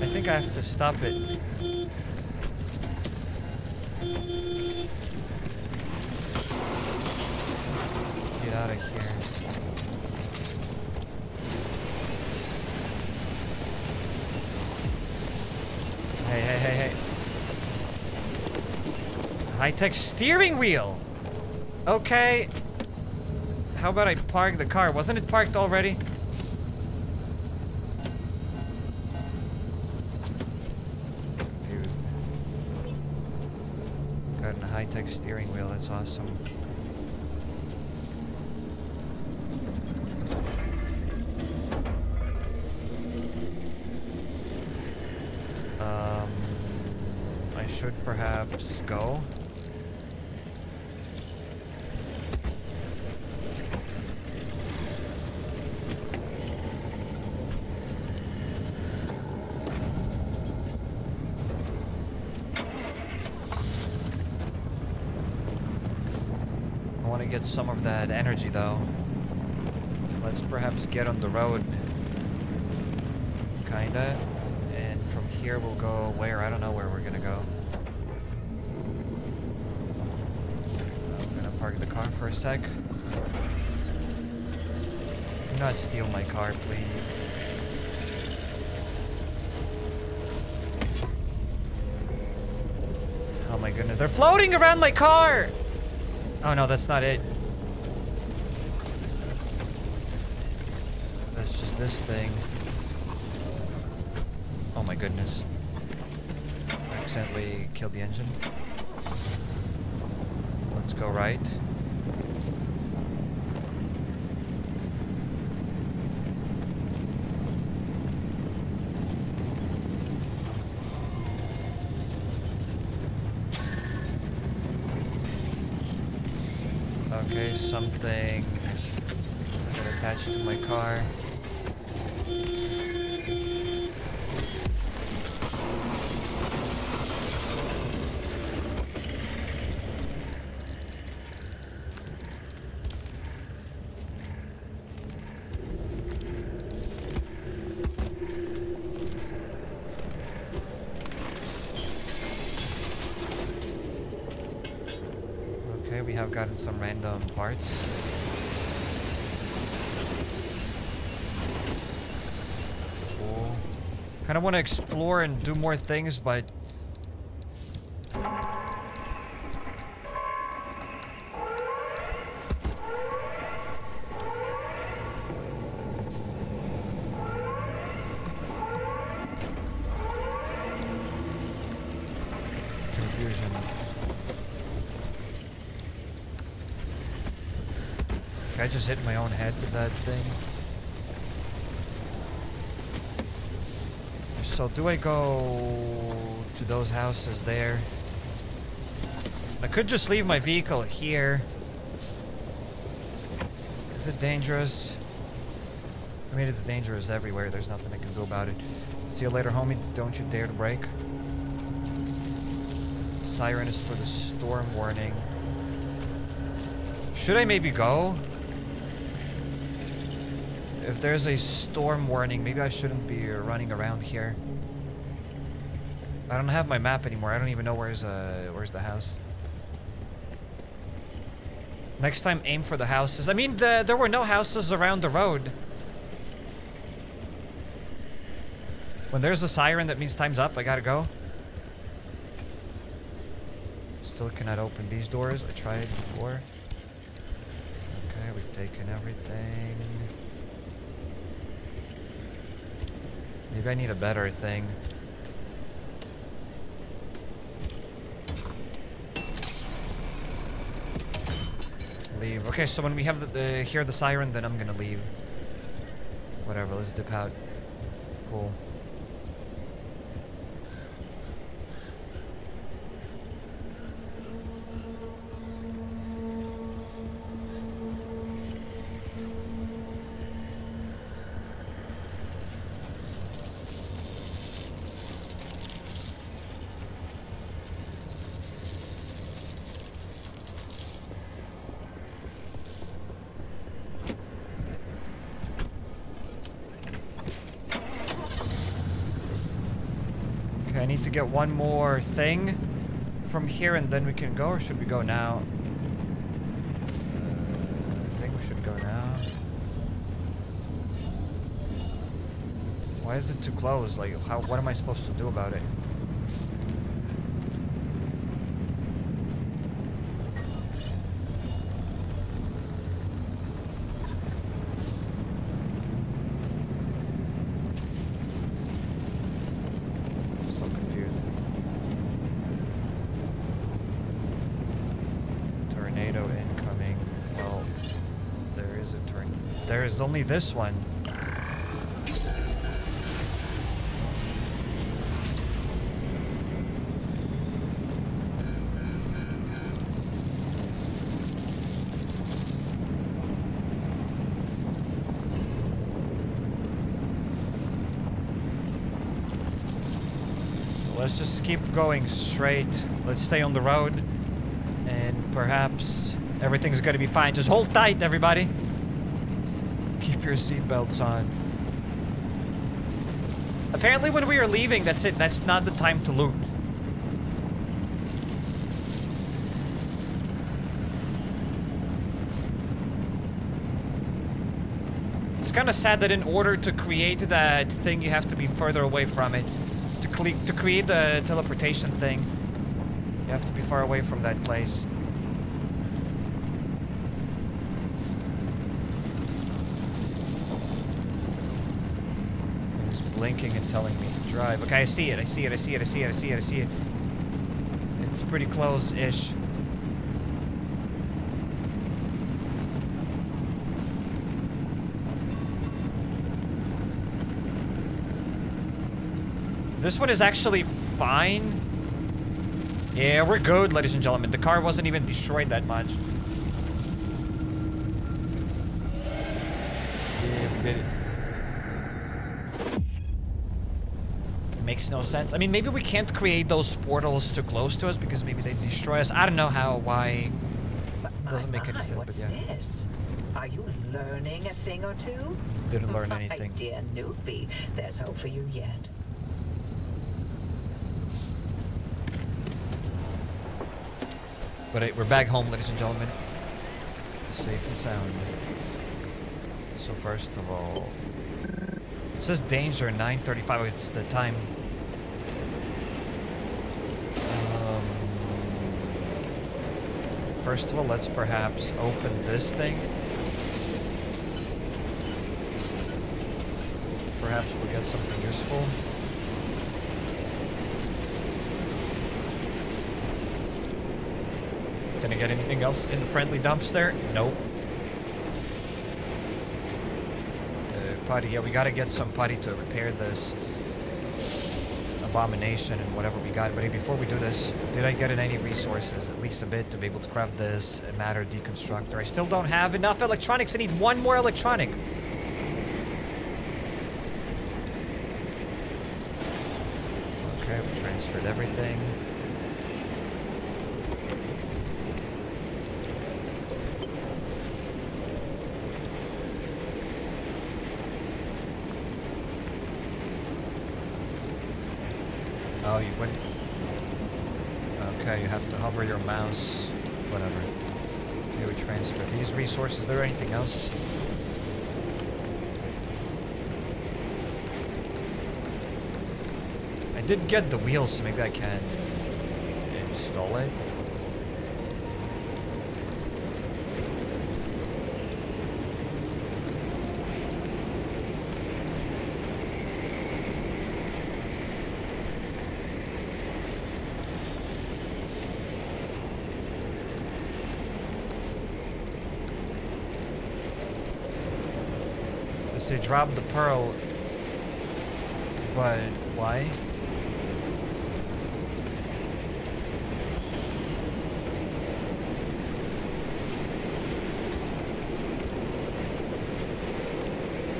I think I have to stop it. Get out of here. Hey, hey, hey, hey. High-tech steering wheel. Okay. How about I park the car? Wasn't it parked already? Confused. Got a high-tech steering wheel. That's awesome. Um, I should perhaps go. I want to get some of that energy though. Let's perhaps get on the road. Kinda. And from here we'll go where? I don't know where we're gonna go. I'm gonna park the car for a sec. Do not steal my car, please. Oh my goodness, they're floating around my car! Oh no, that's not it. That's just this thing. Oh my goodness. Accidentally killed the engine. Let's go right. Okay, something got attached to my car. Okay, we have gotten some random parts. Cool. Kind of want to explore and do more things, but. I just hit my own head with that thing. So do I go to those houses there? I could just leave my vehicle here. Is it dangerous? I mean, it's dangerous everywhere. There's nothing I can do about it. See you later, homie. Don't you dare to break. Siren is for the storm warning. Should I maybe go? If there's a storm warning, maybe I shouldn't be running around here. I don't have my map anymore. I don't even know where's uh where's the house. Next time, aim for the houses. I mean, the, there were no houses around the road. When there's a siren, that means time's up. I gotta go. Still cannot open these doors. I tried before. Okay, we've taken everything. Maybe I need a better thing. Leave. Okay, so when we have the, hear the siren, then I'm gonna leave. Whatever, let's dip out. Cool. Okay, I need to get one more thing from here and then we can go, or should we go now? Uh, I think we should go now. Why is it too close? Like, how? What am I supposed to do about it? So confused. Tornado incoming. Well, there is a turn. Only this one. Let's just keep going straight. Let's stay on the road. And perhaps everything's gonna be fine. Just hold tight, everybody. Keep your seatbelts on. Apparently when we are leaving, that's it. That's not the time to loot. It's kind of sad that in order to create that thing, you have to be further away from it. To, to create the teleportation thing, you have to be far away from that place. It's blinking and telling me to drive. Okay, I see it, I see it, I see it, I see it, I see it, I see it. It's pretty close-ish. This one is actually fine. Yeah, we're good, ladies and gentlemen. The car wasn't even destroyed that much. Yeah, we did it. It makes no sense. I mean, maybe we can't create those portals too close to us because maybe they destroy us. I don't know how, why. My, Doesn't make any sense, but yeah. this? Are you learning a thing or two? Didn't learn anything. My dear newbie, there's hope for you yet. But hey, we're back home, ladies and gentlemen. Safe and sound. So first of all, it says danger 9:35. It's the time. Um, first of all, let's perhaps open this thing. Perhaps we'll get something useful. Can I get anything else in the friendly dumpster? Nope. Uh, putty, yeah, we gotta get some putty to repair this abomination and whatever we got. But before we do this, did I get in any resources, at least a bit, to be able to craft this matter deconstructor? I still don't have enough electronics. I need one more electronic. Okay, we transferred everything. Oh, you went. Okay, you have to hover your mouse. Whatever. Okay, we transfer these resources. Is there anything else? I did get the wheels, so maybe I can install it. They say drop the pearl, but why?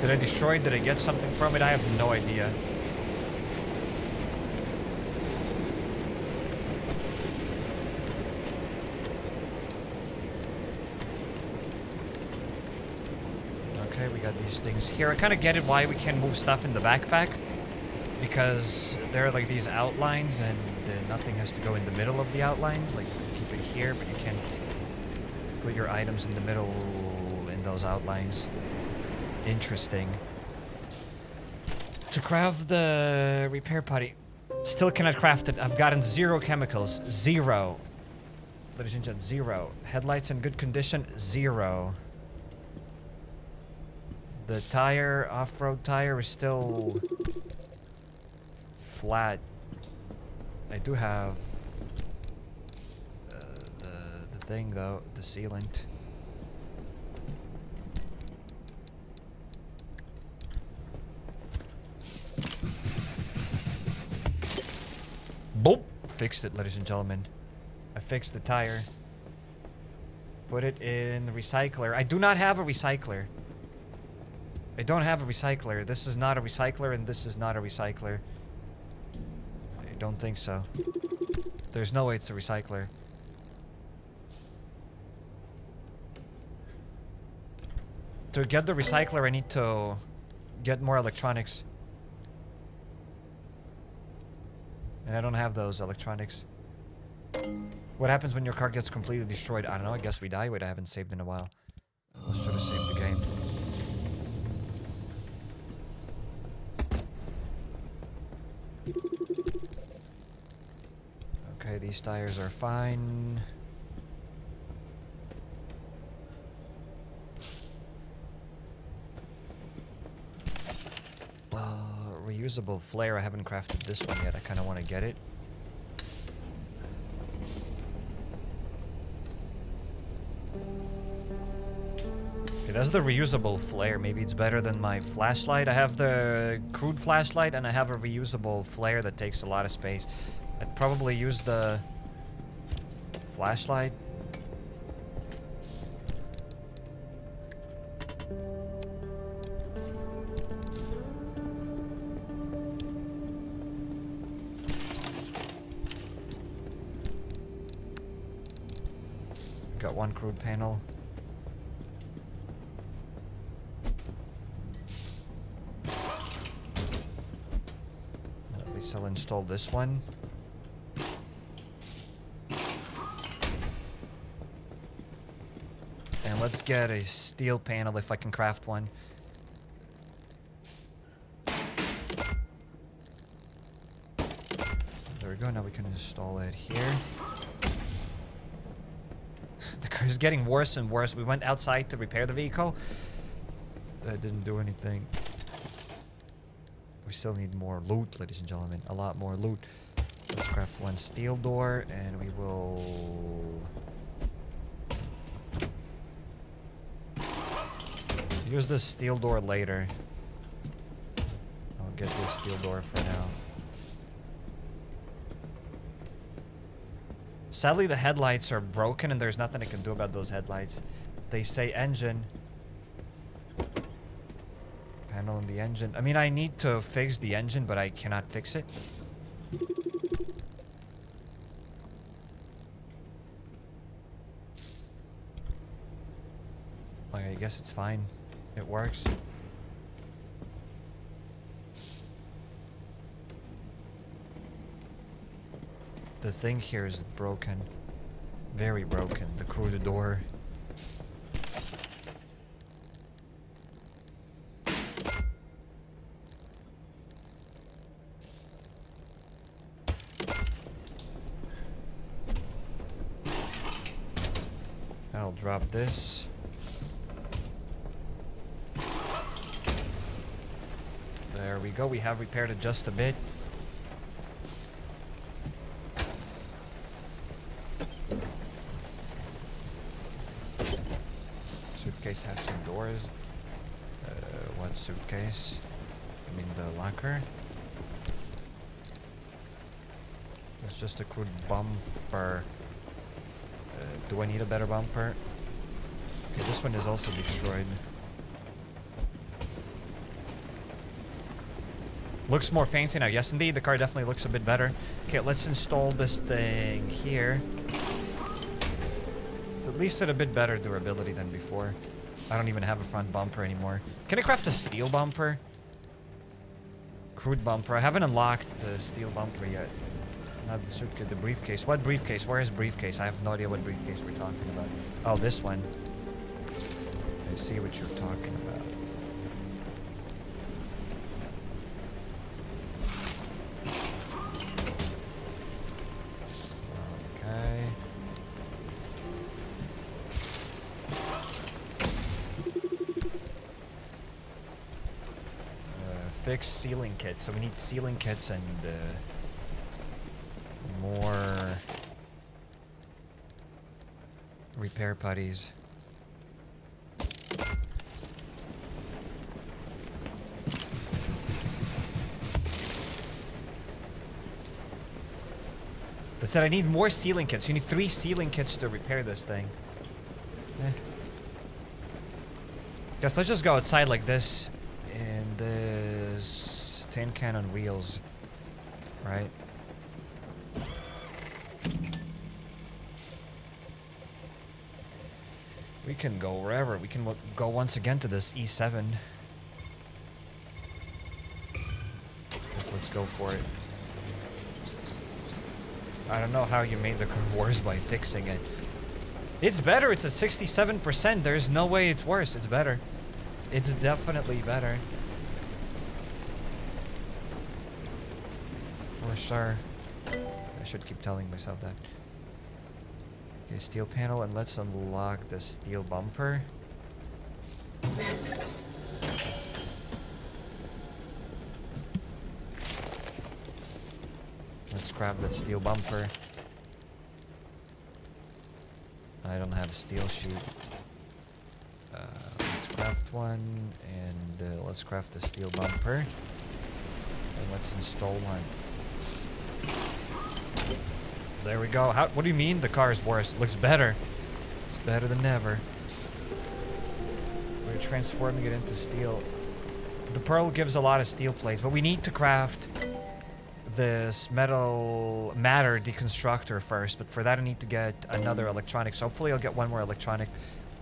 Did I destroy it? Did I get something from it? I have no idea. Okay, we got these things here. I kind of get it why we can't move stuff in the backpack. because there are like these outlines and uh, nothing has to go in the middle of the outlines. Like you can keep it here, but you can't put your items in the middle in those outlines. Interesting. To craft the repair putty. Still cannot craft it. I've gotten zero chemicals. Zero. Ladies and gentlemen, zero. Headlights in good condition, zero. The tire, off-road tire, is still flat. I do have uh, the the thing though, the sealant. Fixed it, ladies and gentlemen. I fixed the tire. Put it in the recycler. I do not have a recycler. I don't have a recycler. This is not a recycler, and this is not a recycler. I don't think so. There's no way it's a recycler. To get the recycler, I need to get more electronics. And I don't have those electronics. What happens when your car gets completely destroyed? I don't know. I guess we die. Wait, I haven't saved in a while. I should have saved the game. Okay, these tires are fine. Uh, reusable flare. I haven't crafted this one yet. I kind of want to get it. Okay, that's the reusable flare. Maybe it's better than my flashlight. I have the crude flashlight and I have a reusable flare that takes a lot of space. I'd probably use the flashlight. Crude panel. At least I'll install this one. And let's get a steel panel if I can craft one. There we go, now we can install it here. Is getting worse and worse. We went outside to repair the vehicle. That didn't do anything. We still need more loot, ladies and gentlemen. A lot more loot. Let's craft one steel door and we will... Use this steel door later. I'll get this steel door for now. Sadly, the headlights are broken and there's nothing I can do about those headlights. They say engine. Panel on the engine. I mean, I need to fix the engine, but I cannot fix it. Like, I guess it's fine. It works. The thing here is broken. Very broken. The cruiser door. I'll drop this. There we go. We have repaired it just a bit. Suitcase has some doors. Uh, suitcase? I mean the locker. It's just a crude bumper. Uh, do I need a better bumper? Okay, this one is also destroyed. Looks more fancy now. Yes, indeed. The car definitely looks a bit better. Okay, let's install this thing here. It's at least at a bit better durability than before. I don't even have a front bumper anymore. Can I craft a steel bumper? Crude bumper. I haven't unlocked the steel bumper yet. Not the suitcase, the briefcase. What briefcase? Where is briefcase? I have no idea what briefcase we're talking about. Oh, this one. I see what you're talking about. Kits. So we need sealing kits and uh, more repair putties. That said, I need more sealing kits. You need three sealing kits to repair this thing. Eh. Guess let's just go outside like this. Tin can on wheels. Right? We can go wherever. We can go once again to this E E7. Let's, let's go for it. I don't know how you made the car worse by fixing it. It's better. It's at 67%. There's no way it's worse. It's better. It's definitely better. Sure. I should keep telling myself that. Okay, steel panel, and let's unlock the steel bumper. Let's grab that steel bumper. I don't have a steel sheet. Uh, let's craft one, and uh, let's craft a steel bumper. And let's install one. There we go. How, what do you mean the car is worse? It looks better. It's better than ever. We're transforming it into steel. The pearl gives a lot of steel plates, but we need to craft this metal matter deconstructor first. But for that, I need to get another electronic. So hopefully, I'll get one more electronic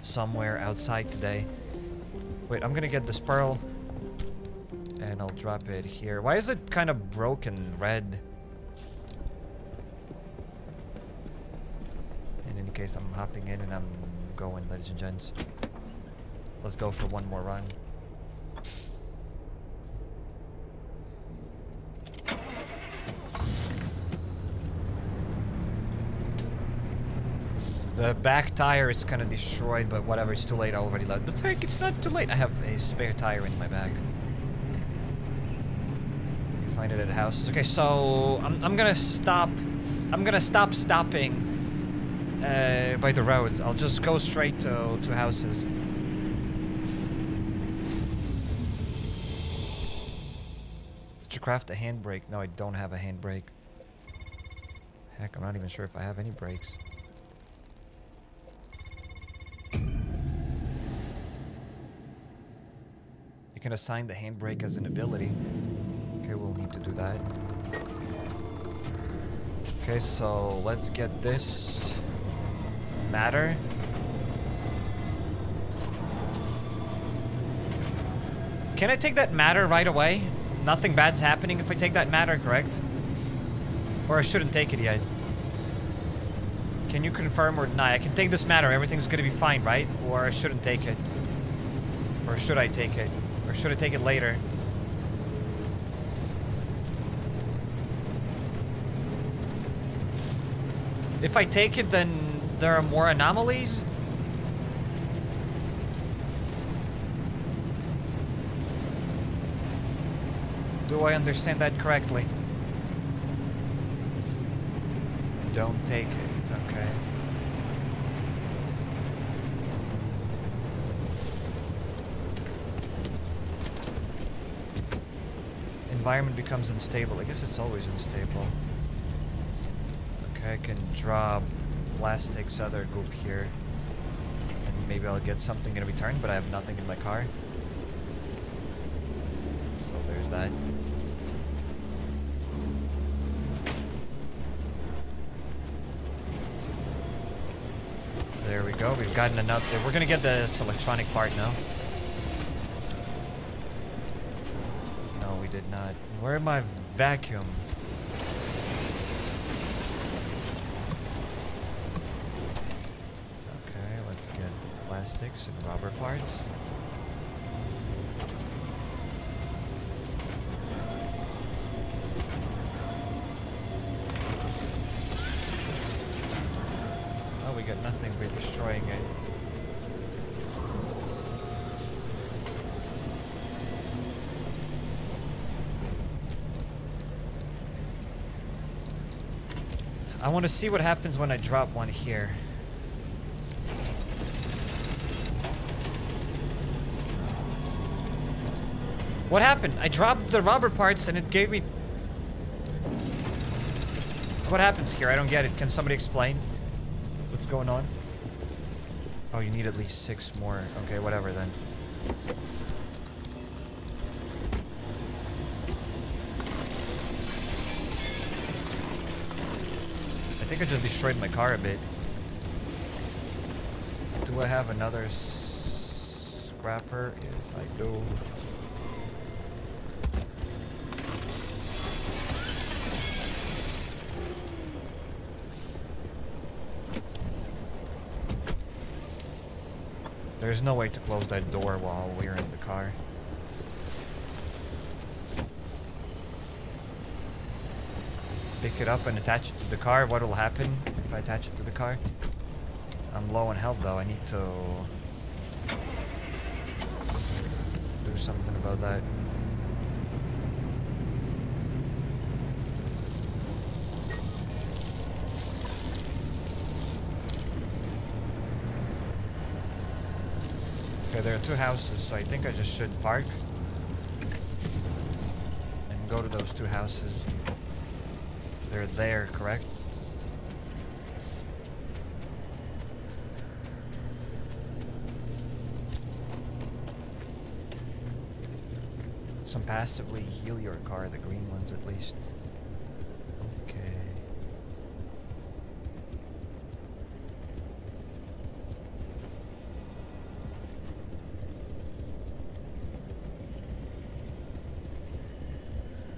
somewhere outside today. Wait, I'm gonna get this pearl, and I'll drop it here. Why is it kind of broken red? Case, I'm hopping in and I'm going, ladies and gents. Let's go for one more run. The back tire is kind of destroyed, but whatever, it's too late. I already left. But heck, it's not too late. I have a spare tire in my bag. You find it at houses. Okay, so I'm, I'm gonna stop. I'm gonna stop stopping uh, by the roads. I'll just go straight to, to houses. Did you craft a handbrake? No, I don't have a handbrake. Heck, I'm not even sure if I have any brakes. You can assign the handbrake as an ability. Okay, we'll need to do that. Okay, so let's get this matter. Can I take that matter right away? Nothing bad's happening if I take that matter, correct? Or I shouldn't take it yet. Can you confirm or deny? I can take this matter, everything's gonna be fine, right? Or I shouldn't take it. Or should I take it? Or should I take it later? If I take it, then there are more anomalies? Do I understand that correctly? Don't take it. Okay. Environment becomes unstable. I guess it's always unstable. Okay, I can drop plastics other goop here. And maybe I'll get something in return, but I have nothing in my car. So there's that. There we go. We've gotten enough. We're gonna get this electronic part now. No, we did not. Where my vacuum? Okay, let's get and rubber parts. Oh, we got nothing. We're destroying it. I want to see what happens when I drop one here. What happened? I dropped the rubber parts and it gave me... What happens here? I don't get it. Can somebody explain what's going on? Oh, you need at least six more. Okay, whatever then. I think I just destroyed my car a bit. Do I have another scrapper? Yes, I do. There's no way to close that door while we're in the car. Pick it up and attach it to the car. What will happen if I attach it to the car? I'm low on health though. I need to do something about that. Okay, there are two houses, so I think I just should park and go to those two houses. They're there, correct? Some passively heal your car, the green ones at least. Okay.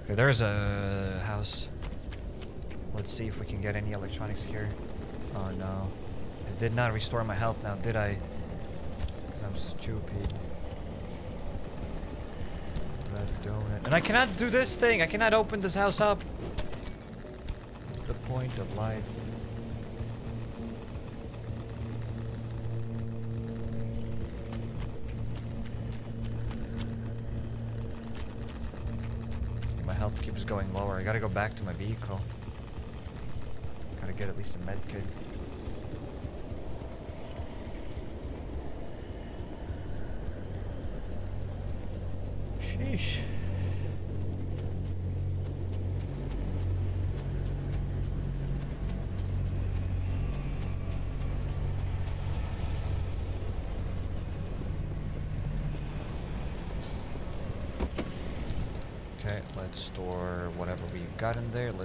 Okay, there's a house. Let's see if we can get any electronics here. Oh no. I did not restore my health now, did I? Because I'm stupid. Red donut. And I cannot do this thing! I cannot open this house up! The point of life? Going lower. I gotta go back to my vehicle. Gotta get at least a med kit.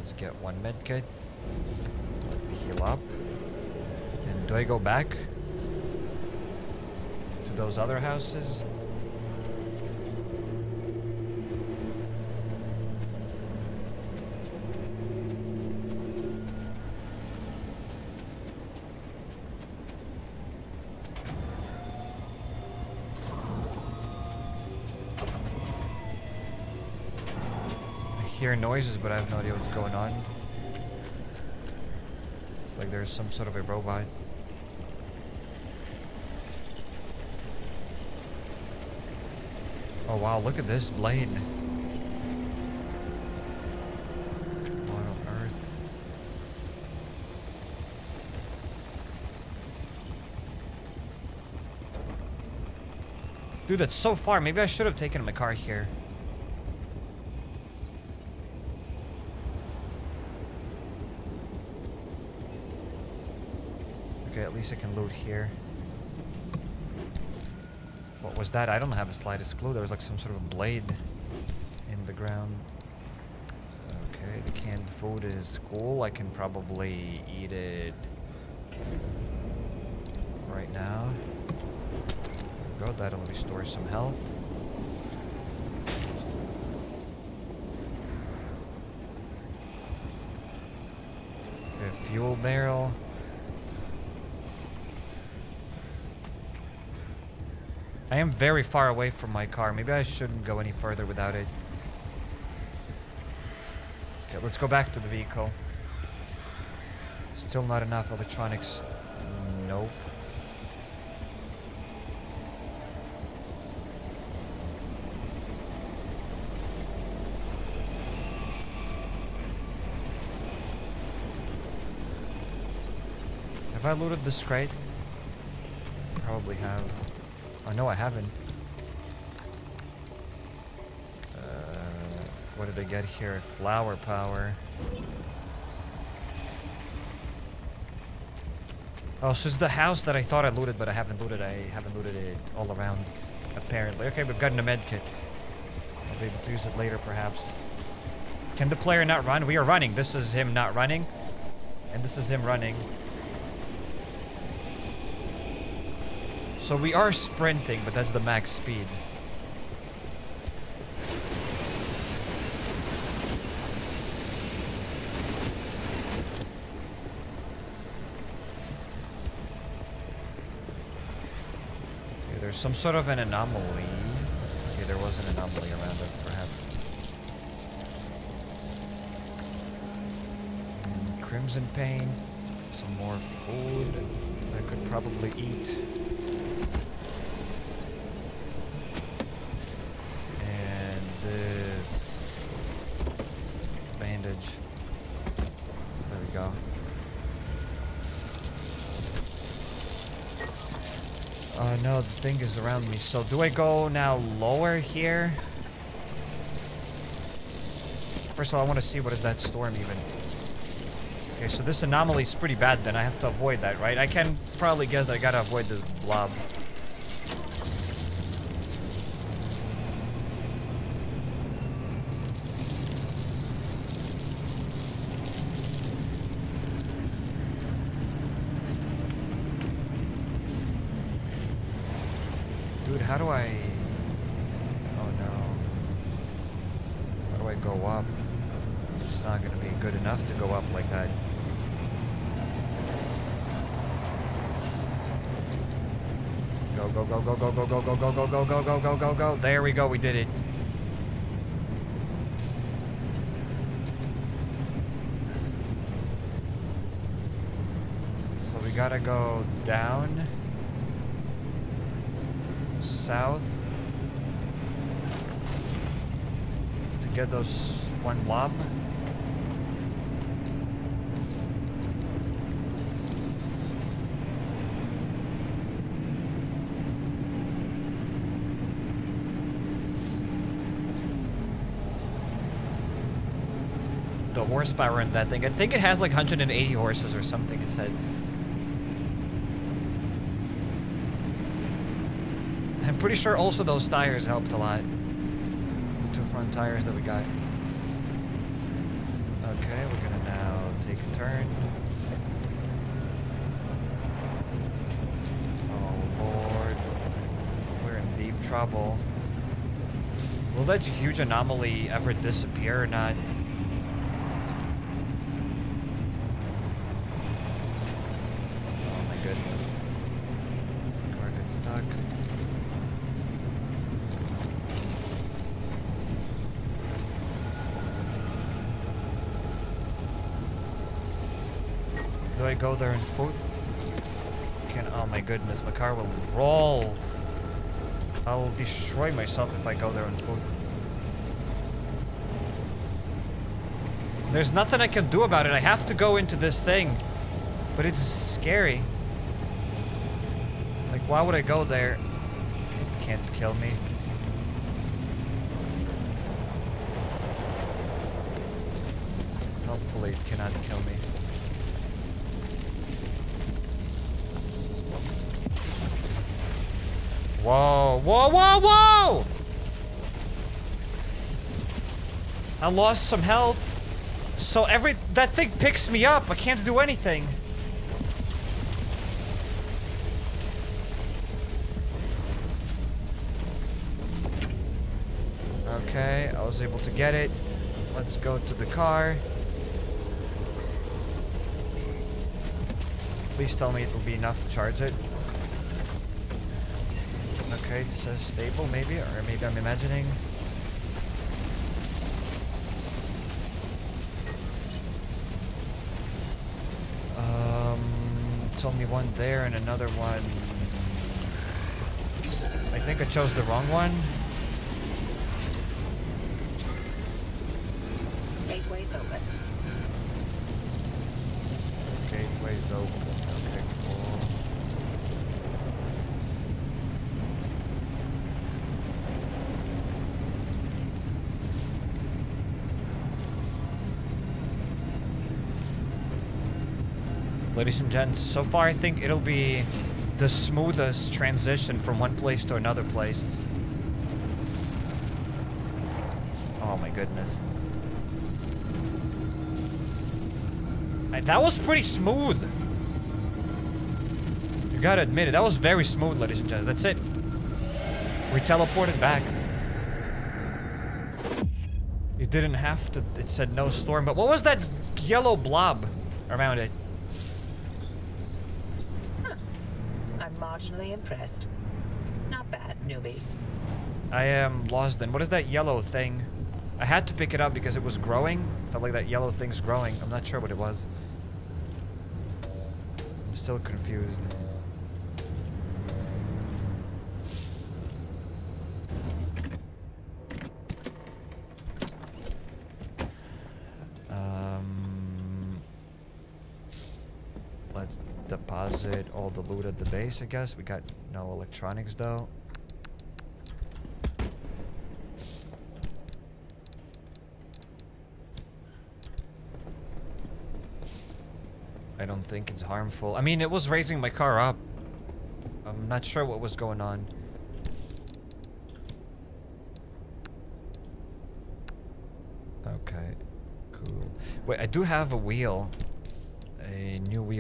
Let's get one med kit. Let's heal up. And do I go back to those other houses? I hear noises, but I have no idea what's going on. It's like there's some sort of a robot. Oh wow, look at this blade. What on earth? Dude, that's so far. Maybe I should have taken my car here. least I can loot here. What was that? I don't have the slightest clue. There was like some sort of blade in the ground. Okay, the canned food is cool. I can probably eat it right now. go. That'll restore some health. fuel barrel. I am very far away from my car. Maybe I shouldn't go any further without it. Okay, let's go back to the vehicle. Still not enough electronics. Nope. Have I loaded this crate? Probably have. Oh no, I haven't. Uh, what did I get here? Flower power. Oh, so it's the house that I thought I looted, but I haven't looted. I haven't looted it all around, apparently. Okay, we've gotten a med kit. I'll be able to use it later, perhaps. Can the player not run? We are running. This is him not running. And this is him running. So we are sprinting, but that's the max speed. Okay, there's some sort of an anomaly. Okay, there was an anomaly around us, perhaps. Mm, Crimson Pain. Some more food I could probably eat. And this bandage. There we go. Oh no, the thing is around me. So do I go now lower here? First of all, I want to see what is that storm even. Okay, so this anomaly is pretty bad then. I have to avoid that, right? I can probably guess that I gotta avoid this blob. go, go, go, go, go, go. There we go. We did it. So we gotta go down, south, to get those one blob. Horsepower in that thing. I think it has like 180 horses or something, it said. I'm pretty sure also those tires helped a lot. The two front tires that we got. Okay, we're gonna now take a turn. Oh lord. We're in deep trouble. Will that huge anomaly ever disappear or not? Oh my goodness. Car gets stuck. Do I go there and foot? Can oh my goodness, my car will roll. I will destroy myself if I go there on foot. There's nothing I can do about it. I have to go into this thing. But it's scary. Like, why would I go there? It can't kill me. Hopefully it cannot Whoa, whoa, whoa! I lost some health. So every that thing picks me up. I can't do anything. Okay, I was able to get it. Let's go to the car. Please tell me it will be enough to charge it. Okay, it says stable maybe, or maybe I'm imagining. Um, it's only one there and another one. I think I chose the wrong one. Gateways open. Gateway's open. Ladies and gents, so far I think it'll be the smoothest transition from one place to another place. Oh my goodness. That was pretty smooth. You gotta admit it, that was very smooth, ladies and gents. That's it. We teleported back. You didn't have to, it said no storm, but what was that yellow blob around it? I'm impressed. Not bad, newbie. I am lost then. What is that yellow thing? I had to pick it up because it was growing. Felt like that yellow thing's growing. I'm not sure what it was. I'm still confused. Um, let's deposit all the loot at the base, I guess. We got no electronics though. I don't think it's harmful. I mean, it was raising my car up. I'm not sure what was going on. Okay, cool. Wait, I do have a wheel.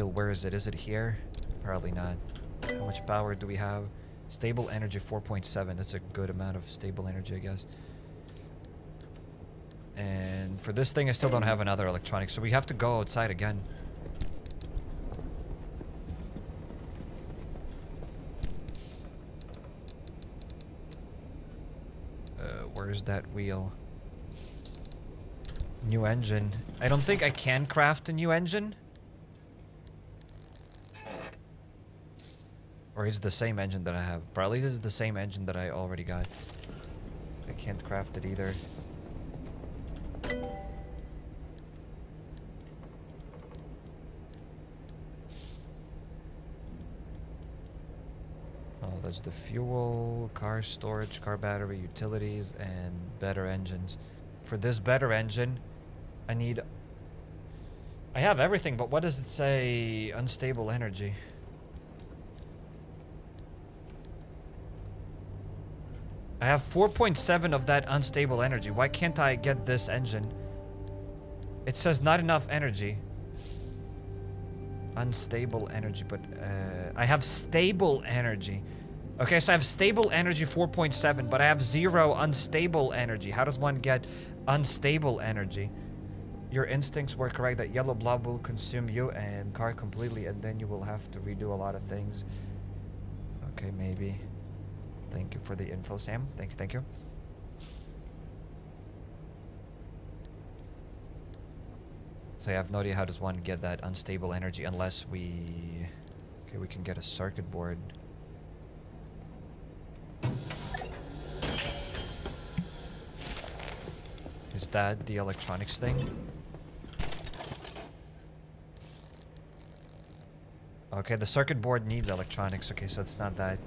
Where is it? Is it here? Probably not. How much power do we have? Stable energy 4.7. That's a good amount of stable energy, I guess. And for this thing, I still don't have another electronic, so we have to go outside again. Uh, where's that wheel? New engine. I don't think I can craft a new engine. Or it's the same engine that I have. Probably this is the same engine that I already got. I can't craft it either. Oh, that's the fuel, car storage, car battery, utilities, and better engines. For this better engine, I need... I have everything, but what does it say? Unstable energy. I have 4.7 of that unstable energy. Why can't I get this engine? It says not enough energy. Unstable energy, but uh, I have stable energy. Okay, so I have stable energy 4.7, but I have zero unstable energy. How does one get unstable energy? Your instincts were correct that yellow blob will consume you and car completely, and then you will have to redo a lot of things. Okay, maybe. Thank you for the info, Sam. Thank you, thank you. So I have no idea how does one get that unstable energy unless we... Okay, we can get a circuit board. Is that the electronics thing? Okay, the circuit board needs electronics. Okay, so it's not that.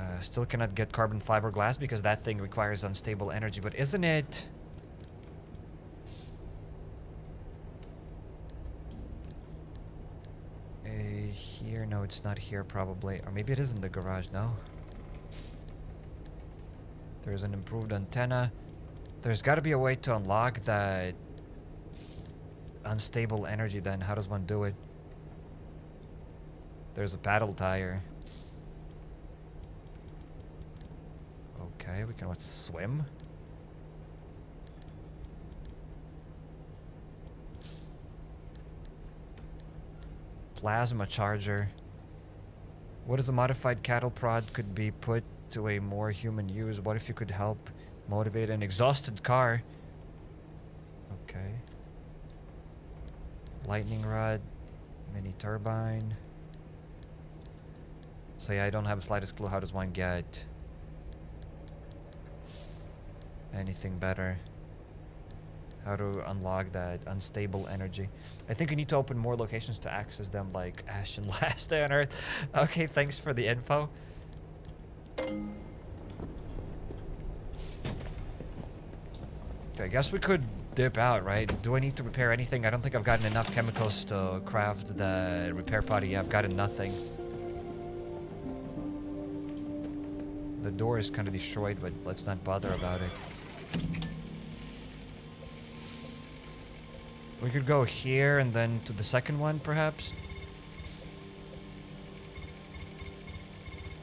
Uh, still cannot get carbon fiber glass because that thing requires unstable energy. But isn't it... Uh, here? No, it's not here probably. Or maybe it is in the garage, no? There's an improved antenna. There's got to be a way to unlock that unstable energy then. How does one do it? There's a paddle tire. Okay, we cannot swim. Plasma charger. What is a modified cattle prod could be put to a more human use? What if you could help motivate an exhausted car? Okay. Lightning rod, mini turbine. So yeah, I don't have the slightest clue how does one get anything better. How to unlock that unstable energy. I think you need to open more locations to access them like Ash and <laughs> Last Day on Earth. Okay, thanks for the info. Okay, I guess we could dip out, right? Do I need to repair anything? I don't think I've gotten enough chemicals to craft the repair putty. I've gotten nothing. The door is kind of destroyed, but let's not bother about it. We could go here and then to the second one, perhaps?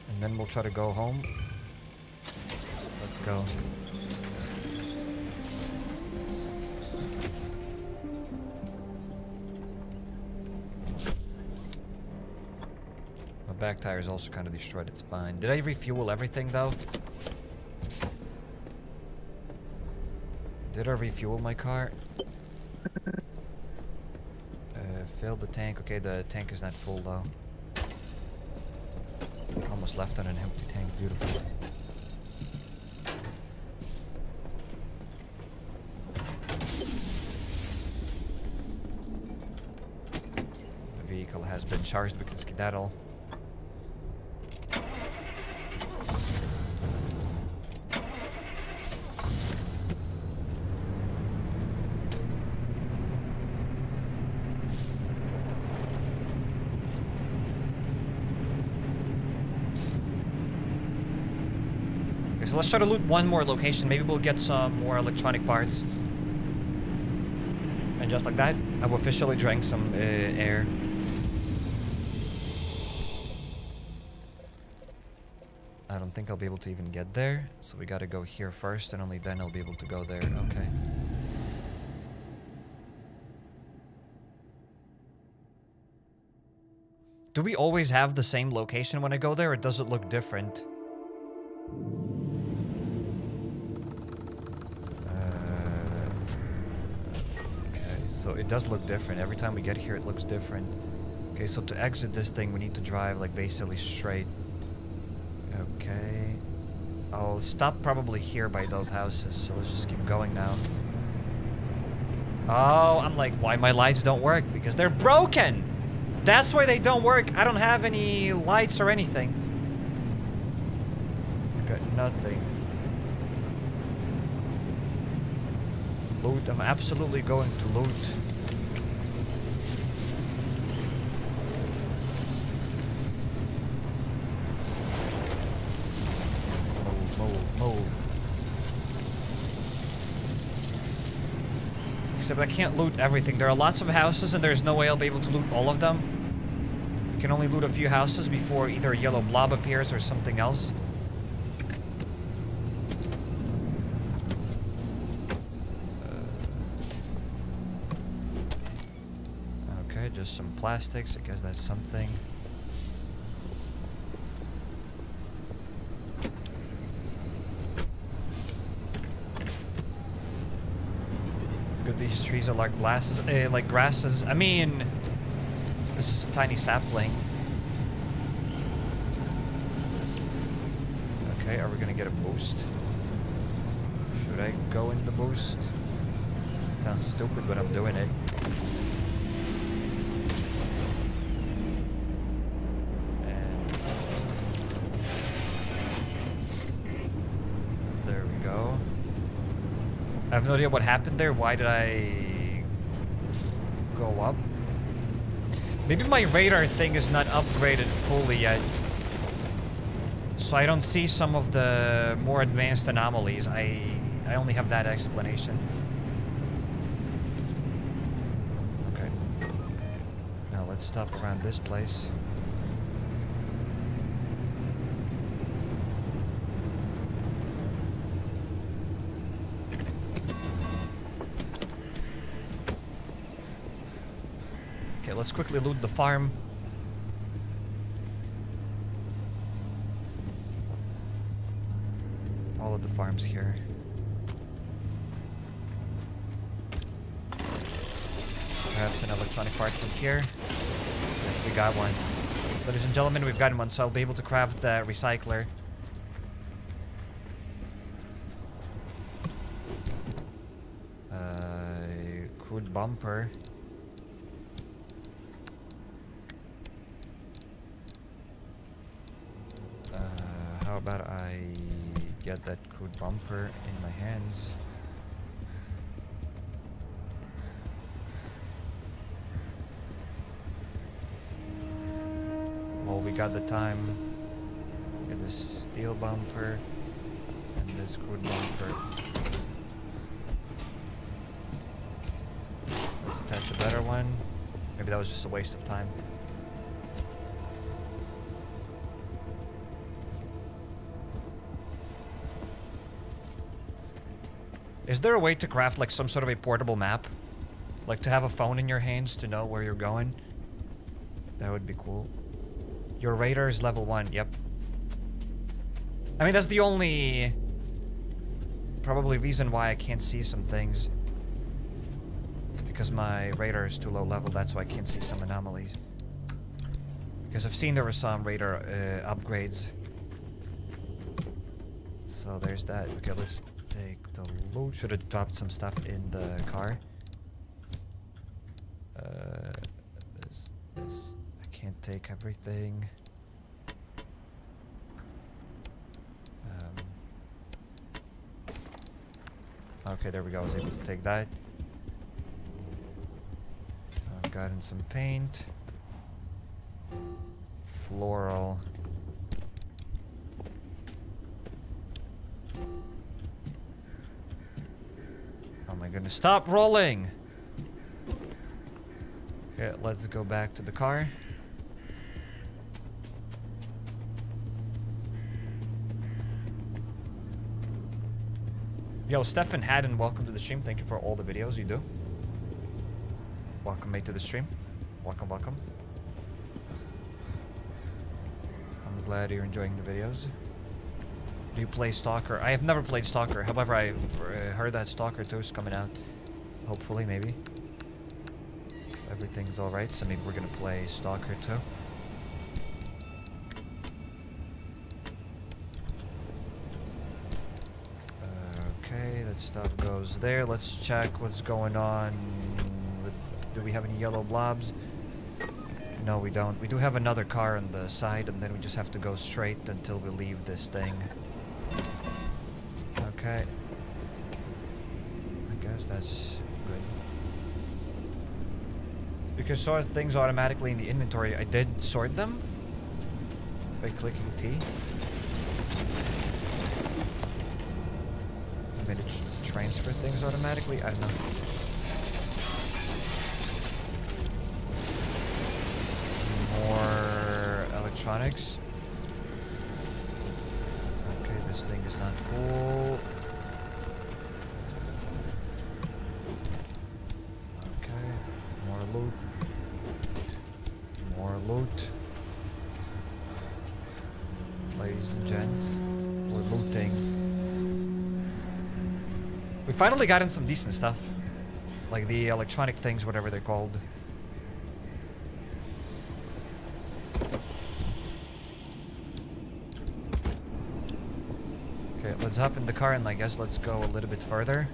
And then we'll try to go home. Let's go. My back tire is also kind of destroyed. It's fine. Did I refuel everything, though? Did I refuel my car? Uh, fill the tank. Okay, the tank is not full, though. Almost left on an empty tank. Beautiful. The vehicle has been charged. Can skedaddle. Okay, so let's try to loot one more location. Maybe we'll get some more electronic parts. And just like that, I've officially drank some uh, air. I don't think I'll be able to even get there. So we gotta go here first, and only then I'll be able to go there. Okay. Do we always have the same location when I go there, or does it look different? So it does look different. Every time we get here, it looks different. Okay, so to exit this thing, we need to drive, like, basically straight. Okay. I'll stop probably here by those houses, so let's just keep going now. Oh, I'm like, why my lights don't work? Because they're broken! That's why they don't work. I don't have any lights or anything. I got nothing. Loot. I'm absolutely going to loot. Move, move, move. Except I can't loot everything. There are lots of houses and there's no way I'll be able to loot all of them. I can only loot a few houses before either a yellow blob appears or something else. Uh, Okay, just some plastics. I guess that's something. Good, these trees are like glasses, uh, like grasses. I mean, it's just a tiny sapling. Okay, are we gonna get a boost? Should I go in the boost? Sounds stupid, but I'm doing it. No idea what happened there. Why did I go up? Maybe my radar thing is not upgraded fully yet. So I don't see some of the more advanced anomalies. I I only have that explanation. Okay. Now let's stop around this place. quickly loot the farm. All of the farms here. Perhaps an electronic part from here. Yes, we got one. Ladies and gentlemen, we've gotten one, so I'll be able to craft the recycler. Uh, cool bumper. Get that crude bumper in my hands? Well, we got the time. Get this steel bumper and this crude bumper. Let's attach a better one. Maybe that was just a waste of time. Is there a way to craft like some sort of a portable map? Like to have a phone in your hands to know where you're going? That would be cool. Your radar is level 1, yep. I mean, that's the only... Probably reason why I can't see some things. It's because my radar is too low level, that's why I can't see some anomalies. Because I've seen there were some radar uh, upgrades. So there's that. Okay, let's take the loot. Should have dropped some stuff in the car. Uh, this, this. I can't take everything. Um, okay, there we go. I was able to take that. I've gotten some paint. Floral. Goodness, stop rolling! Okay, let's go back to the car. Yo, Stefan Haddon, welcome to the stream. Thank you for all the videos you do. Welcome, mate, to the stream. Welcome, welcome. I'm glad you're enjoying the videos. Do you play Stalker? I have never played Stalker. However, I've uh, heard that Stalker 2 is coming out. Hopefully, maybe. If everything's alright, so maybe we're gonna play Stalker 2. Okay, that stuff goes there. Let's check what's going on. With, do we have any yellow blobs? No, we don't. We do have another car on the side, and then we just have to go straight until we leave this thing. Okay. I guess that's good. Because sort things automatically in the inventory, I did sort them by clicking T. made it transfer things automatically. I don't know. More electronics. Okay, this thing is not full. Okay, more loot. More loot. Ladies and gents, we're looting. We finally got in some decent stuff. Like the electronic things, whatever they're called. Okay, let's hop in the car and I guess let's go a little bit further.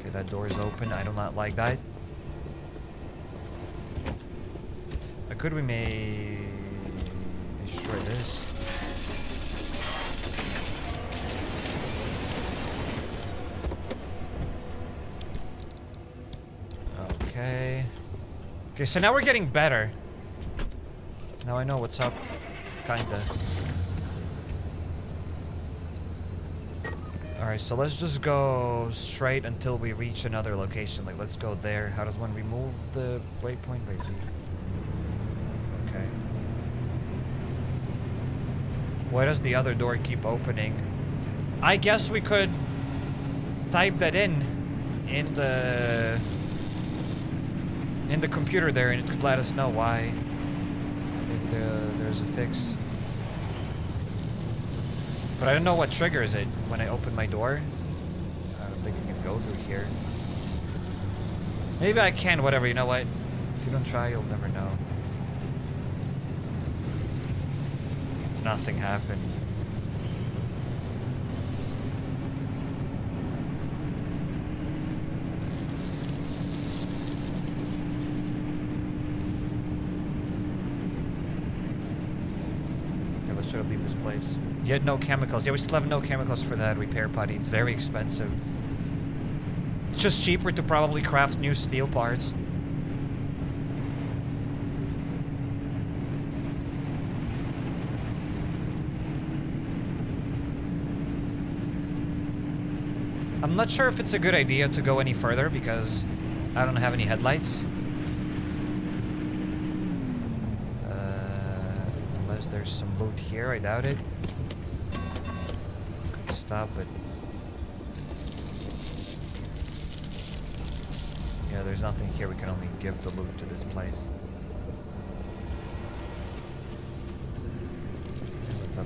Okay, that door is open. I do not like that. Could we may Okay, so now we're getting better. Now I know what's up. Kinda. Alright, so let's just go straight until we reach another location. Like, let's go there. How does one remove the waypoint? Wait. Okay. Why does the other door keep opening? I guess we could type that in in the in the computer there and it could let us know why there, there's a fix. But I don't know what triggers it when I open my door. I don't think I can go through here. Maybe I can, whatever, you know what? If you don't try, you'll never know. Nothing happened. Okay, place. Yet no chemicals. Yeah, we still have no chemicals for that repair putty. It's very expensive. It's just cheaper to probably craft new steel parts. I'm not sure if it's a good idea to go any further because I don't have any headlights. Uh, unless there's some loot here, I doubt it. Could stop it. Yeah, there's nothing here. We can only give the loot to this place.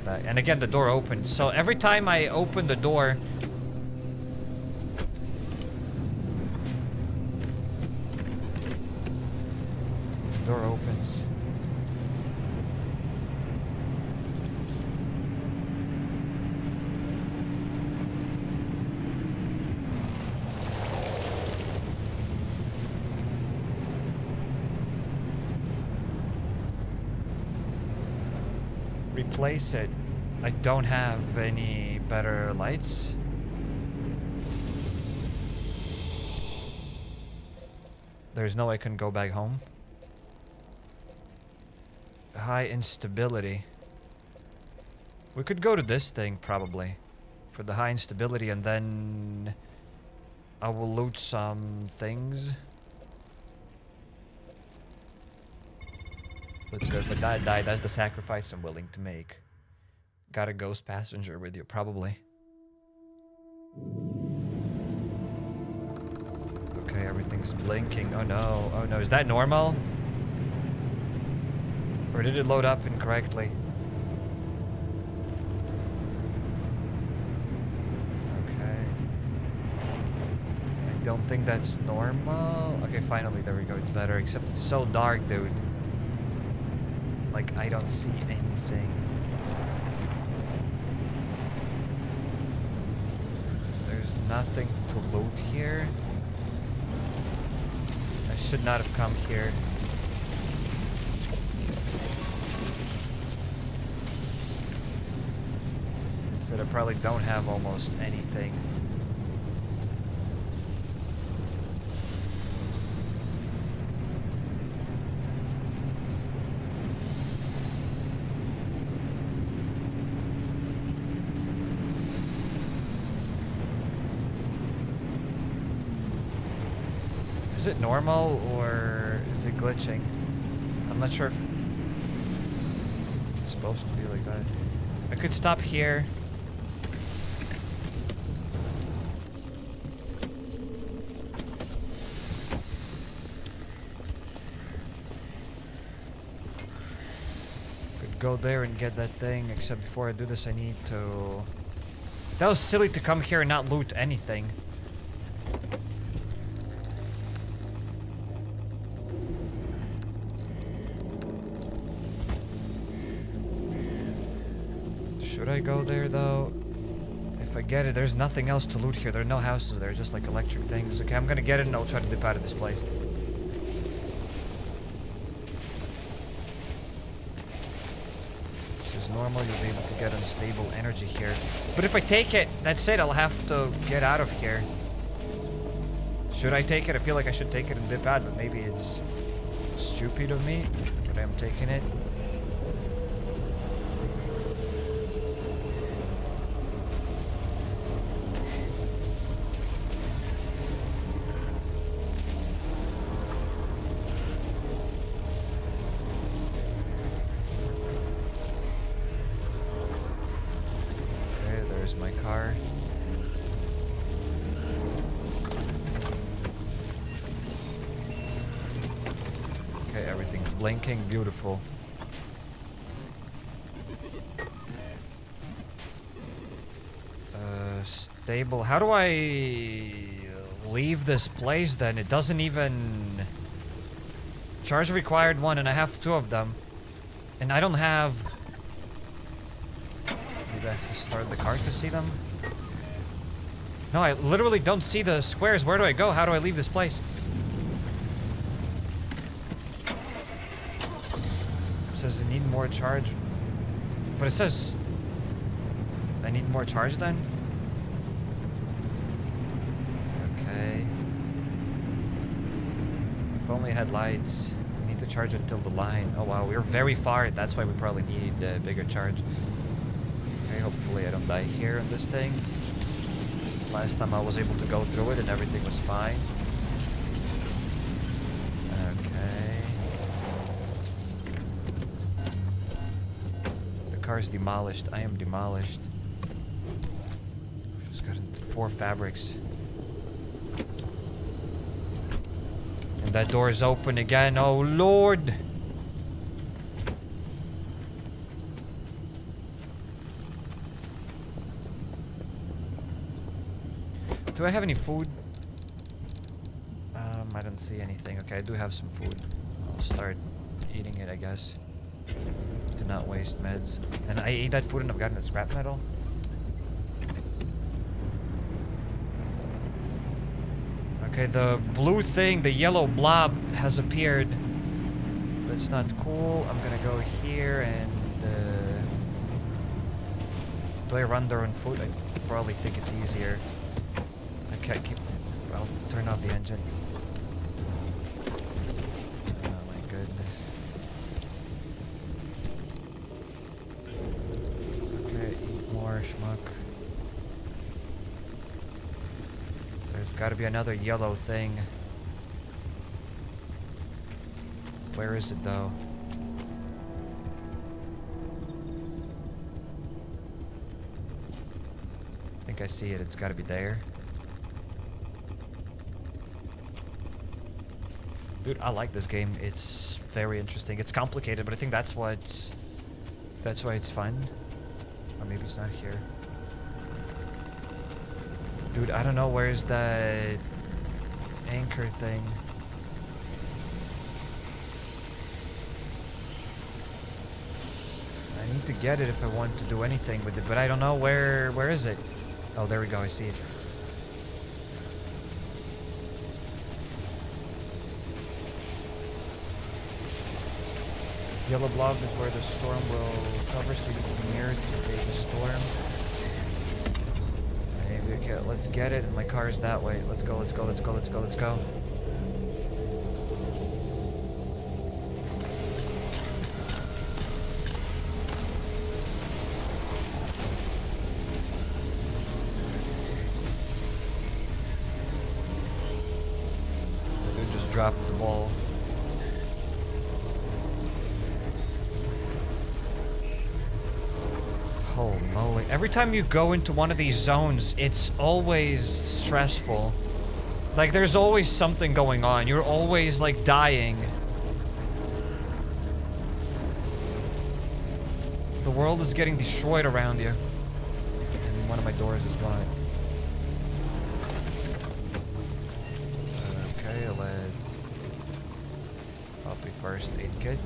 Bad. And again, the door opened. So every time I open the door opens. Replace it. I don't have any better lights. There's no way I can go back home. High instability. We could go to this thing, probably. For the high instability, and then... I will loot some things. Let's go. I die, die. That's the sacrifice I'm willing to make. Got a ghost passenger with you, probably. Okay, everything's blinking. Oh no. Oh no. Is that normal? Or did it load up incorrectly? Okay. I don't think that's normal. Okay, finally, there we go. It's better. Except it's so dark, dude. Like, I don't see anything. There's nothing to loot here. I should not have come here. So I probably don't have almost anything. Is it normal or is it glitching? I'm not sure if it's supposed to be like that. I could stop here. Could go there and get that thing, except before I do this I need to... That was silly to come here and not loot anything. Go there though? If I get it, there's nothing else to loot here. There are no houses there, just like electric things. Okay, I'm gonna get it and I'll try to dip out of this place. Is normal, you'll be able to get unstable energy here. But if I take it, that's it, I'll have to get out of here. Should I take it? I feel like I should take it and dip out, but maybe it's stupid of me, but I'm taking it. Blinking. Beautiful. Uh, stable. How do I leave this place then? It doesn't even... Charge required one and I have two of them. And I don't have... Maybe I have to start the car to see them? No, I literally don't see the squares. Where do I go? How do I leave this place? It says I need more charge. But it says... I need more charge then? Okay. If only had lights. We need to charge until the line. Oh wow, we're very far. That's why we probably need a bigger charge. Okay, hopefully I don't die here on this thing. Last time I was able to go through it and everything was fine. Car is demolished. I am demolished. Just got four fabrics. And that door is open again. Oh lord! Do I have any food? Um, I don't see anything. Okay, I do have some food. I'll start eating it, I guess. Not waste meds. And I ate that food and I've gotten a scrap metal. Okay, the blue thing, the yellow blob has appeared. That's not cool. I'm gonna go here and... Uh, do I run there on foot? I probably think it's easier. Okay, keep... I'll turn off the engine. Oh my goodness. Okay, eat more schmuck. There's gotta be another yellow thing. Where is it though? I think I see it, it's gotta be there. Dude, I like this game. It's very interesting. It's complicated, but I think that's what's that's why it's fun. Or maybe it's not here. Dude, I don't know where's that anchor thing. I need to get it if I want to do anything with it, but I don't know where where is it? Oh, there we go. I see it. Yellow blob is where the storm will cover, so you can near to the storm. Okay, let's get it. My car is that way. Let's go, let's go, let's go, let's go, let's go. Every time you go into one of these zones, it's always stressful. Like, there's always something going on. You're always, like, dying. The world is getting destroyed around you. And one of my doors is gone. Okay, let's... Copy first aid kit.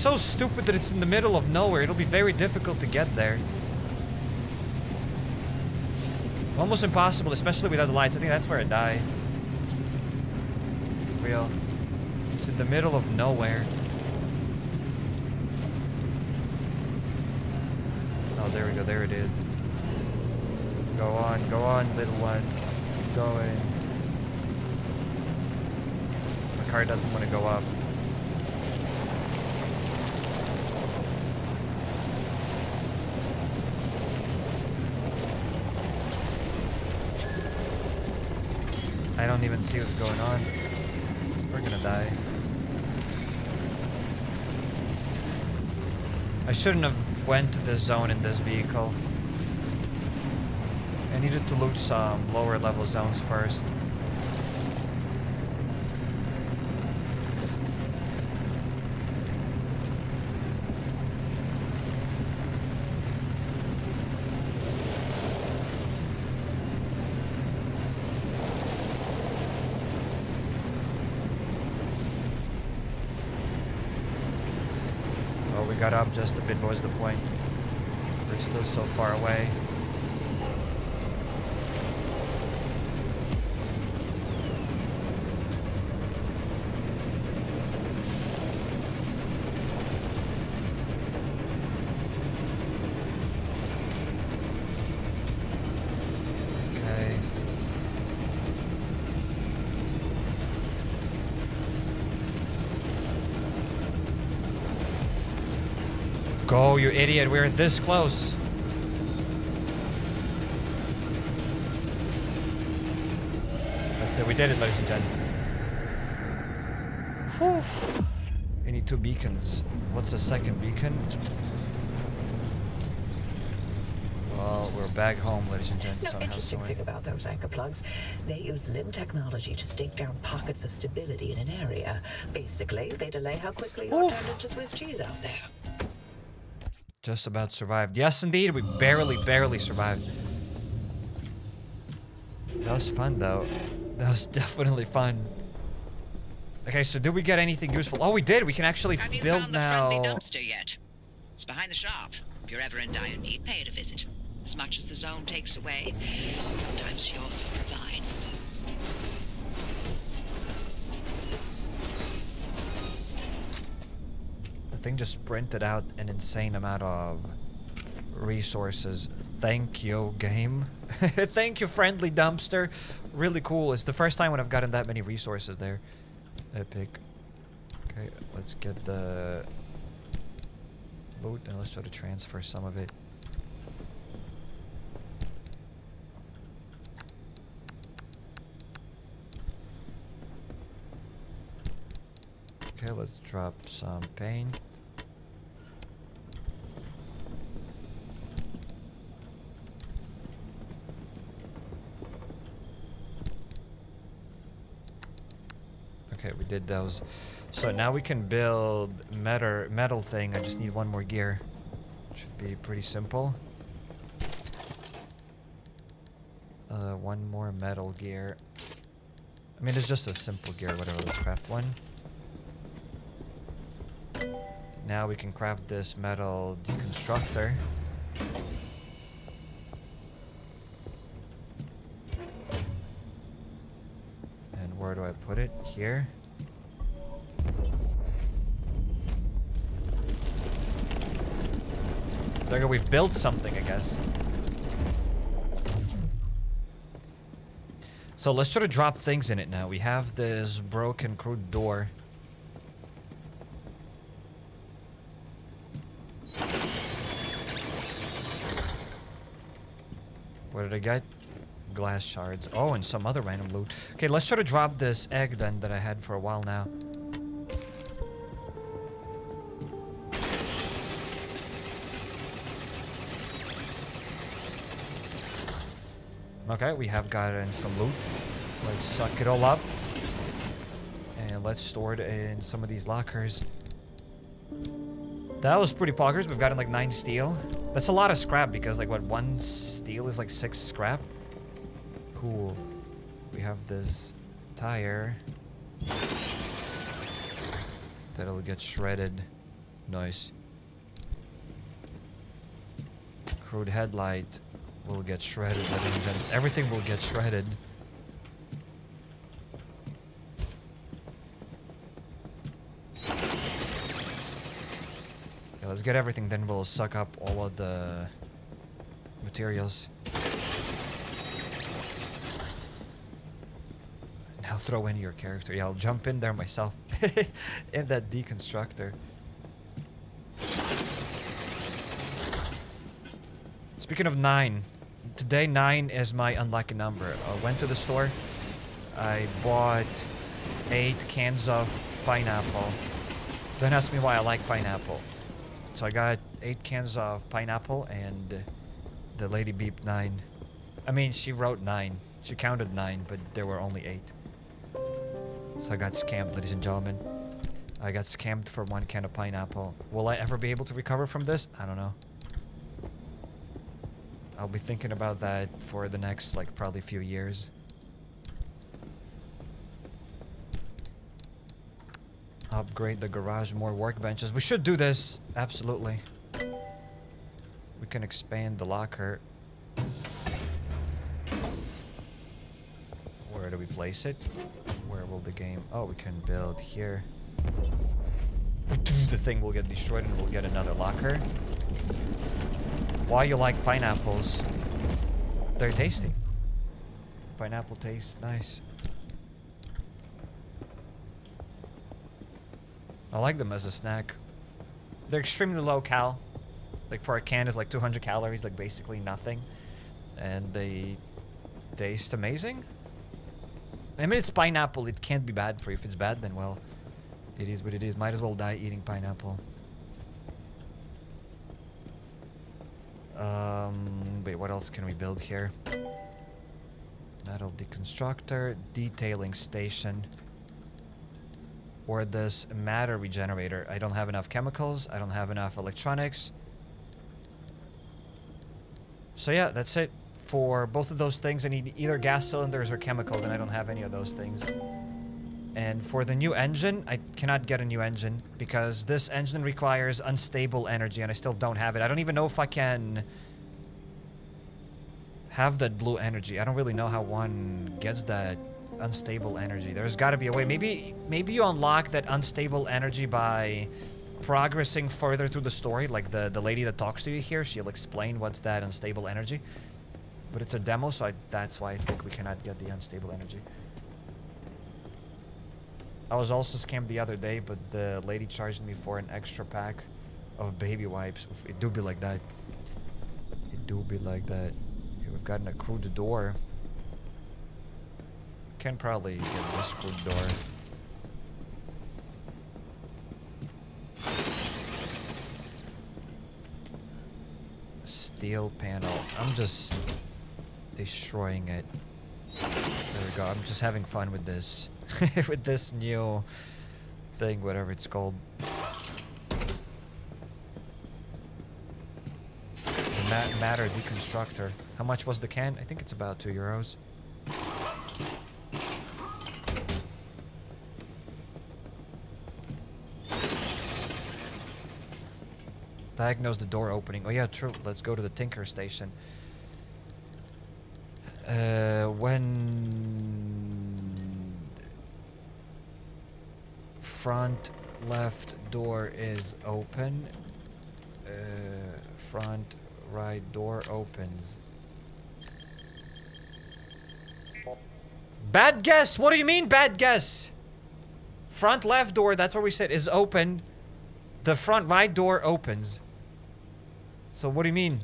So stupid that it's in the middle of nowhere. It'll be very difficult to get there. Almost impossible, especially without the lights. I think that's where I die. Real. It's in the middle of nowhere. Oh, there we go. There it is. Go on, go on, little one. Keep going. My car doesn't want to go up. I see what's going on. We're gonna die. I shouldn't have went to this zone in this vehicle. I needed to loot some lower level zones first. Oh, we got up just a bit, was the point? We're still so far away. Okay. Idiot. We're this close. That's it. We did it, ladies and gents. Whew. We need two beacons. What's the second beacon? Well, we're back home, ladies and gents. No, interesting somewhere. thing about those anchor plugs, they use limb technology to stake down pockets of stability in an area. Basically, they delay how quickly you're turned into Swiss cheese out there. Just about survived. Yes, indeed. We barely, barely survived. That was fun, though. That was <laughs> definitely fun. Okay, so did we get anything useful? Oh, we did. We can actually Have you build found the friendly dumpster yet? It's behind the shop. If you're ever in dire need, pay it a visit. As much as the zone takes away, sometimes she also provides. Thing just printed out an insane amount of resources. Thank you, game. <laughs> Thank you, friendly dumpster. Really cool. It's the first time when I've gotten that many resources there. Epic. Okay, let's get the loot and let's try to transfer some of it. Okay, let's drop some paint. Okay, we did those. So now we can build metal metal thing. I just need one more gear. Should be pretty simple. Uh, one more metal gear. I mean, it's just a simple gear, whatever. Let's craft one. Now we can craft this matter deconstructor. And where do I put it? Here? There we've built something, I guess. So let's try to drop things in it now. We have this broken crude door. What did I get? Glass shards. Oh, and some other random loot. Okay, let's try to drop this egg then that I had for a while now. Okay, we have gotten some loot. Let's suck it all up. And let's store it in some of these lockers. That was pretty poggers. We've gotten like nine steel. That's a lot of scrap because like what one steel is like six scrap. Cool. We have this tire. That'll get shredded. Nice. Crude headlight will get shredded. Means everything will get shredded. Let's get everything, then we'll suck up all of the materials. Now throw in your character. Yeah, I'll jump in there myself. <laughs> in that deconstructor. Speaking of nine, today nine is my unlucky number. I went to the store. I bought eight cans of pineapple. Don't ask me why I like pineapple. So I got eight cans of pineapple and the lady beeped nine. I mean, she wrote nine. She counted nine, but there were only eight. So I got scammed, ladies and gentlemen. I got scammed for one can of pineapple. Will I ever be able to recover from this? I don't know. I'll be thinking about that for the next, like, probably few years. Upgrade the garage, more workbenches. We should do this, absolutely. We can expand the locker. Where do we place it? Where will the game... Oh, we can build here. The thing will get destroyed and we'll get another locker. Why you like pineapples? They're tasty. Pineapple tastes nice. I like them as a snack. They're extremely low cal. Like for a can is like 200 calories, like basically nothing. And they taste amazing. I mean, it's pineapple. It can't be bad for you. If it's bad, then well, it is what it is. Might as well die eating pineapple. Um, wait, what else can we build here? Matter deconstructor, detailing station. Or this matter regenerator. I don't have enough chemicals. I don't have enough electronics. So yeah, that's it. For both of those things, I need either gas cylinders or chemicals, and I don't have any of those things. And for the new engine, I cannot get a new engine because this engine requires unstable energy and I still don't have it. I don't even know if I can have that blue energy. I don't really know how one gets that unstable energy. There's got to be a way. Maybe maybe you unlock that unstable energy by progressing further through the story. Like the, the lady that talks to you here, she'll explain what's that unstable energy. But it's a demo, so I, that's why I think we cannot get the unstable energy. I was also scammed the other day, but the lady charged me for an extra pack of baby wipes. Oof, it do be like that. It do be like that. Okay, we've gotten a crude door. Can probably get this crude door. Steel panel. I'm just destroying it. There we go. I'm just having fun with this. <laughs> with this new thing, whatever it's called. The ma matter deconstructor. How much was the can? I think it's about two euros. Diagnose the door opening. Oh yeah, true. Let's go to the Tinker station. Uh, when front left door is open, uh, front right door opens. Bad guess. What do you mean bad guess? Front left door, that's what we said, is open. The front right door opens. So what do you mean?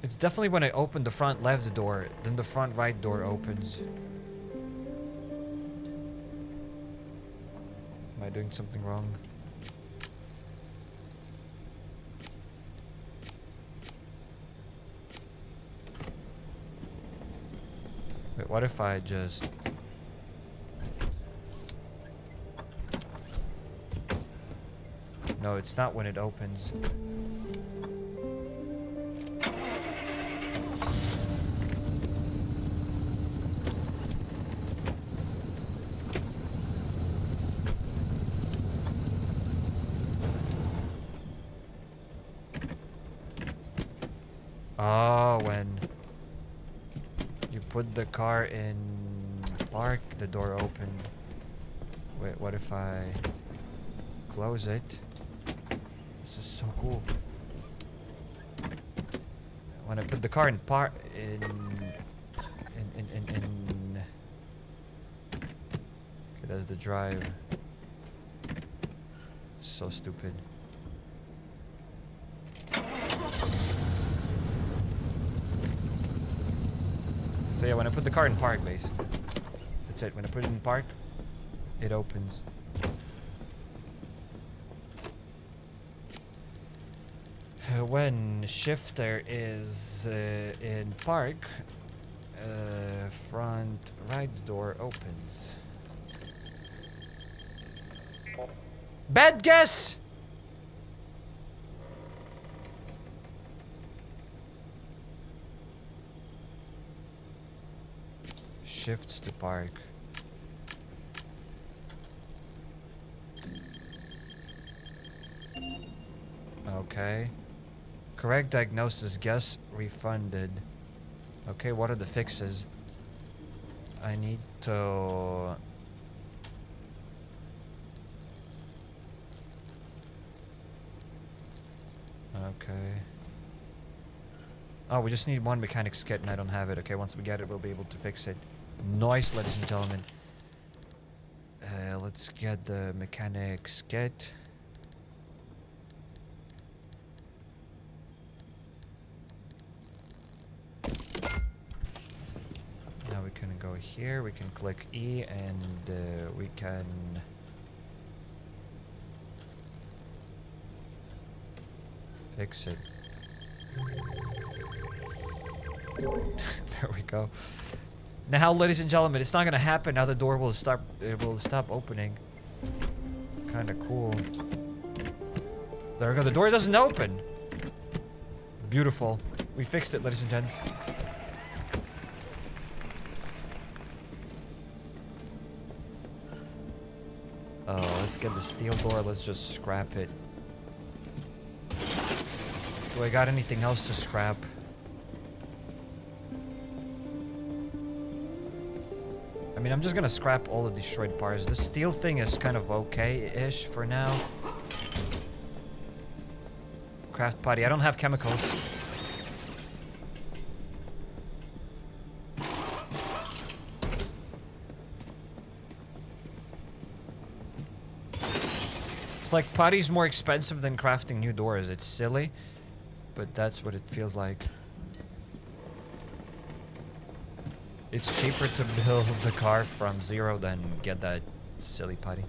It's definitely when I open the front left door, then the front right door opens. Am I doing something wrong? Wait, what if I just... No, it's not when it opens. Oh, when you put the car in park, the door opened. Wait, what if I close it? This is so cool. When I put the car in park in in in in, in okay, that's the drive. so stupid. So yeah, when I put the car in park, basically. That's it. When I put it in park, it opens. <sighs> When shifter is uh, in park, uh, front right door opens. Bad guess! Shifts to park. Okay. Correct diagnosis, guess refunded. Okay, what are the fixes? I need to... Okay. Oh, we just need one mechanic's kit and I don't have it. Okay, once we get it, we'll be able to fix it. Nice, ladies and gentlemen. Uh, let's get the mechanic's kit. Now we can go here, we can click E and uh, we can... Fix it. <laughs> there we go. Now, ladies and gentlemen, it's not gonna happen. Now the door will stop. It will stop opening. Kind of cool. There we go. The door doesn't open. Beautiful. We fixed it, ladies and gents. Oh, let's get the steel door. Let's just scrap it. Do I got anything else to scrap? Mean, I'm just gonna scrap all the destroyed parts. The steel thing is kind of okay-ish for now. Craft putty. I don't have chemicals. It's like putty's more expensive than crafting new doors. It's silly, but that's what it feels like. It's cheaper to build the car from zero than get that silly putty.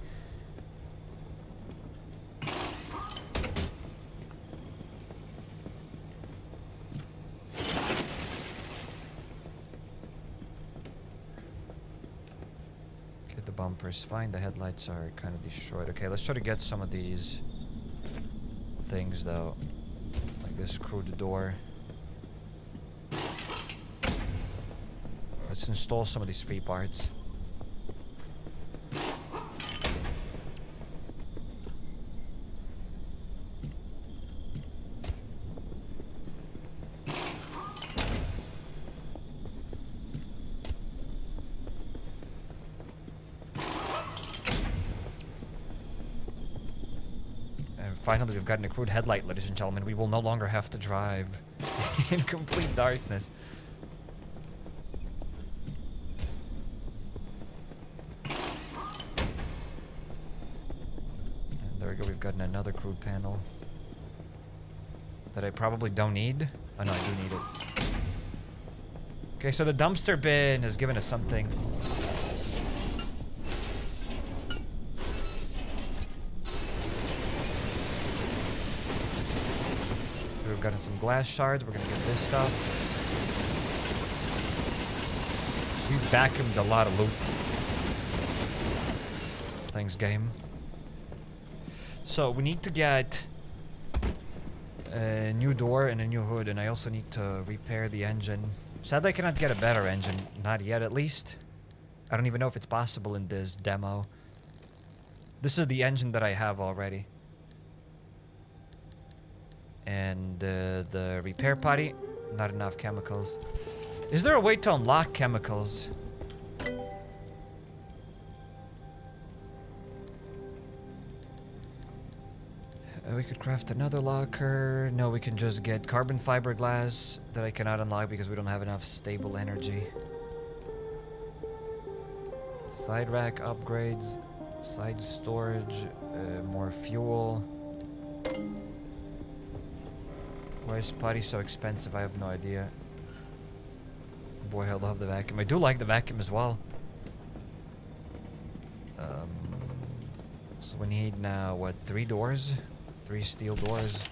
Okay, the bumper's fine. The headlights are kind of destroyed. Okay, let's try to get some of these things though. Like this screwed door. Let's install some of these free parts. And finally, we've gotten a crude headlight, ladies and gentlemen. We will no longer have to drive <laughs> in complete darkness. And there we go, we've gotten another crude panel. That I probably don't need. Oh no, I do need it. Okay, so the dumpster bin has given us something. So we've gotten some glass shards, we're gonna get this stuff. We vacuumed a lot of loot. Thanks, game. So we need to get a new door and a new hood, and I also need to repair the engine. Sadly, I cannot get a better engine. Not yet, at least. I don't even know if it's possible in this demo. This is the engine that I have already. And uh, the repair putty, not enough chemicals. Is there a way to unlock chemicals? Uh, we could craft another locker. No, we can just get carbon fiber glass that I cannot unlock because we don't have enough stable energy. Side rack upgrades. Side storage, uh, more fuel. Why is putty so expensive? I have no idea. Boy, I love the vacuum. I do like the vacuum as well. Um, so we need now, what, three doors? Three steel doors.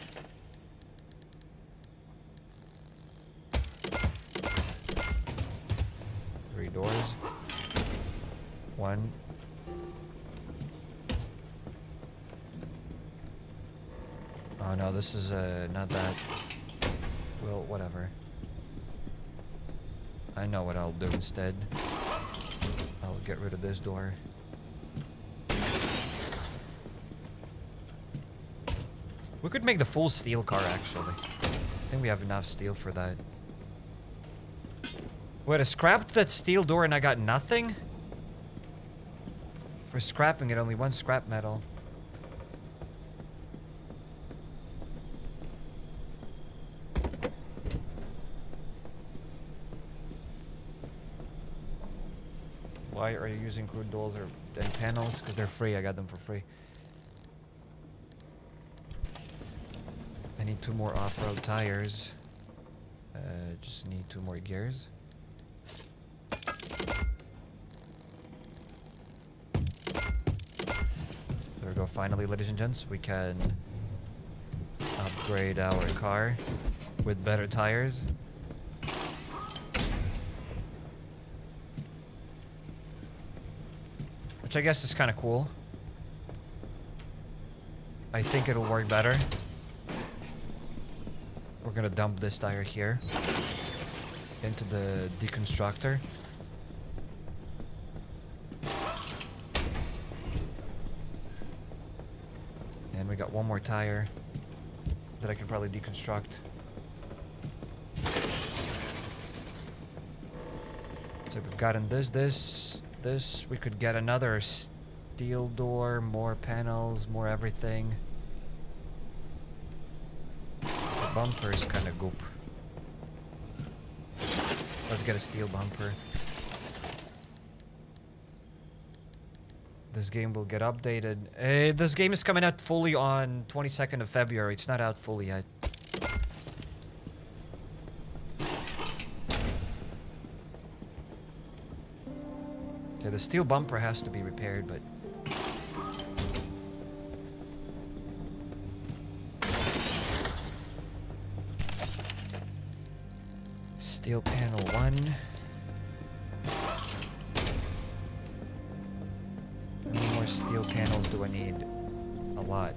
Three doors. One. Oh no, this is uh, not that. Well, whatever. I know what I'll do instead. I'll get rid of this door. We could make the full steel car, actually. I think we have enough steel for that. Wait, I scrapped that steel door and I got nothing? For scrapping it, only one scrap metal. Why are you using crude doors or and panels? Because they're free. I got them for free. I need two more off-road tires. Uh, just need two more gears. There we go. Finally, ladies and gents, we can upgrade our car with better tires. Which I guess is kind of cool. I think it'll work better. Gonna dump this tire here into the deconstructor. And we got one more tire that I can probably deconstruct. So we've gotten this, this, this. We could get another steel door, more panels, more everything. The bumper is kind of goop. Let's get a steel bumper. This game will get updated. Uh, this game is coming out fully on 22nd of February. It's not out fully yet. Okay, the steel bumper has to be repaired, but... Steel panel one. How many more steel panels do I need? A lot.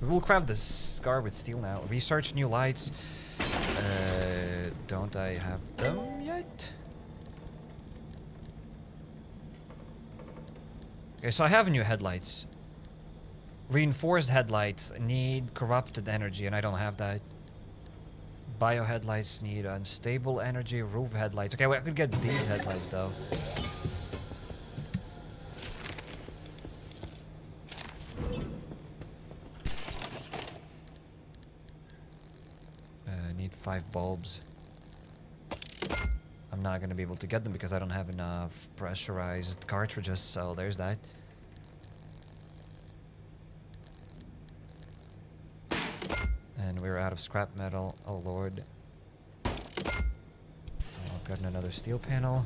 We will craft this scar with steel now. Research new lights. Uh, don't I have them yet? Okay, so I have new headlights. Reinforced headlights need corrupted energy, and I don't have that. Bio headlights need unstable energy. Roof headlights. Okay, well, I could get these headlights though. Uh, need five bulbs. I'm not gonna be able to get them because I don't have enough pressurized cartridges, so there's that. And we're out of scrap metal. Oh lord. Oh, I've gotten another steel panel.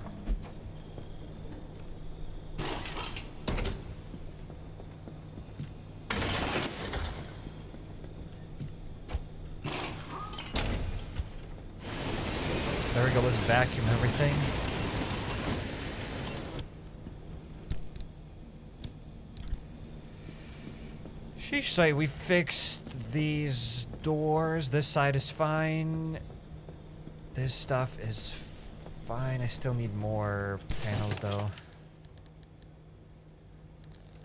There we go, let's vacuum everything. Sheesh, say we fixed these doors. This side is fine. This stuff is fine. I still need more panels though.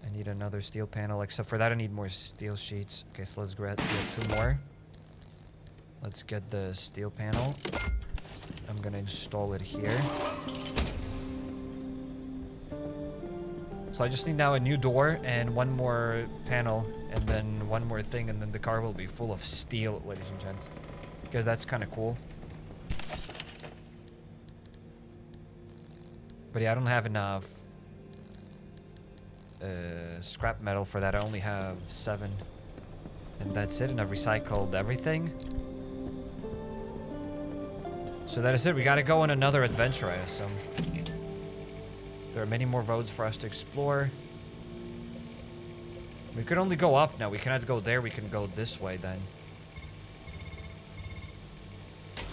I need another steel panel. Except for that, I need more steel sheets. Okay, so let's grab two more. Let's get the steel panel. I'm going to install it here. So I just need now a new door and one more panel and then one more thing and then the car will be full of steel, ladies and gents. Because that's kind of cool. But yeah, I don't have enough uh, scrap metal for that. I only have seven. And that's it. And I've recycled everything. So that is it. We gotta go on another adventure, I assume. There are many more roads for us to explore. We could only go up now. We cannot go there. We can go this way then.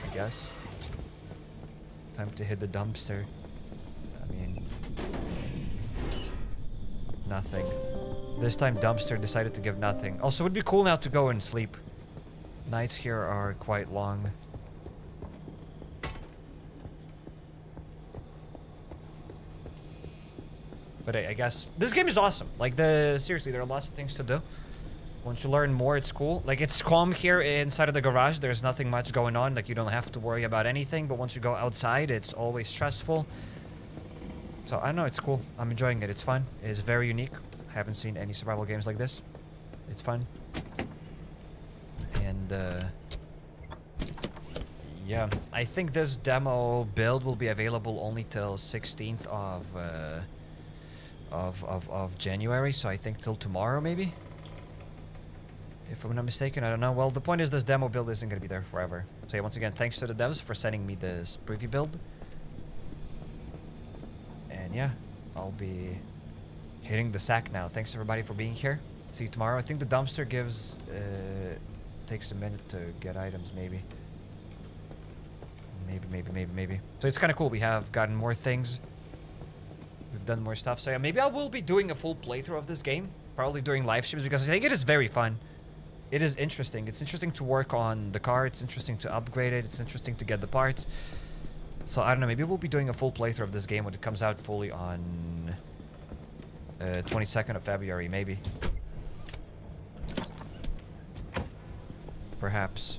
I guess. Time to hit the dumpster. I mean... Nothing. This time dumpster decided to give nothing. Also, it would be cool now to go and sleep. Nights here are quite long. But I, I guess this game is awesome. Like the seriously, there are lots of things to do. Once you learn more, it's cool. Like it's calm here inside of the garage. There's nothing much going on. Like you don't have to worry about anything. But once you go outside, it's always stressful. So I know it's cool. I'm enjoying it. It's fun. It's very unique. I haven't seen any survival games like this. It's fun. And uh, yeah, I think this demo build will be available only till 16th of, uh, of of of January. So I think till tomorrow maybe. If I'm not mistaken, I don't know. Well, the point is this demo build isn't going to be there forever. So yeah, once again, thanks to the devs for sending me this preview build. And yeah, I'll be hitting the sack now. Thanks everybody for being here. See you tomorrow. I think the dumpster gives uh, takes a minute to get items, maybe. Maybe, maybe, maybe, maybe. So it's kind of cool. We have gotten more things. We've done more stuff. So yeah, maybe I will be doing a full playthrough of this game. Probably during live streams because I think it is very fun. It is interesting. It's interesting to work on the car. It's interesting to upgrade it. It's interesting to get the parts. So I don't know. Maybe we'll be doing a full playthrough of this game when it comes out fully on uh, 22nd of February, maybe. Perhaps.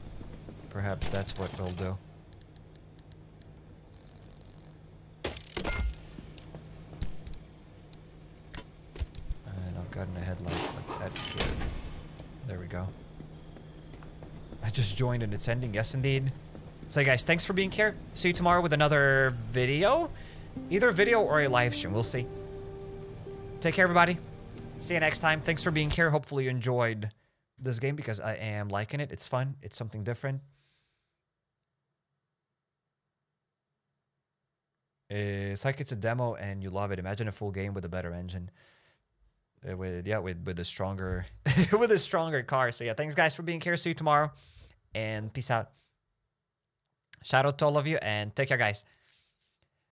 Perhaps that's what we'll do. And I've a headlight. Let's head here. There we go. I just joined and it's ending. Yes, indeed. So guys, thanks for being here. See you tomorrow with another video. Either video or a live stream. We'll see. Take care, everybody. See you next time. Thanks for being here. Hopefully you enjoyed this game because I am liking it. It's fun. It's something different. It's like it's a demo and you love it. Imagine a full game with a better engine. Uh, with yeah, with with a stronger <laughs> with a stronger car. So yeah, thanks guys for being here. See you tomorrow. And peace out. Shout out to all of you and take care guys.